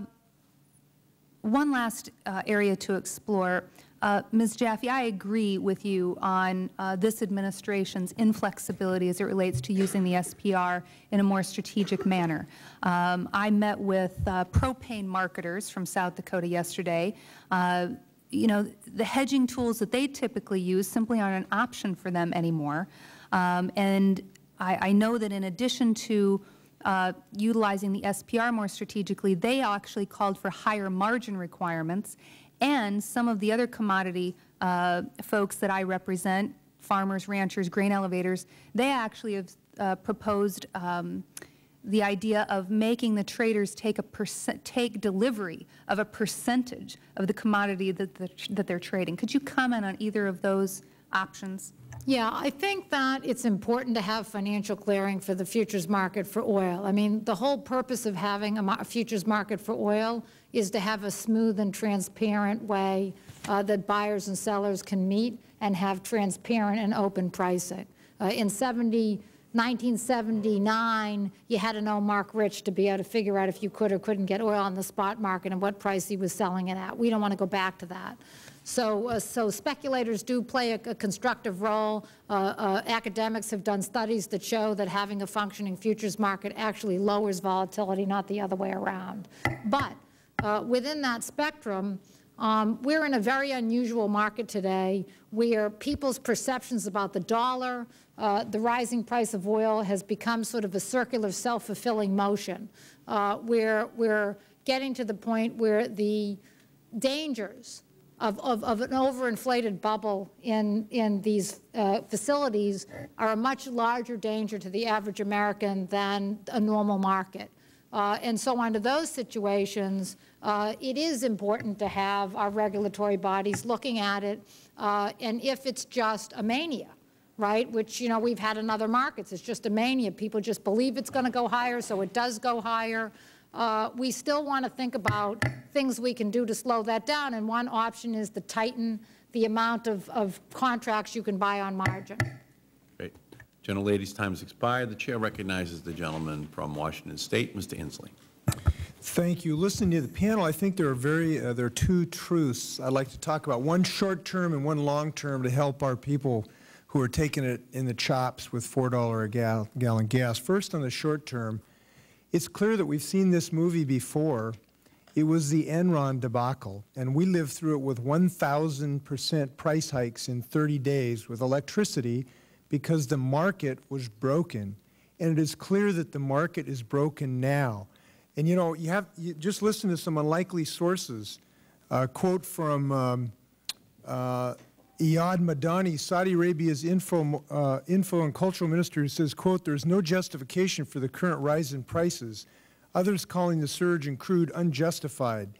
One last uh, area to explore. Uh, Ms. Jaffe, I agree with you on uh, this administration's inflexibility as it relates to using the SPR in a more strategic manner. Um, I met with uh, propane marketers from South Dakota yesterday. Uh, you know, the hedging tools that they typically use simply aren't an option for them anymore. Um, and I, I know that in addition to uh, utilizing the SPR more strategically, they actually called for higher margin requirements. And some of the other commodity uh, folks that I represent, farmers, ranchers, grain elevators, they actually have uh, proposed um, the idea of making the traders take a take delivery of a percentage of the commodity that, the, that they're trading. Could you comment on either of those options? Yeah, I think that it's important to have financial clearing for the futures market for oil. I mean, the whole purpose of having a, futures market for oil is to have a smooth and transparent way uh, that buyers and sellers can meet and have transparent and open pricing. Uh, in 70, 1979, you had to know Marc Rich to be able to figure out if you could or couldn't get oil on the spot market and what price he was selling it at. We don't want to go back to that. So, uh, so speculators do play a, a constructive role. Uh, uh, academics have done studies that show that having a functioning futures market actually lowers volatility, not the other way around. But uh, within that spectrum, um, we're in a very unusual market today where people's perceptions about the dollar, uh, the rising price of oil has become sort of a circular self-fulfilling motion, uh, where we're getting to the point where the dangers of, of, of an overinflated bubble in, in these uh, facilities are a much larger danger to the average American than a normal market. Uh, and so under those situations, uh, it is important to have our regulatory bodies looking at it. Uh, and if it's just a mania, right, which, you know, we've had in other markets, it's just a mania. People just believe it's going to go higher, so it does go higher. Uh, we still want to think about things we can do to slow that down. And one option is to tighten the amount of, of contracts you can buy on margin. Great. Gentlelady's time has expired. The chair recognizes the gentleman from Washington State, Mr. Inslee. Thank you. Listening to the panel, I think there are very uh, there are two truths I'd like to talk about. One short term and one long term to help our people who are taking it in the chops with four dollar a gal gallon gas. First, on the short term, it's clear that we've seen this movie before. It was the Enron debacle, and we lived through it with 1,000 percent price hikes in 30 days with electricity because the market was broken. And it is clear that the market is broken now. And you know, you have you just listen to some unlikely sources. A quote from um, uh, Iyad Madani, Saudi Arabia's info, uh, info and cultural minister, says, quote, there's no justification for the current rise in prices. Others calling the surge in crude unjustified.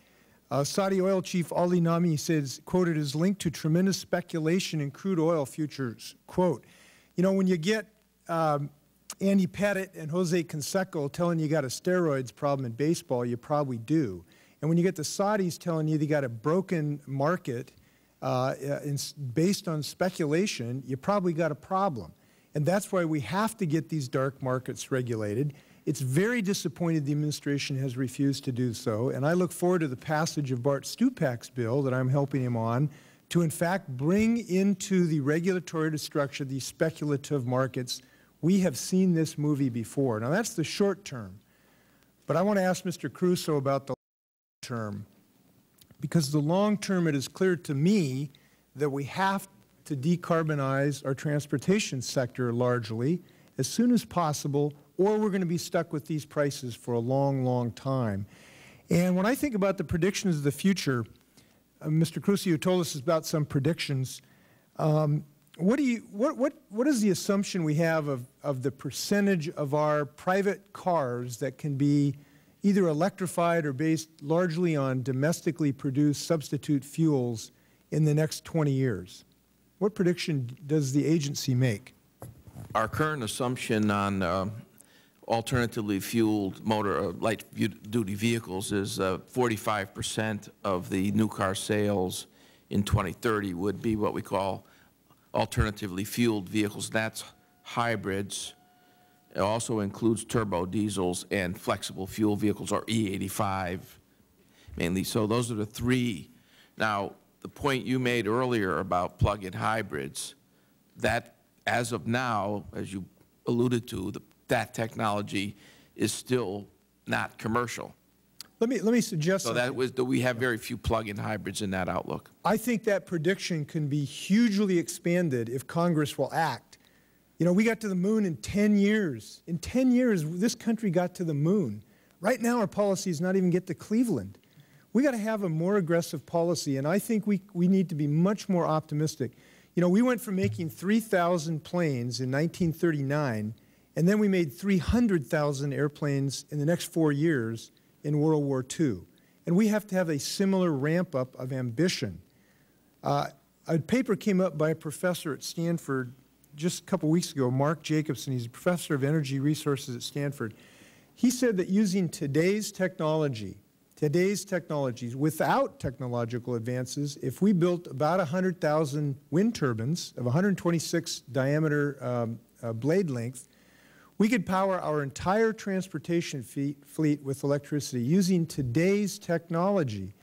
Uh, Saudi oil chief Ali Naimi says, quote, it is linked to tremendous speculation in crude oil futures, quote. You know, when you get um, Andy Pettitte and Jose Canseco telling you got a steroids problem in baseball, you probably do. And when you get the Saudis telling you they got a broken market uh, in, based on speculation, you probably got a problem. And that's why we have to get these dark markets regulated. It's very disappointed the administration has refused to do so, and I look forward to the passage of Bart Stupak's bill that I'm helping him on to, in fact, bring into the regulatory structure these speculative markets. We have seen this movie before. Now, that's the short term. But I want to ask Mr. Caruso about the long term, because the long term, it is clear to me that we have to decarbonize our transportation sector largely as soon as possible, or we're going to be stuck with these prices for a long, long time. And when I think about the predictions of the future, uh, Mr. You told us about some predictions. Um, what, do you, what, what, what is the assumption we have of, of the percentage of our private cars that can be either electrified or based largely on domestically produced substitute fuels in the next 20 years? What prediction does the agency make? Our current assumption on uh, alternatively fueled motor uh, light duty vehicles is 45% uh, of the new car sales in 2030 would be what we call alternatively fueled vehicles. That's hybrids. It also includes turbo diesels and flexible fuel vehicles, or E85 mainly. So those are the three. Now, the point you made earlier about plug-in hybrids, that as of now, as you alluded to, the, that technology is still not commercial. Let me, let me suggest So that was, that we have very few plug-in hybrids in that outlook. I think that prediction can be hugely expanded if Congress will act. You know, we got to the moon in 10 years. In 10 years, this country got to the moon. Right now, our policy is not even get to Cleveland. We got to have a more aggressive policy, and I think we, we need to be much more optimistic. You know, we went from making 3,000 planes in 1939, and then we made 300,000 airplanes in the next four years in World War II. And we have to have a similar ramp up of ambition. Uh, a paper came up by a professor at Stanford just a couple weeks ago, Mark Jacobson. He's a professor of energy resources at Stanford. He said that using today's technology, today's technologies, without technological advances, if we built about 100,000 wind turbines of 126 diameter um, uh, blade length, we could power our entire transportation fleet with electricity using today's technology.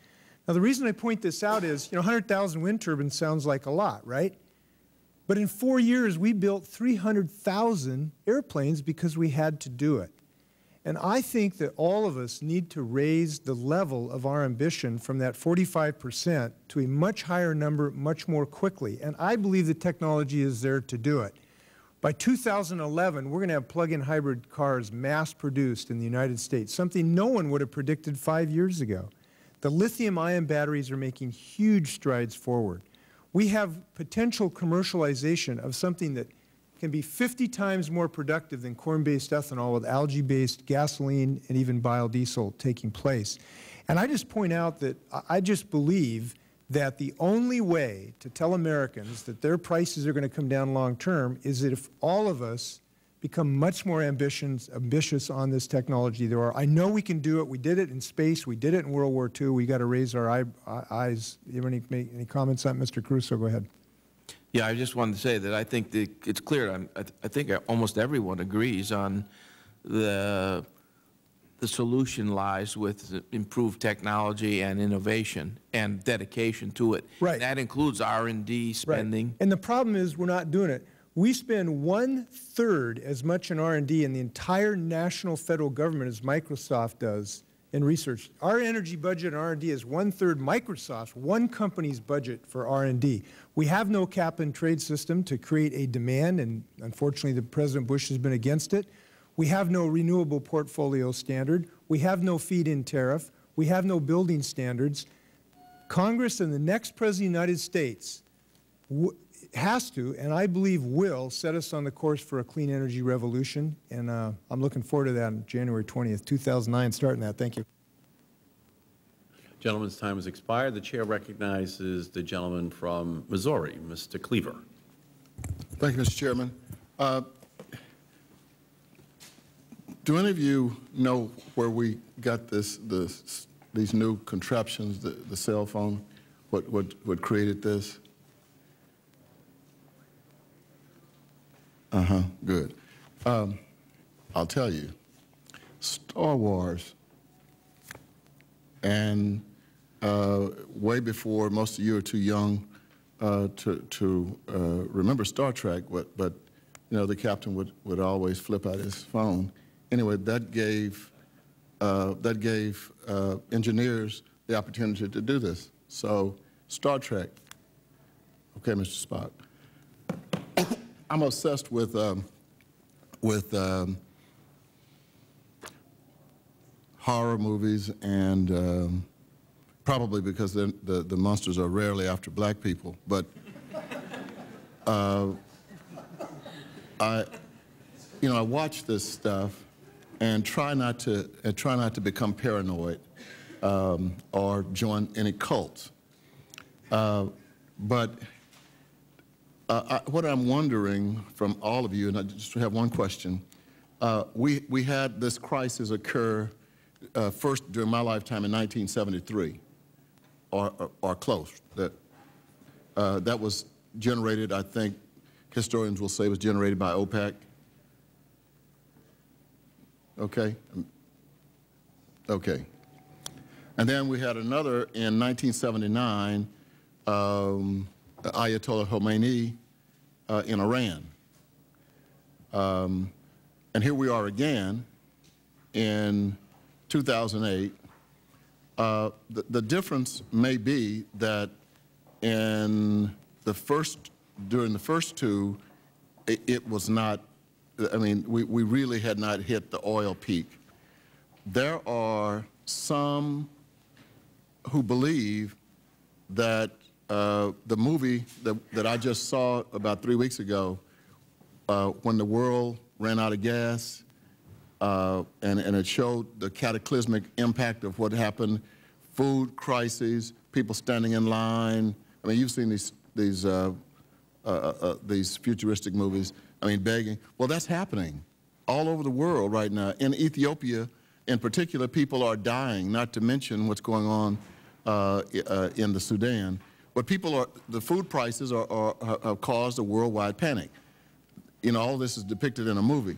Now, the reason I point this out is, you know, 100,000 wind turbines sounds like a lot, right? But in four years, we built 300,000 airplanes because we had to do it. And I think that all of us need to raise the level of our ambition from that 45 percent to a much higher number much more quickly. And I believe the technology is there to do it. By 2011, we're going to have plug-in hybrid cars mass-produced in the United States, something no one would have predicted five years ago. The lithium-ion batteries are making huge strides forward. We have potential commercialization of something that can be 50 times more productive than corn-based ethanol with algae-based gasoline and even biodiesel taking place. And I just point out that I just believe that the only way to tell Americans that their prices are going to come down long term is that if all of us become much more ambitious, ambitious on this technology. There are, I know we can do it. We did it in space. We did it in World War II. We got to raise our eye, eyes. You have any, any comments on Mr. Caruso? Go ahead. Yeah, I just wanted to say that I think that it's clear. I, I think almost everyone agrees on the the solution lies with improved technology and innovation and dedication to it. Right. And that includes R&D spending. Right. And the problem is we're not doing it. We spend one-third as much in R&D in the entire national federal government as Microsoft does in research. Our energy budget in R&D is one-third Microsoft's, one company's budget for R&D. We have no cap-and-trade system to create a demand, and unfortunately the President Bush has been against it. We have no renewable portfolio standard. We have no feed-in tariff. We have no building standards. Congress and the next President of the United States has to, and I believe will, set us on the course for a clean energy revolution. And uh, I'm looking forward to that on January 20th, 2009, starting that. Thank you. Gentleman's time has expired. The Chair recognizes the gentleman from Missouri, Mr. Cleaver. Thank you, Mr. Chairman. Uh, do any of you know where we got this, this these new contraptions, the, the cell phone, what, what, what created this? Uh-huh, good. Um, I'll tell you. Star Wars. And uh, way before, most of you are too young uh, to, to uh, remember Star Trek, but, but you know, the captain would, would always flip out his phone. Anyway, that gave, uh, that gave uh, engineers the opportunity to do this. So Star Trek, okay, Mr. Spock. I'm obsessed with, um, with um, horror movies and um, probably because the, the monsters are rarely after black people, but uh, I, you know, I watch this stuff and try not to, and try not to become paranoid um, or join any cults. Uh, but uh, I, what I'm wondering from all of you, and I just have one question, uh, we, we had this crisis occur uh, first during my lifetime in 1973, or, or, or close. That, uh, that was generated, I think, historians will say was generated by OPEC. Okay? Okay. And then we had another in 1979, um, Ayatollah Khomeini uh, in Iran. Um, and here we are again in 2008. Uh, the, the difference may be that in the first, during the first two, it, it was not, I mean, we, we really had not hit the oil peak. There are some who believe that uh, the movie that, that I just saw about three weeks ago, uh, when the world ran out of gas, uh, and, and it showed the cataclysmic impact of what happened, food crises, people standing in line. I mean, you've seen these, these, uh, uh, these futuristic movies, I mean, begging. Well, that's happening all over the world right now. In Ethiopia, in particular, people are dying, not to mention what's going on in the Sudan. But people are, the food prices are, are, have caused a worldwide panic. You know, all this is depicted in a movie.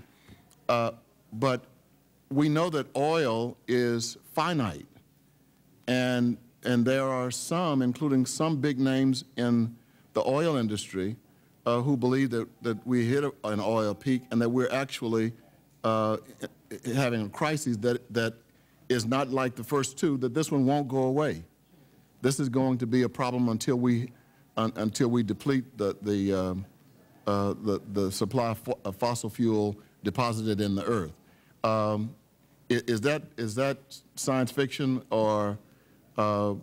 Uh, but we know that oil is finite. And, and there are some, including some big names in the oil industry, uh, who believe that, that we hit an oil peak and that we're actually uh, having a crisis that, that is not like the first two, that this one won't go away. This is going to be a problem until we, un, until we deplete the, the, um, uh, the, the supply of fossil fuel deposited in the earth. Um, is that is that science fiction, or uh,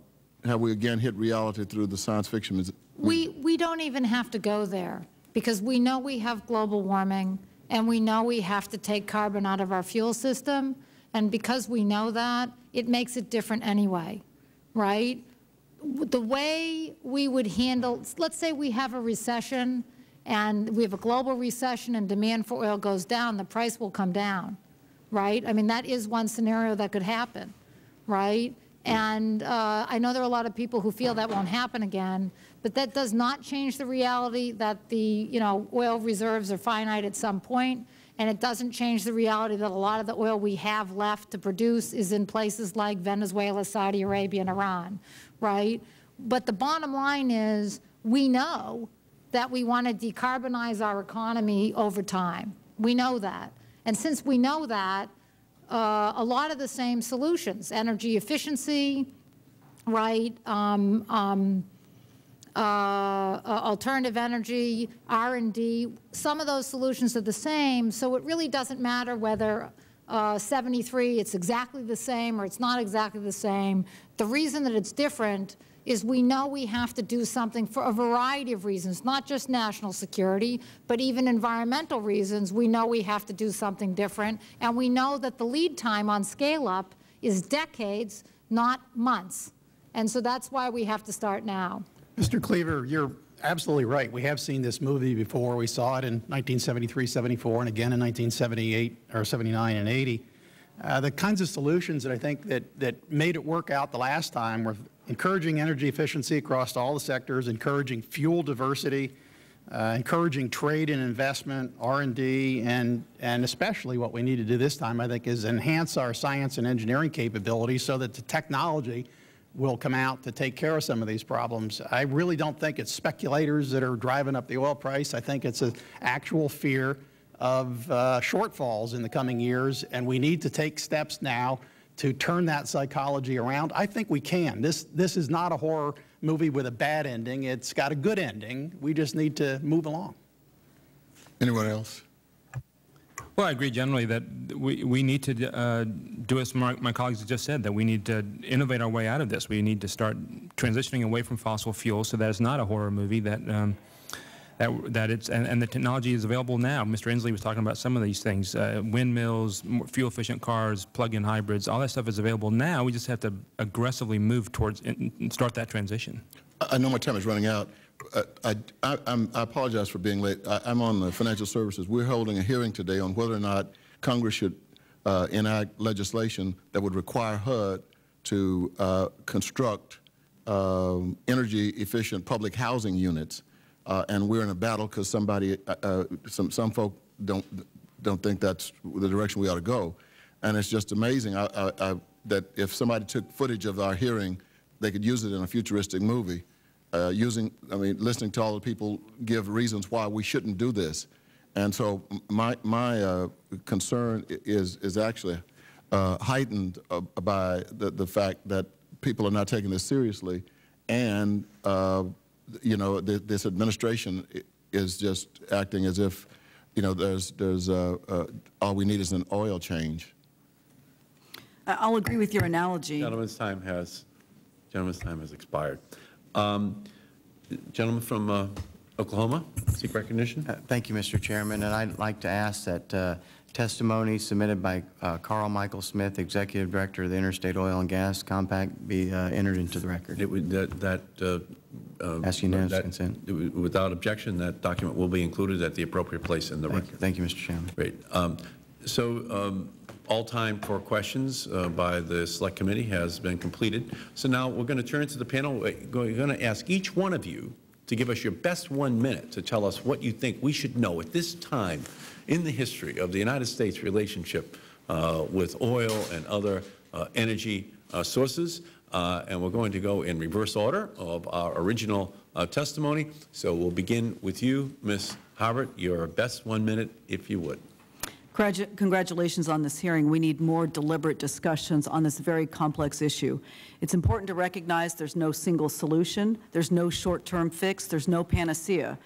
have we again hit reality through the science fiction? We we don't even have to go there because we know we have global warming, and we know we have to take carbon out of our fuel system, and because we know that, it makes it different anyway, right? The way we would handle, let's say we have a recession, and we have a global recession, and demand for oil goes down, the price will come down right? I mean, that is one scenario that could happen, right? And uh, I know there are a lot of people who feel that won't happen again, but that does not change the reality that the, you know, oil reserves are finite at some point, and it doesn't change the reality that a lot of the oil we have left to produce is in places like Venezuela, Saudi Arabia, and Iran, right? But the bottom line is we know that we want to decarbonize our economy over time. We know that. And since we know that, uh, a lot of the same solutions, energy efficiency, right, um, um, uh, uh, alternative energy, R&D, some of those solutions are the same, so it really doesn't matter whether uh, 73, it's exactly the same or it's not exactly the same. The reason that it's different is we know we have to do something for a variety of reasons, not just national security, but even environmental reasons. We know we have to do something different, and we know that the lead time on scale-up is decades, not months. And so that's why we have to start now. Mr. Cleaver, you're absolutely right. We have seen this movie before. We saw it in 1973, 74, and again in 1978 or 79 and 80. Uh, the kinds of solutions that I think that, that made it work out the last time were encouraging energy efficiency across all the sectors, encouraging fuel diversity, uh, encouraging trade and investment, R&D, and, and especially what we need to do this time, I think, is enhance our science and engineering capabilities so that the technology will come out to take care of some of these problems. I really don't think it's speculators that are driving up the oil price. I think it's an actual fear of uh, shortfalls in the coming years, and we need to take steps now to turn that psychology around. I think we can. This, this is not a horror movie with a bad ending. It's got a good ending. We just need to move along. Anyone else? Well, I agree generally that we, we need to uh, do as my, my colleagues have just said, that we need to innovate our way out of this. We need to start transitioning away from fossil fuels so that it's not a horror movie, that um, that, that it's, and, and, the technology is available now. Mr. Inslee was talking about some of these things, uh, windmills, fuel-efficient cars, plug-in hybrids, all that stuff is available now. We just have to aggressively move towards and start that transition. I know my time is running out. I, I, I, apologize for being late. I, am on the financial services. We're holding a hearing today on whether or not Congress should uh, enact legislation that would require HUD to uh, construct um, energy-efficient public housing units uh, and we're in a battle because somebody, uh, uh, some some folk don't don't think that's the direction we ought to go, and it's just amazing I, that if somebody took footage of our hearing, they could use it in a futuristic movie. Uh, using, I mean, listening to all the people give reasons why we shouldn't do this, and so my my uh, concern is is actually uh, heightened by the the fact that people are not taking this seriously, and you know, th this administration is just acting as if, you know, there's, there's, uh, uh, all we need is an oil change. I'll agree with your analogy. Gentleman's time has, gentleman's time has expired. Um, gentleman from uh, Oklahoma, seek recognition. Uh, thank you, Mr. Chairman. And I'd like to ask that uh, testimony submitted by uh, Carl Michael Smith, Executive Director of the Interstate Oil and Gas Compact, be uh, entered into the record. It would, that, that uh, uh, Ask unanimous that, consent. Without objection, that document will be included at the appropriate place in the thank record. You. Thank you, Mr. Chairman. Great. Um, so um, all time for questions uh, by the Select Committee has been completed. So now we're going to turn to the panel. We're going to ask each one of you to give us your best one minute to tell us what you think we should know at this time in the history of the United States relationship uh, with oil and other uh, energy uh, sources. Uh, and we're going to go in reverse order of our original uh, testimony. So we'll begin with you, Ms. Harbert. Your best one minute, if you would. Congratulations on this hearing. We need more deliberate discussions on this very complex issue. It's important to recognize there's no single solution, there's no short-term fix, there's no panacea.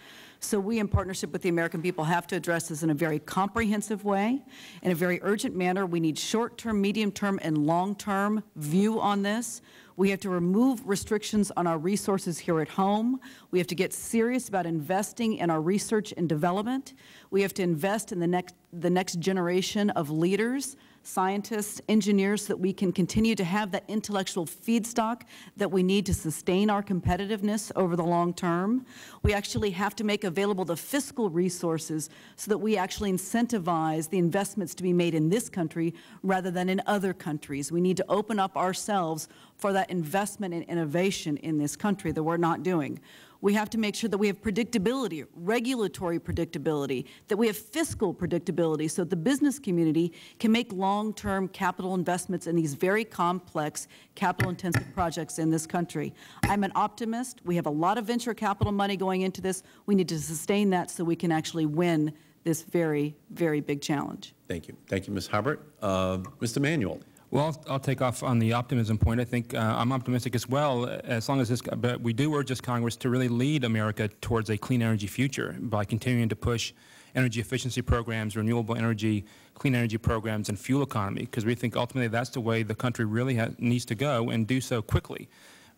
So we, in partnership with the American people, have to address this in a very comprehensive way, in a very urgent manner. We need short-term, medium-term, and long-term view on this. We have to remove restrictions on our resources here at home. We have to get serious about investing in our research and development. We have to invest in the next, the next generation of leaders scientists, engineers, so that we can continue to have that intellectual feedstock that we need to sustain our competitiveness over the long term. We actually have to make available the fiscal resources so that we actually incentivize the investments to be made in this country rather than in other countries. We need to open up ourselves for that investment and innovation in this country that we're not doing. We have to make sure that we have predictability, regulatory predictability, that we have fiscal predictability so that the business community can make long-term capital investments in these very complex capital-intensive projects in this country. I'm an optimist. We have a lot of venture capital money going into this. We need to sustain that so we can actually win this very, very big challenge. Thank you. Thank you, Ms. Harbert. Uh, Mr. Manuel. Well, I'll, I'll, take off on the optimism point. I think uh, I'm optimistic as well, as long as this, but we do urge this Congress to really lead America towards a clean energy future by continuing to push energy efficiency programs, renewable energy, clean energy programs, and fuel economy, because we think ultimately that's the way the country really needs to go and do so quickly.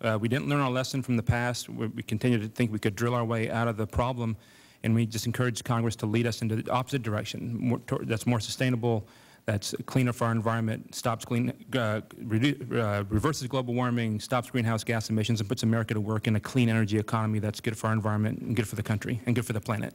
Uh, we didn't learn our lesson from the past. We, we continue to think we could drill our way out of the problem, and we just encourage Congress to lead us into the opposite direction, more, that's more sustainable, that's cleaner for our environment, stops clean, uh, uh, reverses global warming, stops greenhouse gas emissions, and puts America to work in a clean energy economy that's good for our environment and good for the country and good for the planet.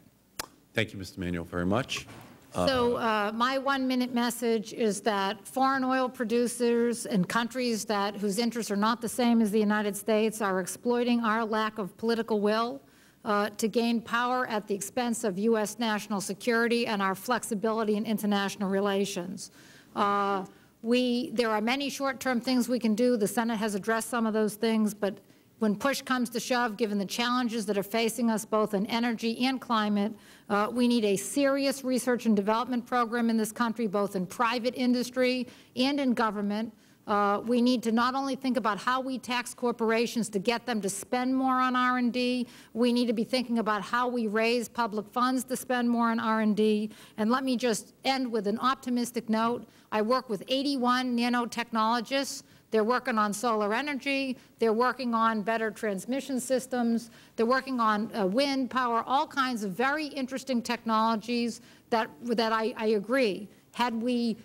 Thank you, Mr. Manuel, very much. Uh, so uh, my one-minute message is that foreign oil producers and countries that whose interests are not the same as the United States are exploiting our lack of political will uh, to gain power at the expense of U.S. national security and our flexibility in international relations. Uh, we, there are many short-term things we can do. The Senate has addressed some of those things, but when push comes to shove, given the challenges that are facing us both in energy and climate, uh, we need a serious research and development program in this country, both in private industry and in government. Uh, we need to not only think about how we tax corporations to get them to spend more on R&D, we need to be thinking about how we raise public funds to spend more on R&D. And let me just end with an optimistic note. I work with 81 nanotechnologists they're working on solar energy. They're working on better transmission systems. They're working on uh, wind power, all kinds of very interesting technologies that, that I, I agree. Had we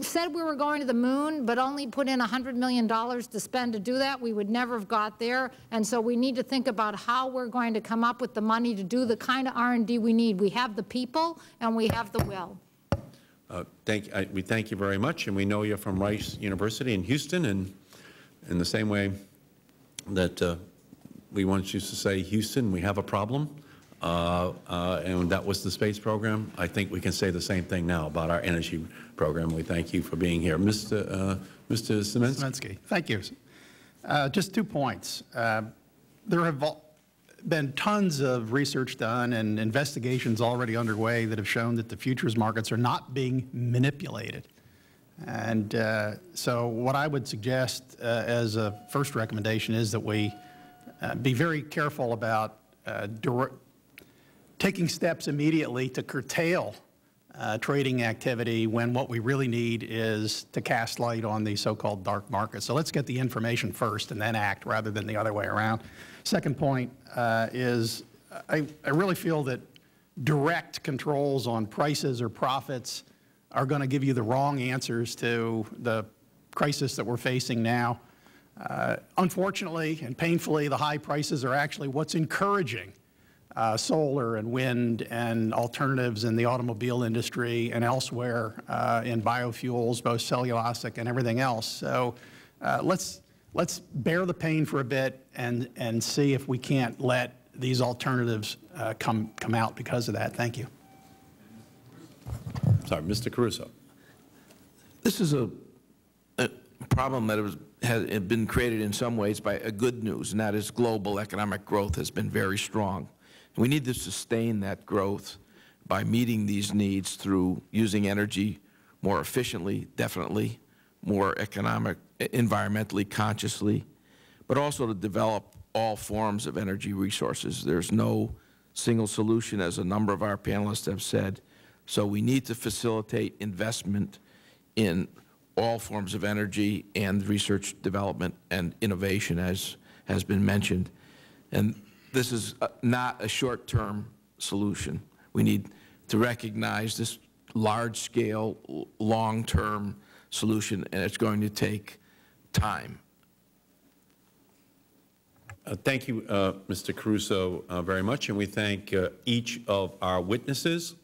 said we were going to the moon, but only put in $100 million to spend to do that, we would never have got there. And so we need to think about how we're going to come up with the money to do the kind of R&D we need. We have the people and we have the will. Uh, thank, I, we thank you very much, and we know you're from Rice University in Houston, and in the same way that uh, we once used to say, Houston, we have a problem, uh, uh, and that was the space program. I think we can say the same thing now about our energy program. We thank you for being here. Mr. Uh, Mr. Sieminski. Thank you. Uh, just two points. there have been tons of research done and investigations already underway that have shown that the futures markets are not being manipulated. And uh, so what I would suggest uh, as a first recommendation is that we uh, be very careful about uh, taking steps immediately to curtail uh, trading activity when what we really need is to cast light on the so-called dark market. So let's get the information first and then act rather than the other way around. Second point uh, is I, I really feel that direct controls on prices or profits are going to give you the wrong answers to the crisis that we're facing now. Uh, unfortunately and painfully, the high prices are actually what's encouraging uh, solar and wind and alternatives in the automobile industry and elsewhere uh, in biofuels, both cellulosic and everything else. So uh, let's, let's bear the pain for a bit and, and see if we can't let these alternatives uh, come, come out because of that. Thank you. Sorry, Mr. Caruso. This is a, a problem that was, has been created in some ways by a good news, and that is global economic growth has been very strong. We need to sustain that growth by meeting these needs through using energy more efficiently, definitely, more economic, environmentally consciously, but also to develop all forms of energy resources. There's no single solution, as a number of our panelists have said. So we need to facilitate investment in all forms of energy and research development and innovation, as has been mentioned. And this is uh, not a short-term solution. We need to recognize this large-scale, long-term solution, and it's going to take time. Uh, thank you, uh, Mr. Caruso, uh, very much, and we thank uh, each of our witnesses.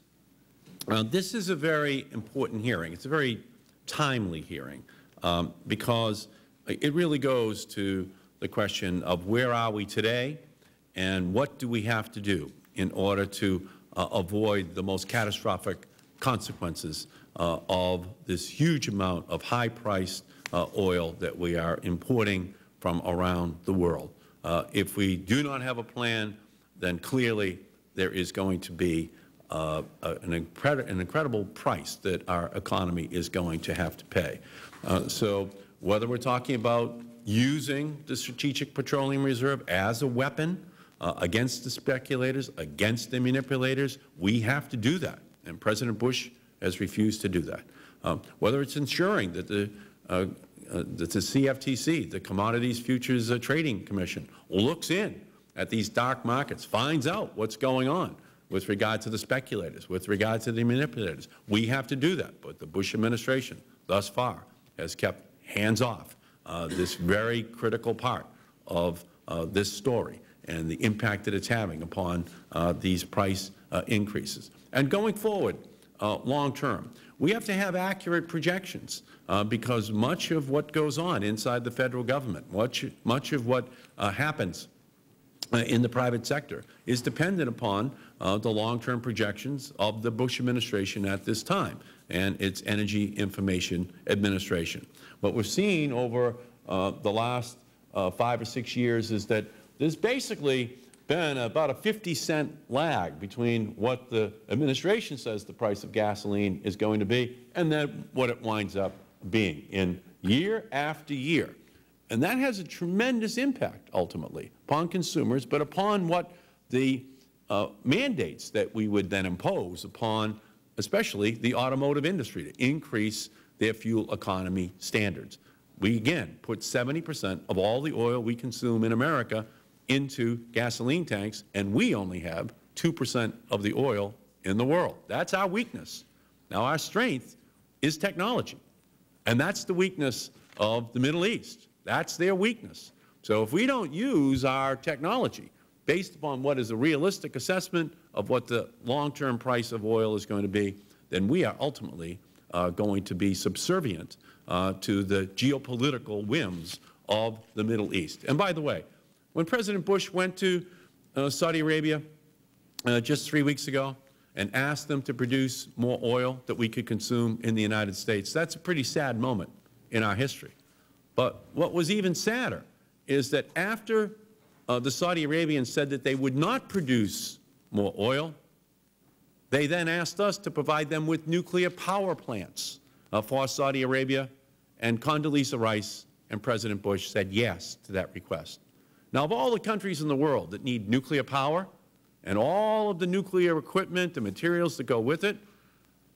Uh, this is a very important hearing. It's a very timely hearing um, because it really goes to the question of where are we today and what do we have to do in order to uh, avoid the most catastrophic consequences uh, of this huge amount of high-priced uh, oil that we are importing from around the world. Uh, if we do not have a plan, then clearly there is going to be uh, an, an, incredible price that our economy is going to have to pay. Uh, so whether we're talking about using the Strategic Petroleum Reserve as a weapon uh, against the speculators, against the manipulators. We have to do that, and President Bush has refused to do that. Um, whether it's ensuring that the, uh, uh, that the CFTC, the Commodities Futures uh, Trading Commission, looks in at these dark markets, finds out what's going on with regard to the speculators, with regard to the manipulators. We have to do that, but the Bush administration thus far has kept hands off uh, this very critical part of uh, this story and the impact that it's having upon uh, these price uh, increases. And going forward, uh, long term, we have to have accurate projections uh, because much of what goes on inside the Federal Government, much, much of what uh, happens uh, in the private sector is dependent upon the long-term projections of the Bush administration at this time and its Energy Information Administration. What we're seeing over the last five or six years is that there's basically been about a 50 cent lag between what the administration says the price of gasoline is going to be and then what it winds up being in year after year. And that has a tremendous impact, ultimately, upon consumers, but upon what the uh, mandates that we would then impose upon especially the automotive industry to increase their fuel economy standards. We, again, put 70 percent of all the oil we consume in America into gasoline tanks, and we only have 2 percent of the oil in the world. That's our weakness. Now, our strength is technology, and that's the weakness of the Middle East. That's their weakness. So if we don't use our technology based upon what is a realistic assessment of what the long-term price of oil is going to be, then we are ultimately uh, going to be subservient uh, to the geopolitical whims of the Middle East. And by the way, when President Bush went to uh, Saudi Arabia uh, just three weeks ago and asked them to produce more oil that we could consume in the United States, that's a pretty sad moment in our history. But what was even sadder is that after uh, the Saudi Arabians said that they would not produce more oil, they then asked us to provide them with nuclear power plants uh, for Saudi Arabia, and Condoleezza Rice and President Bush said yes to that request. Now, of all the countries in the world that need nuclear power and all of the nuclear equipment and materials that go with it,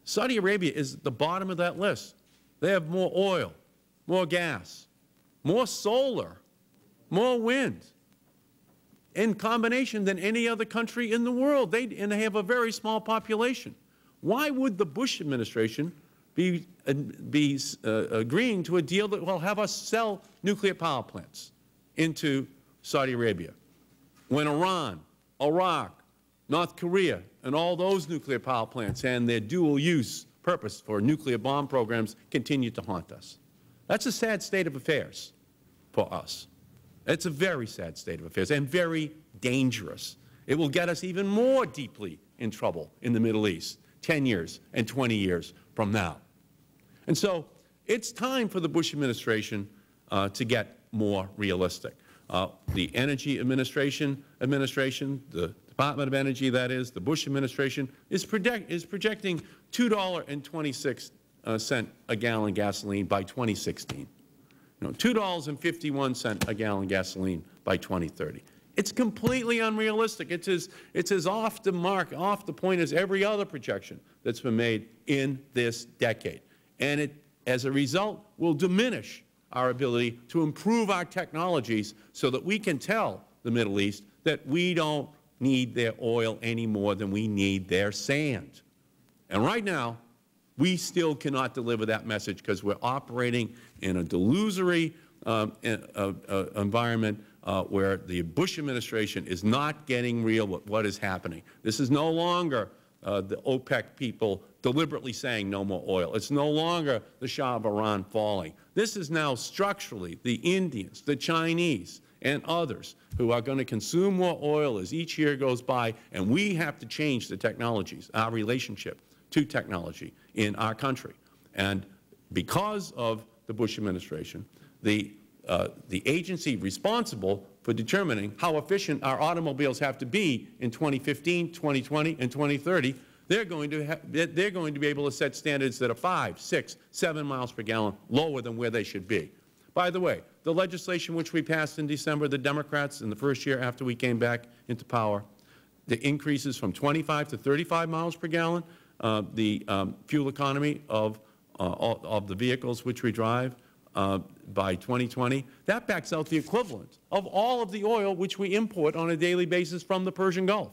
Saudi Arabia is at the bottom of that list. They have more oil, more gas, more solar, more wind in combination than any other country in the world. They, and they have a very small population. Why would the Bush administration be, uh, be uh, agreeing to a deal that will have us sell nuclear power plants into Saudi Arabia when Iran, Iraq, North Korea, and all those nuclear power plants and their dual-use purpose for nuclear bomb programs continue to haunt us? That's a sad state of affairs for us. It's a very sad state of affairs and very dangerous. It will get us even more deeply in trouble in the Middle East 10 years and 20 years from now. And so it's time for the Bush administration uh, to get more realistic. Uh, the Energy Administration, administration, the Department of Energy, that is, the Bush administration, is, project, is projecting $2.26 uh, a gallon gasoline by 2016. You know, $2.51 a gallon gasoline by 2030. It's completely unrealistic. It's it's as off the mark, off the point as every other projection that's been made in this decade. And it, as a result, will diminish our ability to improve our technologies so that we can tell the Middle East that we don't need their oil any more than we need their sand. And right now, we still cannot deliver that message because we're operating in a delusory um, uh, uh, environment uh, where the Bush administration is not getting real with what is happening. This is no longer uh, the OPEC people deliberately saying no more oil. It's no longer the Shah of Iran falling. This is now structurally the Indians, the Chinese, and others who are going to consume more oil as each year goes by, and we have to change the technologies, our relationship to technology in our country. And because of the Bush administration, the, uh, the agency responsible for determining how efficient our automobiles have to be in 2015, 2020, and 2030, they're going to they're going to be able to set standards that are five, six, seven miles per gallon lower than where they should be. By the way, the legislation which we passed in December, the Democrats, in the first year after we came back into power, the increases from 25 to 35 miles per gallon, uh, the um, fuel economy of, uh, of the vehicles which we drive uh, by 2020, that backs out the equivalent of all of the oil which we import on a daily basis from the Persian Gulf.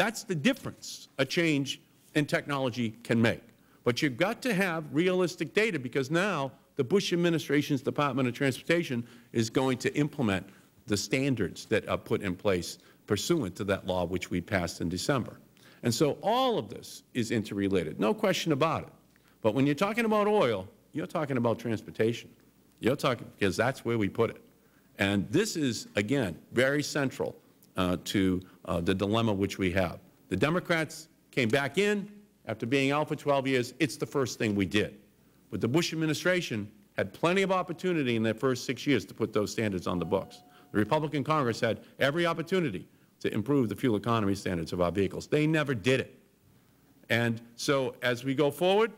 That's the difference a change in technology can make. But you've got to have realistic data because now the Bush administration's Department of Transportation is going to implement the standards that are put in place pursuant to that law which we passed in December. And so all of this is interrelated, no question about it. But when you're talking about oil, you're talking about transportation. You're talking, because that's where we put it. And this is, again, very central uh, to uh, the dilemma which we have. The Democrats came back in after being out for 12 years. It's the first thing we did. But the Bush administration had plenty of opportunity in their first six years to put those standards on the books. The Republican Congress had every opportunity to improve the fuel economy standards of our vehicles. They never did it. And so as we go forward,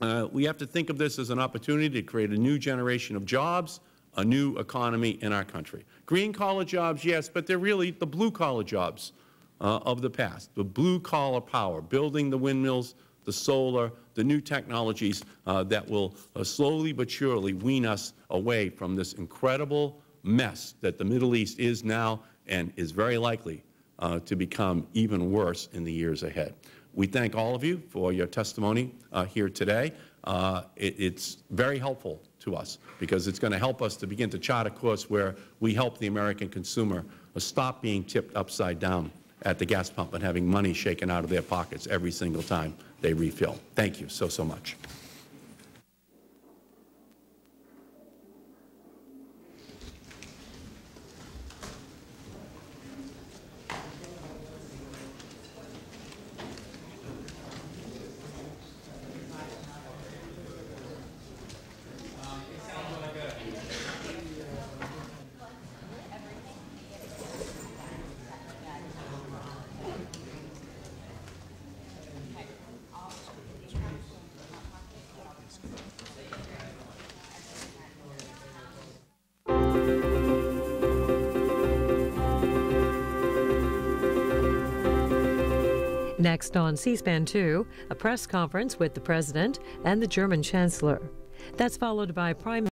uh, we have to think of this as an opportunity to create a new generation of jobs, a new economy in our country. Green-collar jobs, yes, but they're really the blue-collar jobs uh, of the past, the blue-collar power, building the windmills, the solar, the new technologies uh, that will uh, slowly but surely wean us away from this incredible mess that the Middle East is now and is very likely uh, to become even worse in the years ahead. We thank all of you for your testimony uh, here today. Uh, it, it's very helpful to us because it's going to help us to begin to chart a course where we help the American consumer stop being tipped upside down at the gas pump and having money shaken out of their pockets every single time they refill. Thank you so, so much. Next on C-SPAN 2, a press conference with the President and the German Chancellor. That's followed by Prime